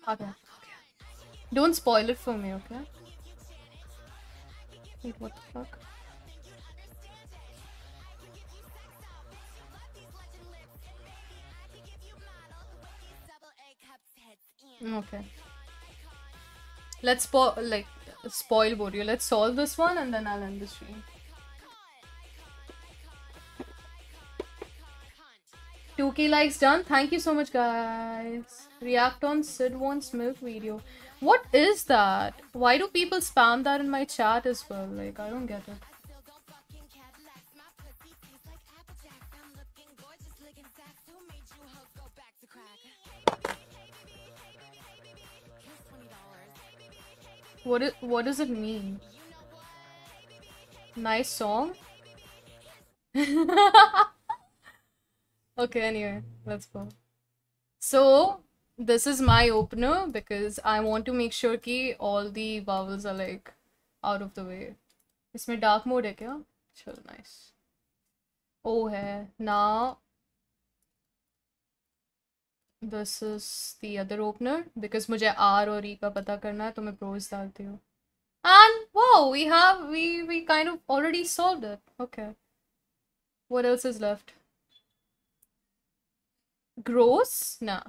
Okay. Don't spoil it for me, okay? Wait, what the fuck? Okay. Let's spoil like spoil Borio. Let's solve this one and then I'll end the stream. 2k likes done. Thank you so much, guys. React on Sid wants milk video. What is that? Why do people spam that in my chat as well? Like, I don't get it. What it, what does it mean? Nice song? okay, anyway, let's go. So, this is my opener because I want to make sure कि all the vowels are like out of the way. इसमें dark mode है क्या? चलो nice. O है. Now this is the other opener because मुझे R और E का पता करना है तो मैं pros डालती हूँ. And wow, we have we we kind of already solved it. Okay. What else is left? Gross? Nah.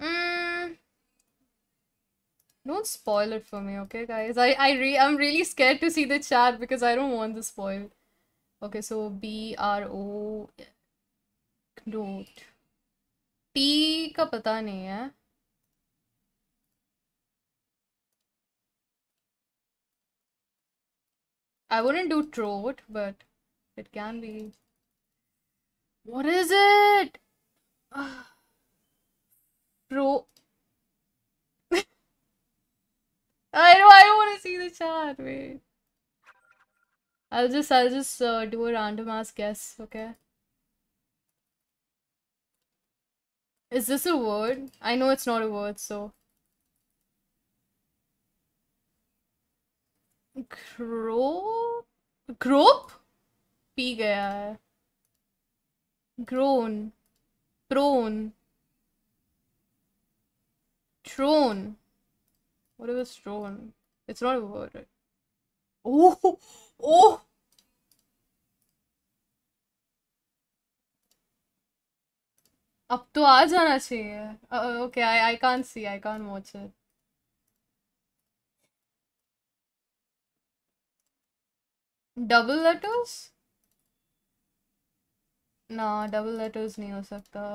Mm. Don't spoil it for me, okay, guys? I I re I'm really scared to see the chat because I don't want the spoil. Okay, so B R O note. T का पता नहीं है. I wouldn't do throat, but it can be. What is it? Pro. I don't. I don't want to see the chat. Wait. I'll just. I'll just uh, do a random ass guess. Okay. Is this a word? I know it's not a word, so. Grope P गया है। Grown prone. ट्रोन। स्ट्रोन it's not oh oh अब तो आ जाना चाहिए। Okay I I can see I can watch it double letters ना double letters नहीं हो सकता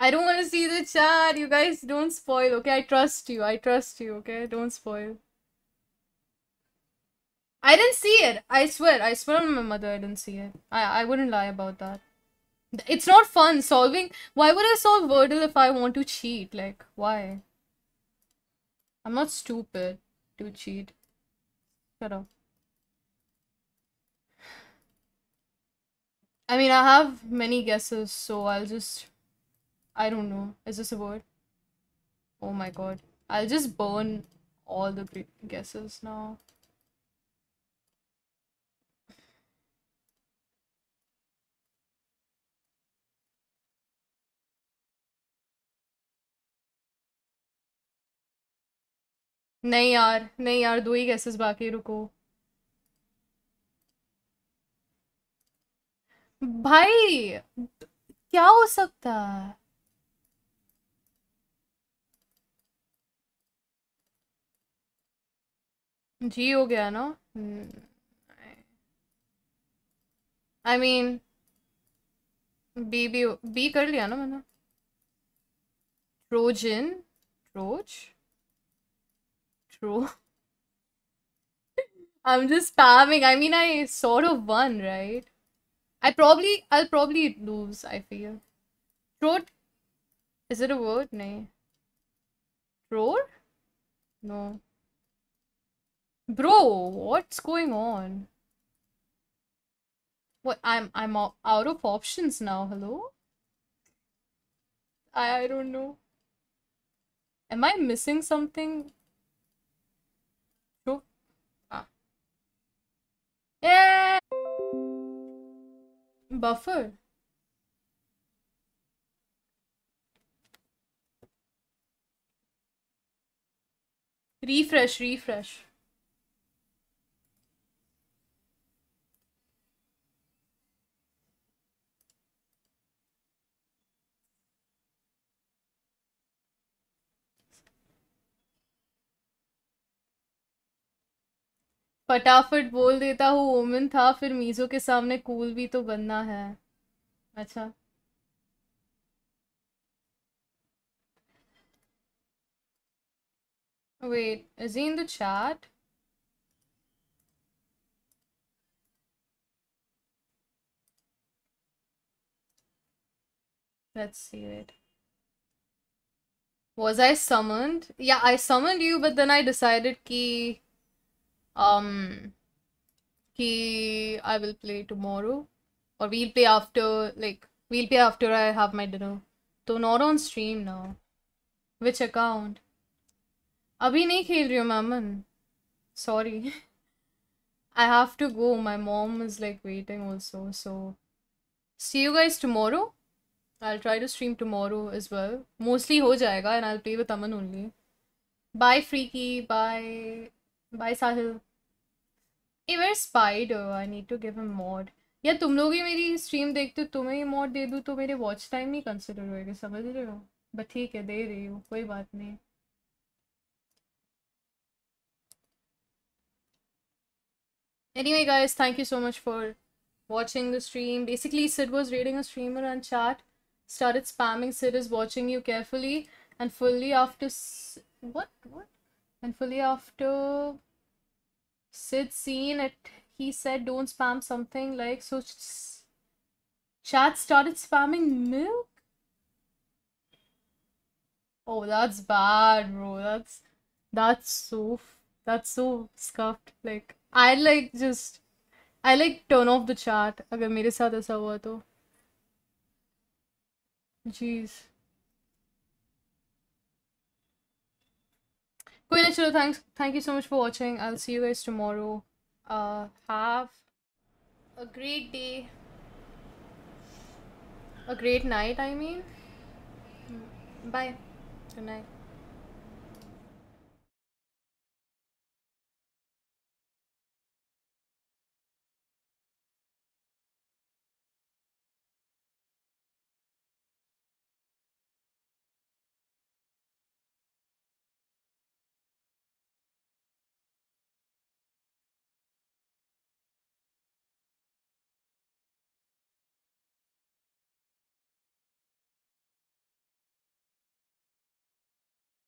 I don't want to see the chat. You guys don't spoil. Okay, I trust you. I trust you. Okay, don't spoil. I didn't see it. I swear. I swear on my mother, I didn't see it. I I wouldn't lie about that. It's not fun solving. Why would I solve Wordle if I want to cheat? Like, why? I'm not stupid to cheat. Shut up. I mean, I have many guesses, so I'll just. I don't know. Is this a word? Oh my god. I'll just burn all the guesses now. नहीं यार नहीं यार, दो ही guesses बाकी रुको। भाई, क्या हो सकता है? जी हो गया ना? I mean B B B कर लिया ना मैंने। ट्रोजन ट्रोज ट्रो I'm just spamming. I mean, I sort of won, right? I probably, I'll probably lose. I feel. Throat. Is it a word? No. Throat? No. Bro, what's going on? What? I'm I'm out of options now. Hello. I I don't know. Am I missing something? Throat. Ah. Buffer. Refresh, refresh. फटाफट बोल देता हूँ ओमन था फिर meso के सामने cool भी तो बनना है अच्छा Wait, is he in the? Let's see it. Was I summoned? Yeah, I summoned you, but then I decided ki um ki I will play tomorrow. Or we'll play after like we'll play after I have my dinner. So not on stream now. Which account? अभी नहीं खेल रही हूँ Memon sorry I have to go. My mom is like waiting also. So see you guys tomorrow. I'll try to stream tomorrow as well. Mostly हो जाएगा and I'll play with Aman only. Bye Freaky. Bye. Bye Sahil. Hey, where's Spider? I need to give him mod. या तुम लोग ही मेरी stream देखते हो तुम्हें ही mod दे दूँ तो मेरे वॉच टाइम नहीं कंसिडर होएगा समझ रहे हो बट ठीक है दे रही हूँ कोई बात नहीं Anyway, guys, thank you so much for watching the stream. Basically, Sid was raiding a streamer on chat, started spamming. Sid is watching you carefully, and fully after what what, and fully after Sid seen it, he said, "Don't spam something like so." s- Chat started spamming milk. Oh, that's bad, bro. That's that's so f- that's so scuffed. Like I like just I like turn off the chat अगर मेरे साथ ऐसा हुआ तो Jeez. but yeah sure thanks thank you so much for watching. I'll see you guys tomorrow. Uh have a great day. A great night i mean. Bye. Good night.